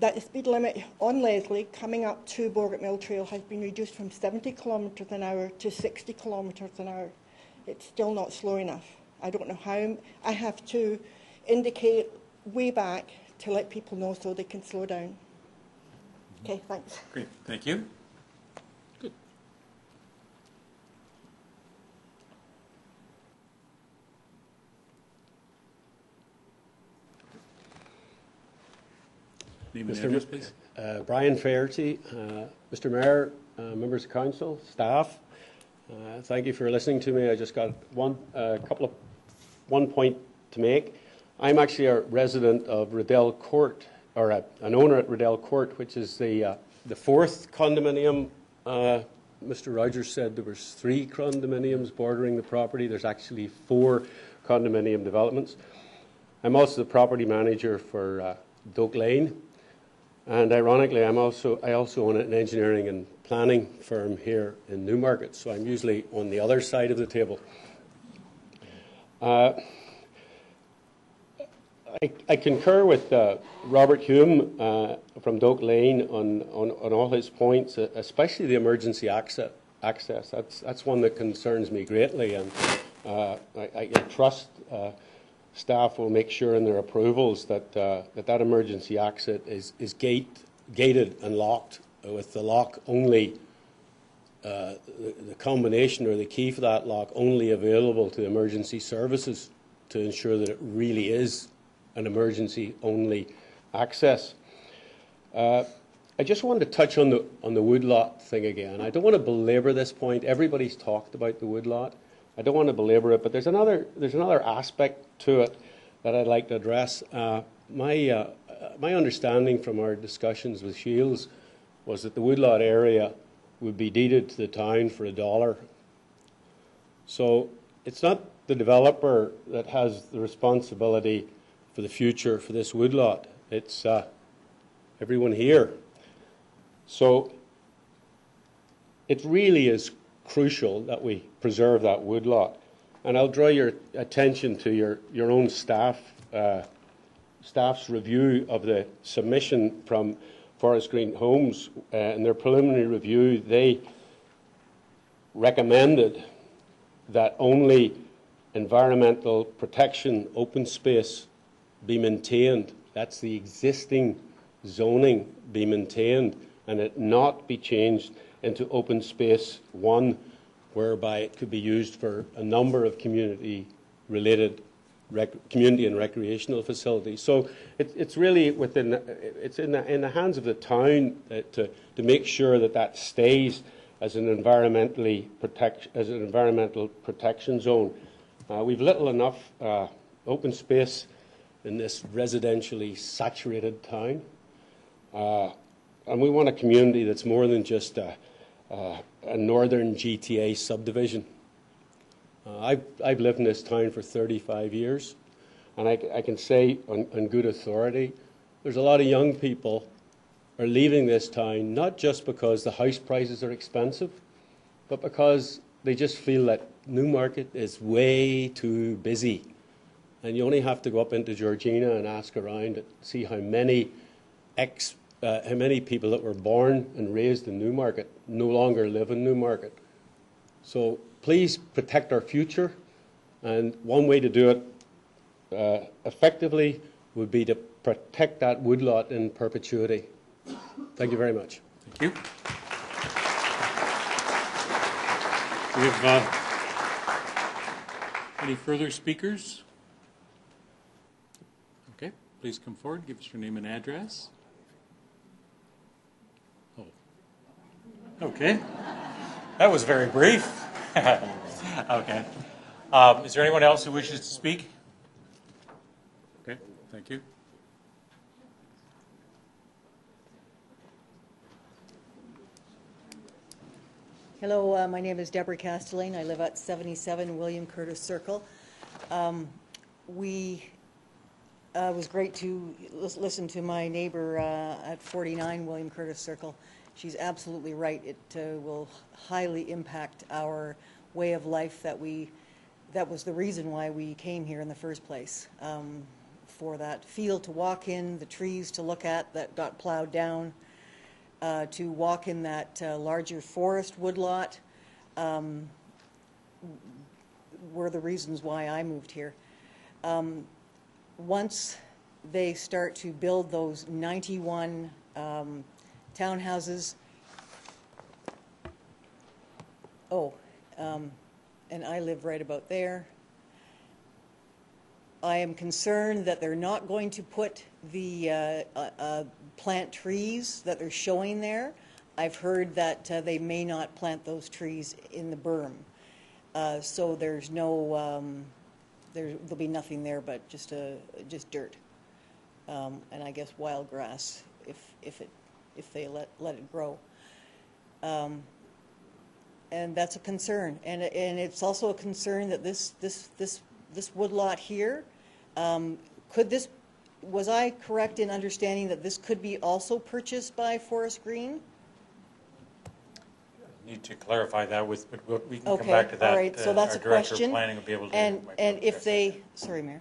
that the speed limit on Leslie coming up to Bogart Mill Trail has been reduced from 70 kilometres an hour to 60 kilometres an hour. It's still not slow enough. I don't know how. I have to indicate way back to let people know so they can slow down. Okay, thanks. Great, thank you. Name and Mr. address, please. Uh, Brian Faherty, uh, Mr. Mayor, uh, members of council, staff, uh, thank you for listening to me. I just got one uh, couple of one point to make. I'm actually a resident of Riddell Court, or a, an owner at Riddell Court, which is the uh, the fourth condominium. Uh, Mr. Rogers said there was three condominiums bordering the property. There's actually four condominium developments. I'm also the property manager for uh, Doak Lane, and ironically, I'm also, I also own an engineering and planning firm here in Newmarket, so I'm usually on the other side of the table. Uh, I, I, concur with uh, Robert Hume uh, from Doak Lane on, on, on, all his points, especially the emergency access. access. That's, that's one that concerns me greatly, and uh, I, I, trust uh, staff will make sure in their approvals that uh, that, that emergency exit is, is gate, gated and locked with the lock only, uh, the, the, combination or the key for that lock only available to emergency services to ensure that it really is an emergency only access. Uh, I just wanted to touch on the on the woodlot thing again. I don't want to belabor this point. Everybody's talked about the woodlot. I don't want to belabor it, but there's another there's another aspect to it that I'd like to address. Uh, my uh, my understanding from our discussions with Shields was that the woodlot area would be deeded to the town for a dollar. So it's not the developer that has the responsibility for the future for this woodlot. It's uh, everyone here. So it really is crucial that we preserve that woodlot. And I'll draw your attention to your, your own staff uh, staff's review of the submission from Forest Green Homes. Uh, in their preliminary review, they recommended that only environmental protection open space be maintained. That's the existing zoning be maintained and it not be changed into open space one whereby it could be used for a number of community-related rec- community and recreational facilities. So it, it's really within, it's in the, in the hands of the town to, to make sure that that stays as an environmentally protect, as an environmental protection zone. Uh, we've little enough uh, open space in this residentially saturated town. Uh, and we want a community that's more than just a, a, a northern GTA subdivision. Uh, I've, I've lived in this town for 35 years, and I, I can say on, on good authority, there's a lot of young people are leaving this town not just because the house prices are expensive, but because they just feel that Newmarket is way too busy. And you only have to go up into Georgina and ask around and see how many ex, uh, how many people that were born and raised in Newmarket no longer live in Newmarket. So please protect our future, and one way to do it uh, effectively would be to protect that woodlot in perpetuity. Thank you very much. Thank you. We have uh, any further speakers? Okay, please come forward, give us your name and address. Okay. That was very brief. (laughs) Okay. Um, Is there anyone else who wishes to speak? Okay, thank you. Hello, uh, my name is Deborah Castellane. I live at 77 William Curtis Circle. Um, we, uh, it was great to lis- listen to my neighbor uh, at 49 William Curtis Circle. She's absolutely right. It uh, will highly impact our way of life that we, that was the reason why we came here in the first place. Um, for that field to walk in, the trees to look at that got plowed down, uh, to walk in that uh, larger forest woodlot um, were the reasons why I moved here. Um, once they start to build those 91 um, townhouses, oh, um, and I live right about there. I am concerned that they're not going to put the uh, uh, uh, plant trees that they're showing there. I've heard that uh, they may not plant those trees in the berm. Uh, so there's no, um, there, there'll be nothing there but just a, just dirt. Um, and I guess wild grass if, if it, if they let, let it grow. Um, and that's a concern. And, and it's also a concern that this, this, this, this woodlot here, um, could this, was I correct in understanding that this could be also purchased by Forest Green? Need to clarify that with, but we'll- we can come Okay, back to that. all right, so Uh, that's a Our Director question. Planning will be able to. And, and if they, sorry, Mayor,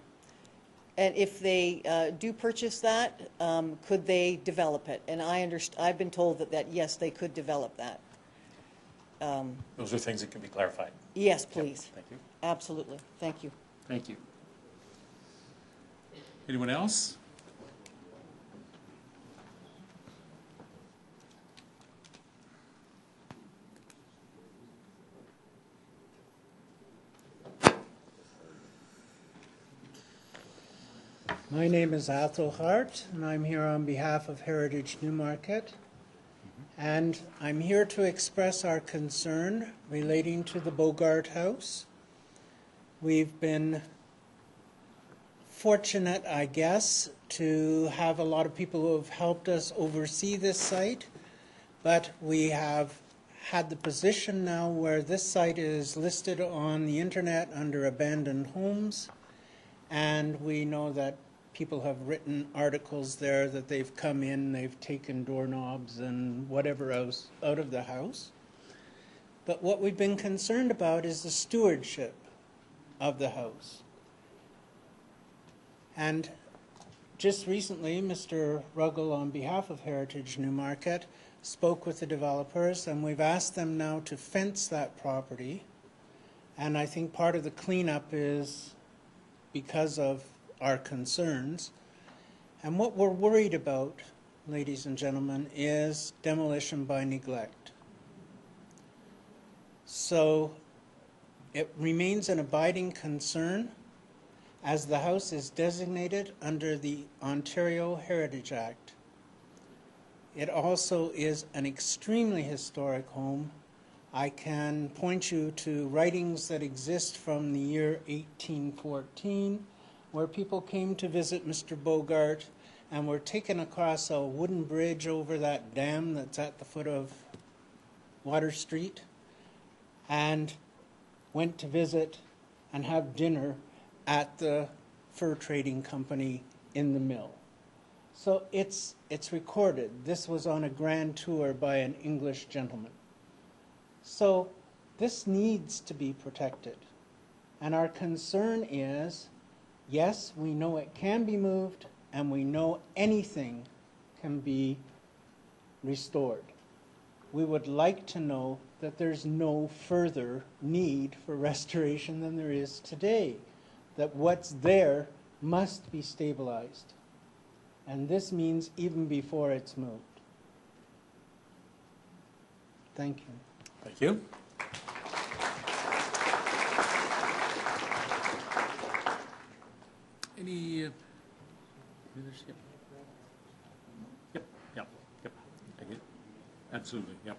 and if they uh, do purchase that, um, could they develop it? And I underst, I've been told that, that, yes, they could develop that. Um, Those are things that can be clarified. Yes, please. Thank you. Absolutely, thank you. Thank you. Anyone else? My name is Athol Hart, and I'm here on behalf of Heritage Newmarket. And I'm here to express our concern relating to the Bogart House. We've been fortunate, I guess, to have a lot of people who have helped us oversee this site, but we have had the position now where this site is listed on the internet under abandoned homes, and we know that people have written articles there that they've come in, they've taken doorknobs and whatever else out of the house. But what we've been concerned about is the stewardship of the house. And just recently, Mr. Ruggles, on behalf of Heritage Newmarket, spoke with the developers, and we've asked them now to fence that property. And I think part of the cleanup is because of our concerns. And what we're worried about, ladies and gentlemen, is demolition by neglect. So It remains an abiding concern as the house is designated under the Ontario Heritage Act. It also is an extremely historic home. I can point you to writings that exist from the year 1814 where people came to visit Mr. Bogart and were taken across a wooden bridge over that dam that's at the foot of Water Street and went to visit and have dinner at the fur trading company in the mill. So it's, it's recorded. This was on a grand tour by an English gentleman. So this needs to be protected. And our concern is, yes, we know it can be moved, and we know anything can be restored. We would like to know that there's no further need for restoration than there is today, that what's there must be stabilized. And this means even before it's moved. Thank you. Thank you. Any, uh? Yep. Yep, yep, yep. Thank you. Absolutely, yep.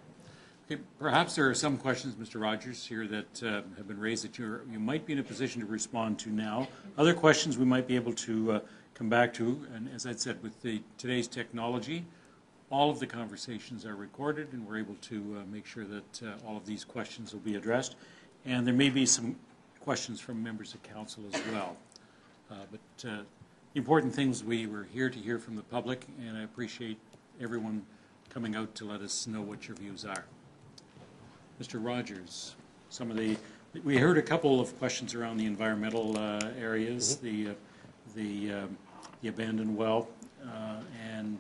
Okay, perhaps there are some questions, Mr. Rogers, here that uh, have been raised that you're, you might be in a position to respond to now. Other questions we might be able to uh, come back to, and as I said, with the, today's technology, all of the conversations are recorded, and we're able to uh, make sure that uh, all of these questions will be addressed. And there may be some questions from members of council as well. Uh, But uh, the important things, we were here to hear from the public, and I appreciate everyone coming out to let us know what your views are. Mr. Rogers, some of the, we heard a couple of questions around the environmental uh, areas, the, uh, the um, the abandoned well, uh, and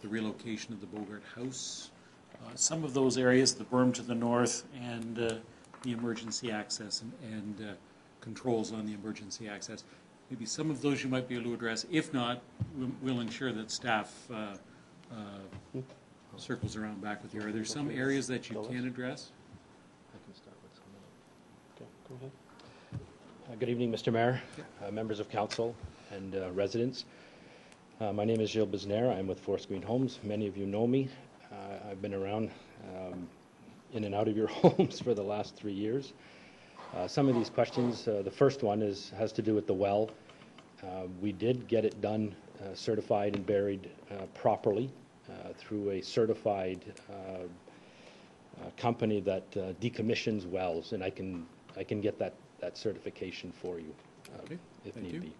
the relocation of the Bogart House. Uh, Some of those areas, the berm to the north, and uh, the emergency access and- and uh, controls on the emergency access. Maybe some of those you might be able to address. If not, we'll- we'll ensure that staff uh, uh, circles around back with you. Are there some areas that you can address? I can start with someone. Okay, go ahead. Uh, Good evening, Mr. Mayor, uh, members of council, and uh, residents. Uh, My name is Gilles Bisnaire. I'm with Forest Green Homes. Many of you know me. Uh, I've been around um, in and out of your (laughs) homes for the last three years. Uh, Some of these questions, uh, the first one is, has to do with the well. Uh, We did get it done, uh, certified and buried uh, properly uh, through a certified uh, uh, company that uh, decommissions wells, and I can, I can get that, that certification for you Okay, if thank need you. be.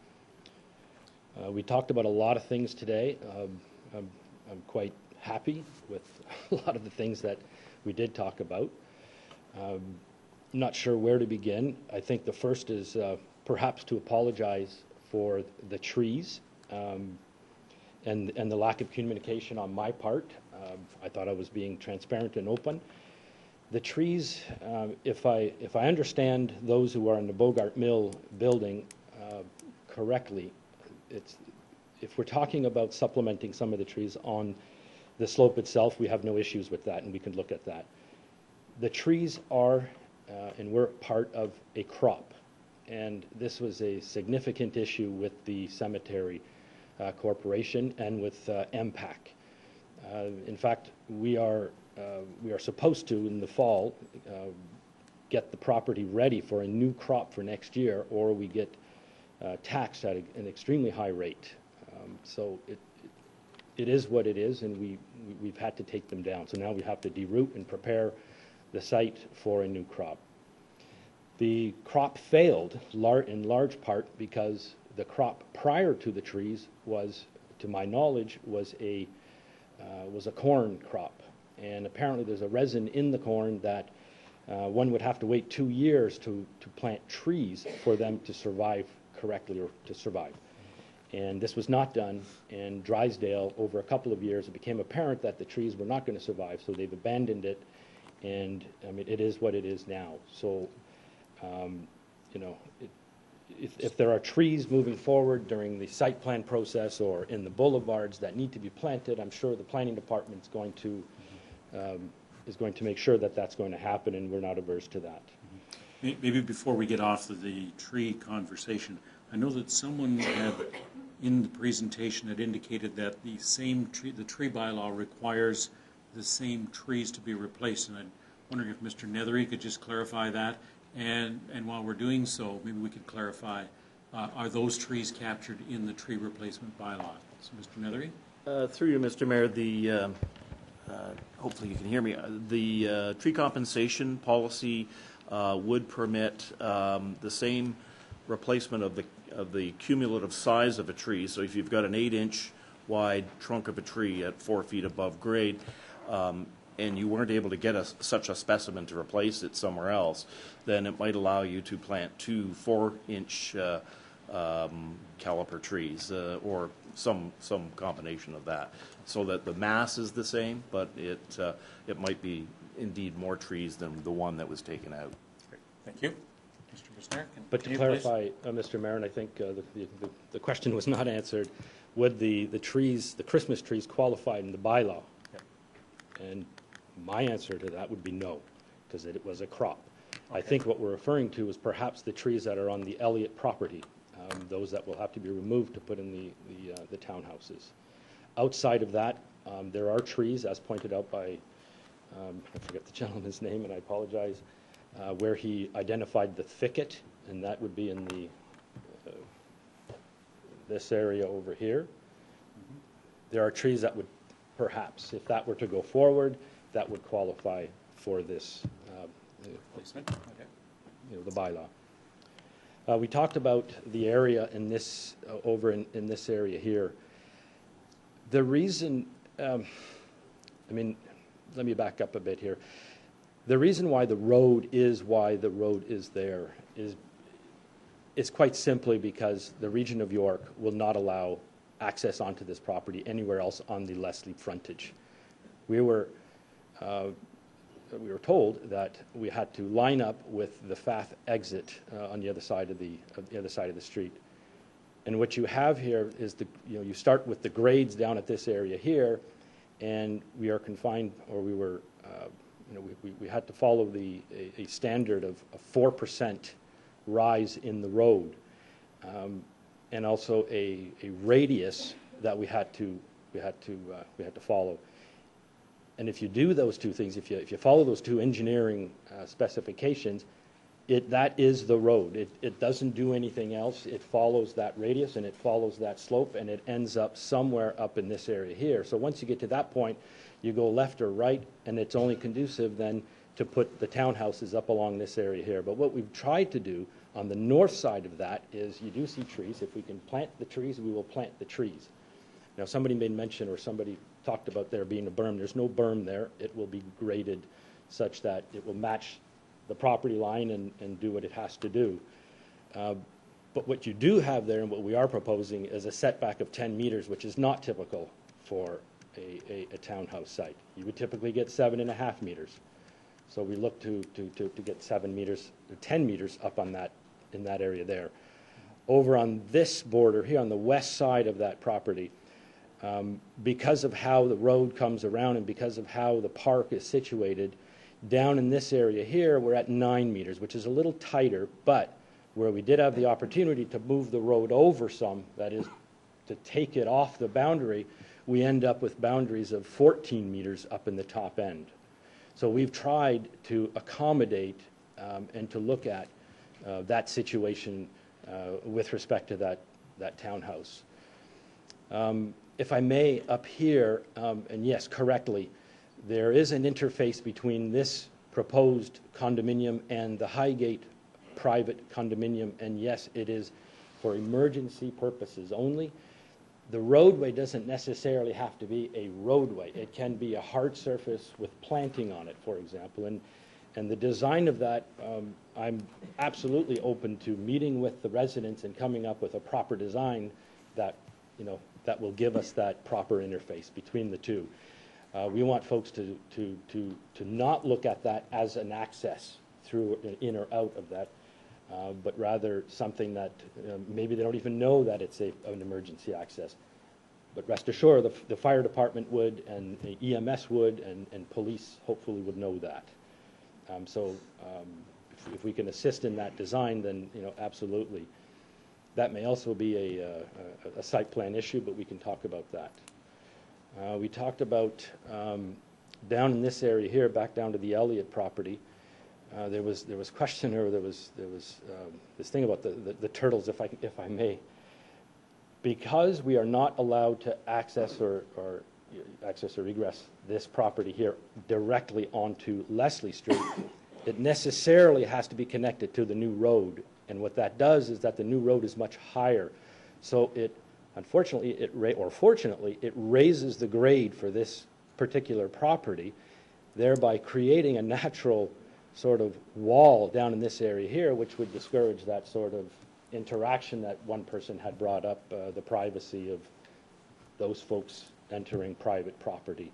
Uh, We talked about a lot of things today. Um, I'm I'm quite happy with (laughs) a lot of the things that we did talk about. Um, Not sure where to begin. I think the first is uh, perhaps to apologize for the trees um, and and the lack of communication on my part. Um, I thought I was being transparent and open. The trees, um, if I, if I understand those who are in the Bogart Mill building uh, correctly, it's, if we're talking about supplementing some of the trees on the slope itself, we have no issues with that, and we can look at that. The trees are, uh, and we're part of a crop, and this was a significant issue with the cemetery uh, corporation and with uh, MPAC. Uh, In fact, we are, uh, we are supposed to, in the fall, uh, get the property ready for a new crop for next year, or we get taxed at a- an extremely high rate. Um, So it, it is what it is, and we- we've had to take them down. So now we have to deroot and prepare the site for a new crop. The crop failed lar- in large part because the crop prior to the trees was, to my knowledge, was a, uh, was a corn crop. And apparently there's a resin in the corn that uh, one would have to wait two years to, to plant trees for them to survive correctly or to survive. And this was not done. And Drysdale, over a couple of years, it became apparent that the trees were not going to survive, so they've abandoned it. And I mean, it is what it is now. So, um, you know, it, if, if there are trees moving forward during the site plan process or in the boulevards that need to be planted, I'm sure the planning department's going to, um, is going to make sure that that's going to happen, and we're not averse to that. May- Maybe before we get off of the tree conversation, I know that someone had, in the presentation, had indicated that the same tree, the tree bylaw requires the same trees to be replaced, and I'm wondering if Mr. Nethery could just clarify that, and, and while we're doing so, maybe we could clarify, uh, are those trees captured in the tree replacement bylaw? So, Mr. Nethery? Uh, Through you, Mr. Mayor, the, um, uh, hopefully you can hear me, Uh, the uh, tree compensation policy uh, would permit um, the same replacement of the, of the cumulative size of a tree. So if you've got an eight-inch wide trunk of a tree at four feet above grade, um, and you weren't able to get a, such a specimen to replace it somewhere else, then it might allow you to plant two four-inch uh, um, caliper trees, uh, or some, some combination of that, so that the mass is the same, but it, uh, it might be indeed more trees than the one that was taken out. Thank you. Mr. Bisnaire? can- But to you clarify, uh, Mr. Mayor, and I think uh, the, the, the question was not answered, would the, the trees, the Christmas trees qualify in the bylaw? And my answer to that would be no, because it was a crop. I think what we're referring to is perhaps the trees that are on the Elliott property, um, those that will have to be removed to put in the, the, uh, the townhouses. Outside of that, um, there are trees, as pointed out by, um, I forget the (laughs) gentleman's name, and I apologize, uh, where he identified the thicket, and that would be in the, uh, this area over here. There are trees that would, perhaps, if that were to go forward, that would qualify for this, uh, Placement, okay. you know, the bylaw. Uh, We talked about the area in this, uh, over in, in this area here. The reason, um, I mean, let me back up a bit here. The reason why the road is why the road is there is, is quite simply because the region of York will not allow access onto this property anywhere else on the Leslie frontage. We were, uh, we were told that we had to line up with the FAF exit uh, on the other side of the, the other side of the street. And what you have here is the, you know, you start with the grades down at this area here, and we are confined, or we were, uh, you know, we, we, we had to follow the, a, a standard of a four percent rise in the road. Um, and also a, a radius that we had to, we had to, uh, we had to follow. And if you do those two things, if you, if you follow those two engineering uh, specifications, it, that is the road. It, it doesn't do anything else. It follows that radius and it follows that slope and it ends up somewhere up in this area here. So once you get to that point, you go left or right and it's only conducive then to put the townhouses up along this area here. But what we've tried to do on the north side of that is you do see trees. If we can plant the trees, we will plant the trees. Now, somebody made mention, or somebody talked about there being a berm. There's no berm there. It will be graded such that it will match the property line and, and do what it has to do. Uh, But what you do have there, and what we are proposing, is a setback of 10 meters, which is not typical for a, a, a townhouse site. You would typically get seven and a half meters. So we look to, to, to, to get seven meters, or 10 meters up on that, in that area there. Over on this border here, on the west side of that property, um, because of how the road comes around and because of how the park is situated, down in this area here, we're at nine meters, which is a little tighter, but where we did have the opportunity to move the road over some, that is, to take it off the boundary, we end up with boundaries of 14 meters up in the top end. So we've tried to accommodate um, and to look at uh, that situation uh, with respect to that, that townhouse. Um, If I may, up here, um, and yes, correctly, there is an interface between this proposed condominium and the Highgate private condominium, and yes, it is for emergency purposes only. The roadway doesn't necessarily have to be a roadway. It can be a hard surface with planting on it, for example. And, and the design of that, um, I'm absolutely open to meeting with the residents and coming up with a proper design that, you know, that will give us that proper interface between the two. Uh, we want folks to, to, to, to not look at that as an access through, in or out of that, uh, but rather something that uh, maybe they don't even know that it's a, an emergency access. But rest assured, the, the fire department would, and EMS would, and, and police hopefully would know that. Um, so um, if we can assist in that design, then, you know, absolutely. That may also be a, uh, a- a site plan issue, but we can talk about that. Uh, We talked about, um, down in this area here, back down to the Elliott property, uh, there was, there was question, or there was, there was um, this thing about the, the- the turtles, if I, if I may. Because we are not allowed to access or, or access or egress this property here directly onto Leslie Street, (coughs) it necessarily has to be connected to the new road. And what that does is that the new road is much higher. So it, unfortunately, it, ra- or fortunately, it raises the grade for this particular property, thereby creating a natural sort of wall down in this area here, which would discourage that sort of interaction that one person had brought up, uh, the privacy of those folks entering private property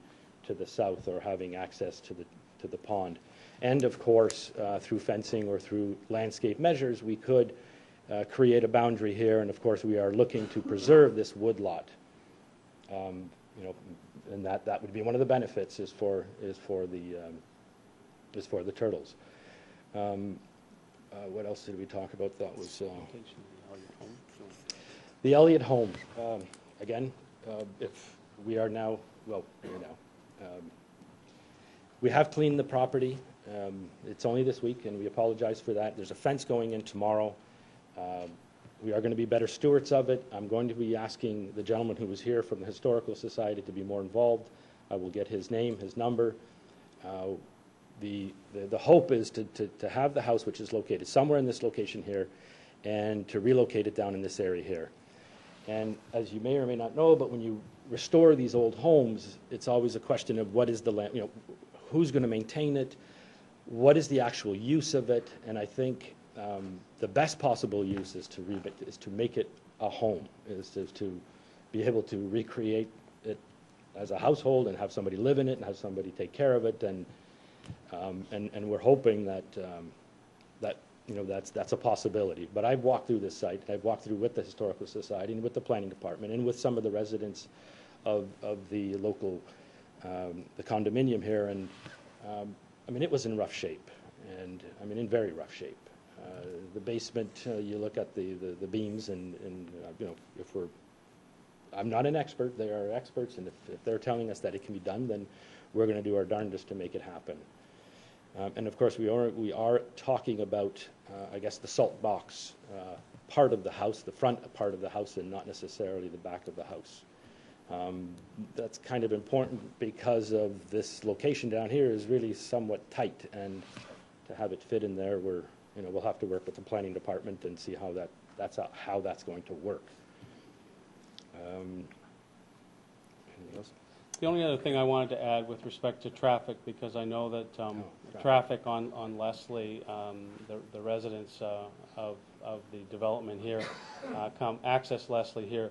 to the south or having access to the, to the pond. And of course, uh, through fencing or through landscape measures, we could uh, create a boundary here, and of course, we are looking to preserve this woodlot. Um, You know, and that, that would be one of the benefits is for, is for the, um, is for the turtles. Um, uh, What else did we talk about that was? uh, The Elliott home, um, again, uh, if we are now, well, we are now. um, We have cleaned the property. Um, It's only this week, and we apologize for that. There's a fence going in tomorrow. Um, We are going to be better stewards of it. I'm going to be asking the gentleman who was here from the Historical Society to be more involved. I will get his name, his number. Uh, The, the- the hope is to, to to have the house, which is located somewhere in this location here, and to relocate it down in this area here. And as you may or may not know, but when you restore these old homes, it's always a question of what is the land, you know, who's going to maintain it? What is the actual use of it? And I think um, the best possible use is to re, is to make it a home, is to, to be able to recreate it as a household and have somebody live in it and have somebody take care of it. And, um, and, and we're hoping that, um, that, you know, that's, that's a possibility. But I've walked through this site, I've walked through with the Historical Society and with the Planning Department and with some of the residents of, of the local, um, the condominium here, and, um, I mean, it was in rough shape, and, I mean, in very rough shape. Uh, The basement, uh, you look at the, the- the beams, and, and, uh, you know, if we're, I'm not an expert, they are experts, and if, if they're telling us that it can be done, then we're gonna do our darndest to make it happen. Um, And of course, we are, we are talking about, uh, I guess, the salt box uh, part of the house, the front part of the house, and not necessarily the back of the house. Um, That's kind of important because of this location down here is really somewhat tight, and to have it fit in there, we're, you know, we'll have to work with the planning department and see how that, that's, how- how that's going to work. Um, Anything else? The only other thing I wanted to add with respect to traffic, because I know that um, traffic on, on Leslie, um, the the residents uh, of, of the development here uh, come, access Leslie here.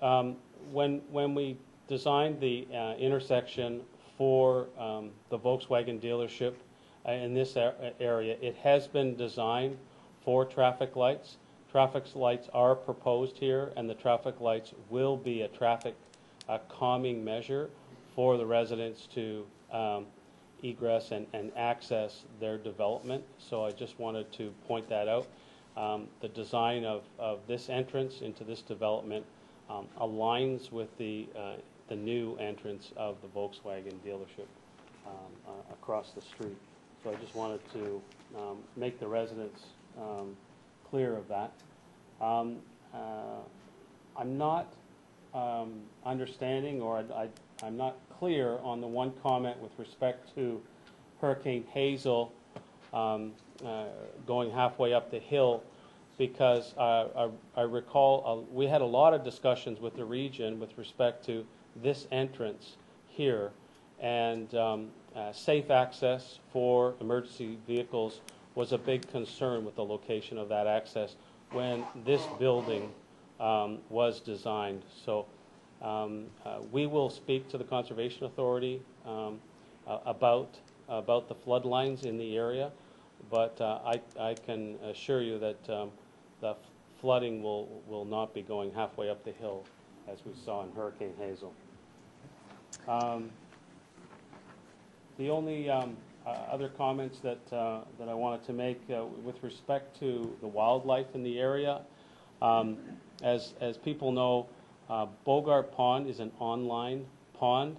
Um, When, when we designed the uh, intersection for um, the Volkswagen dealership uh, in this area, it has been designed for traffic lights. Traffic lights are proposed here, and the traffic lights will be a traffic uh, calming measure for the residents to um, egress and, and access their development. So I just wanted to point that out. Um, The design of, of this entrance into this development um, aligns with the, uh, the new entrance of the Volkswagen dealership um, uh, across the street. So I just wanted to um, make the residents um, clear of that. Um, uh, I'm not understanding, or I, I- I'm not clear on the one comment with respect to Hurricane Hazel um, uh, going halfway up the hill, because uh, I I recall, uh, we had a lot of discussions with the region with respect to this entrance here, and um, uh, safe access for emergency vehicles was a big concern with the location of that access when this building um, was designed. So um, uh, we will speak to the Conservation Authority um, uh, about, about the floodlines in the area, but uh, I, I can assure you that um, the flooding will, will not be going halfway up the hill as we saw in Hurricane Hazel. Um, The only um, other comments that, uh, that I wanted to make uh, with respect to the wildlife in the area. Um, As, as people know, uh, Bogart Pond is an online pond,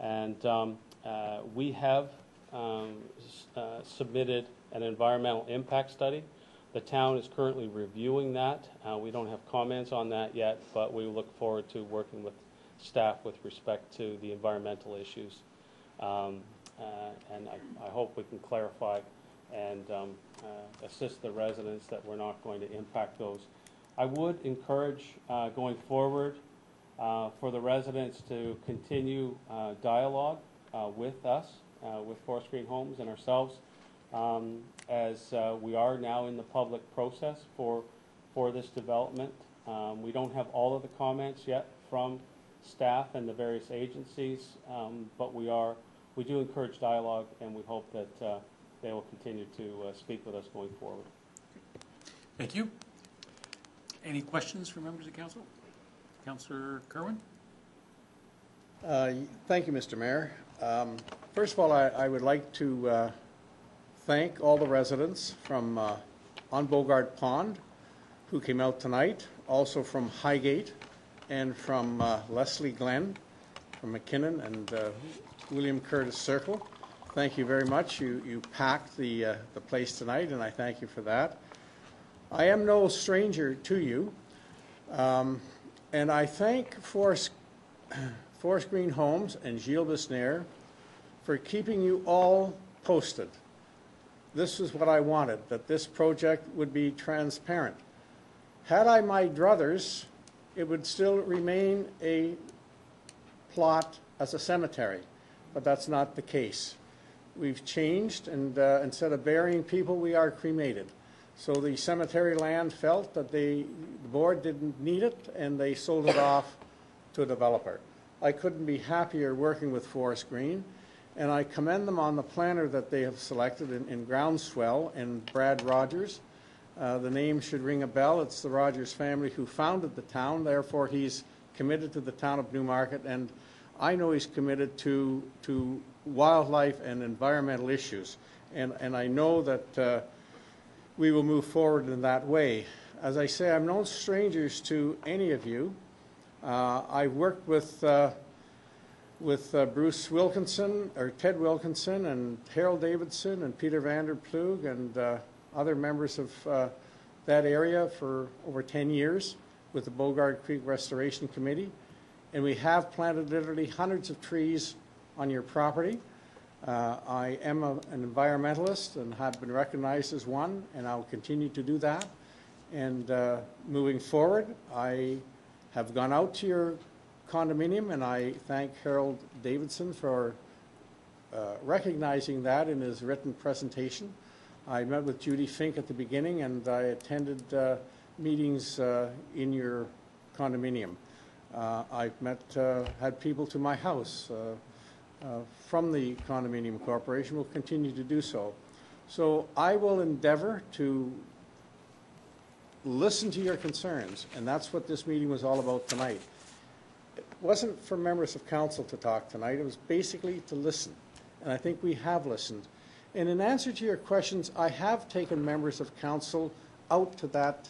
and um, uh, we have um, uh, submitted an environmental impact study. The town is currently reviewing that. Uh, We don't have comments on that yet, but we look forward to working with staff with respect to the environmental issues. Um, uh, And I, I hope we can clarify and um, uh, assist the residents that we're not going to impact those. I would encourage, uh, going forward, uh, for the residents to continue uh, dialogue uh, with us, uh, with Forest Green Homes and ourselves, um, as uh, we are now in the public process for, for this development. Um, We don't have all of the comments yet from staff and the various agencies, um, but we are, we do encourage dialogue, and we hope that they will continue to speak with us going forward. Thank you. Any questions from members of council? Councillor Kerwin? Uh, Thank you, Mr. Mayor. Um, First of all, I I would like to uh, thank all the residents from uh, on Bogart Pond who came out tonight, also from Highgate and from uh, Leslie Glen, from McKinnon and uh, William Curtis Circle. Thank you very much. You you packed the uh, the place tonight, and I thank you for that. I am no stranger to you, um, and I thank Forest (clears throat) Forest Green Homes and Gilles Bisnaire for keeping you all posted. This is what I wanted, that this project would be transparent. Had I my druthers, it would still remain a plot as a cemetery, but that's not the case. We've changed, and uh, instead of burying people, we are cremated. So the cemetery land felt that they, the board didn't need it, and they sold it off to a developer. I couldn't be happier working with Forest Green, and I commend them on the planner that they have selected in, in Groundswell and Brad Rogers. Uh, the name should ring a bell. It's the Rogers family who founded the town, therefore he's committed to the town of Newmarket, and I know he's committed to, to wildlife and environmental issues. And, and I know that uh, we will move forward in that way. As I say, I'm no strangers to any of you. Uh, I've worked with, uh, with uh, Bruce Wilkinson, or Ted Wilkinson, and Harold Davidson, and Peter Vanderplug, and uh, other members of uh, that area for over 10 years with the Bogart Creek Restoration Committee. And we have planted literally hundreds of trees on your property. Uh, I am a, an environmentalist and have been recognized as one, and I'll continue to do that. And uh, moving forward, I have gone out to your condominium, and I thank Harold Davidson for uh, recognizing that in his written presentation. I met with Judy Fink at the beginning, and I attended uh, meetings uh, in your condominium. Uh, I've met, had people to my house uh, from the condominium corporation, will continue to do so. So I will endeavor to listen to your concerns, and that's what this meeting was all about tonight. It wasn't for members of council to talk tonight, it was basically to listen, and I think we have listened. And in answer to your questions, I have taken members of council out to that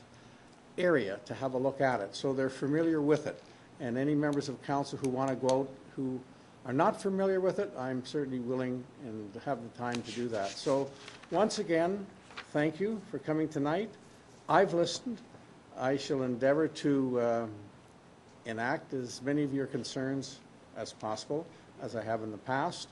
area to have a look at it, so they're familiar with it. And any members of council who want to go out who are not familiar with it, I'm certainly willing and have the time to do that. So, once again, thank you for coming tonight. I've listened. I shall endeavor to uh, enact as many of your concerns as possible, as I have in the past.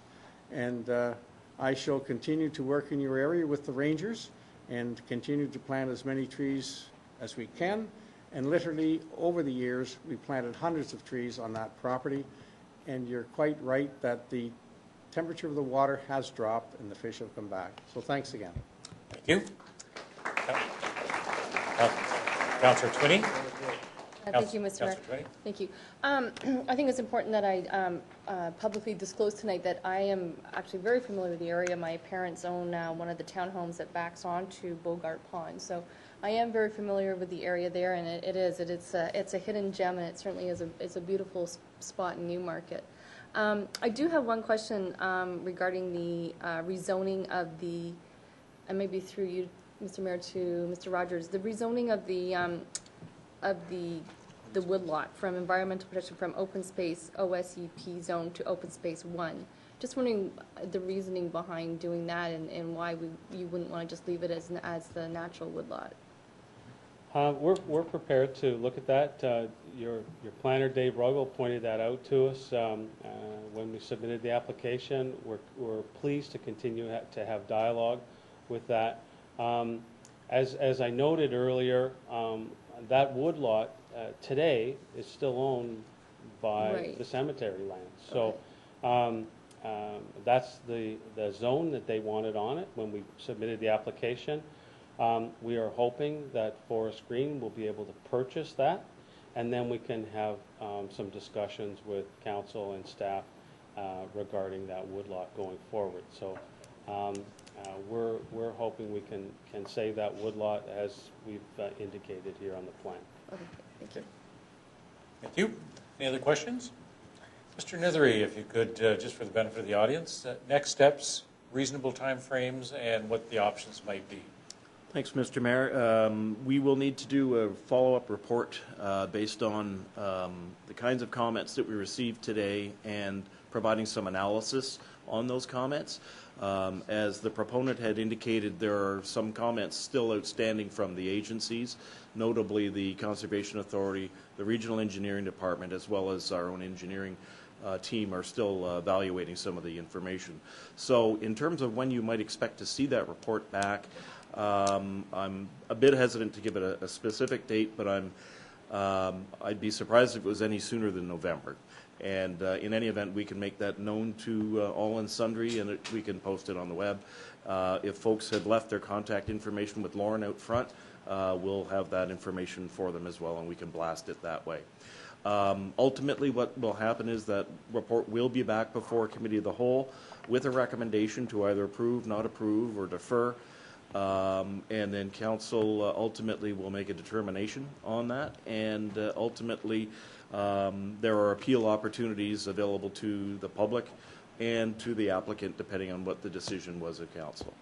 And uh, I shall continue to work in your area with the rangers and continue to plant as many trees as we can. And literally, over the years, we planted hundreds of trees on that property. And you're quite right that the temperature of the water has dropped and the fish have come back. So thanks again. Thank you. Councillor Twinney? Uh, Thank you, Mr. Mayor. Thank you. Um, (clears throat) I think it's important that I um, uh, publicly disclose tonight that I am actually very familiar with the area. My parents own uh, one of the townhomes that backs onto Bogart Pond, so I am very familiar with the area there, and it it is, it- it's a, it's a hidden gem, and it certainly is a, it's a beautiful s- spot in Newmarket. Um, I do have one question um, regarding the uh, rezoning of the, and maybe through you, Mr. Mayor, to Mr. Rogers, the rezoning of the, um, of the, the woodlot from environmental protection from open space OSEP zone to open space one. Just wondering uh, the reasoning behind doing that and, and why we, you wouldn't want to just leave it as, as the natural woodlot. Uh, We're, we're prepared to look at that. Uh, Your, your planner, Dave Ruggles, pointed that out to us um, uh, when we submitted the application. We're, we're pleased to continue ha- to have dialogue with that. Um, As, as I noted earlier, um, that woodlot uh, today is still owned by Right. the cemetery land. So um, um, that's the, the zone that they wanted on it when we submitted the application. Um, We are hoping that Forest Green will be able to purchase that, and then we can have um, some discussions with council and staff uh, regarding that woodlot going forward. So um, uh, we're, we're hoping we can, can save that woodlot as we've uh, indicated here on the plan. Okay, thank you. Thank you. Any other questions? Mr. Nethery, if you could, uh, just for the benefit of the audience, uh, next steps, reasonable timeframes, and what the options might be. Thanks, Mr. Mayor. Um, We will need to do a follow-up report uh, based on um, the kinds of comments that we received today and providing some analysis on those comments. Um, As the proponent had indicated, there are some comments still outstanding from the agencies, notably the Conservation Authority, the Regional Engineering Department, as well as our own engineering uh, team are still uh, evaluating some of the information. So in terms of when you might expect to see that report back, um, I'm a bit hesitant to give it a, a specific date, but I'm, um, I'd be surprised if it was any sooner than November. And uh, in any event, we can make that known to uh, all and sundry, and it, we can post it on the web. Uh, if folks had left their contact information with Lauren out front, uh, we'll have that information for them as well, and we can blast it that way. Um, ultimately, what will happen is that report will be back before Committee of the Whole with a recommendation to either approve, not approve, or defer. Um, and then council uh, ultimately will make a determination on that. And uh, ultimately, um, there are appeal opportunities available to the public and to the applicant, depending on what the decision was of council.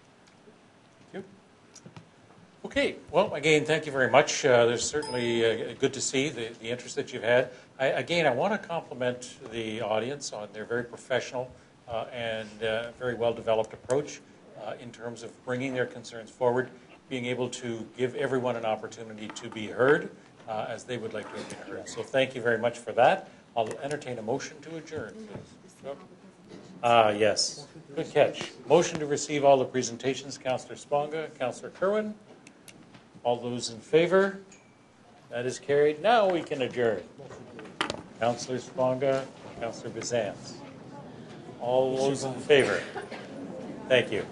Okay, well, again, thank you very much. Uh, There's certainly uh, good to see the, the interest that you've had. I, again, I want to compliment the audience on their very professional uh, and uh, very well-developed approach uh, in terms of bringing their concerns forward, being able to give everyone an opportunity to be heard uh, as they would like to been heard. So thank you very much for that. I'll entertain a motion to adjourn. Ah, yes. Good catch. Motion to receive all the presentations, Councillor Sponga, Councillor Kerwin. All those in favor? That is carried. Now we can adjourn. Councillor Sponga, Councillor Bisanz. All those in favor? Thank you.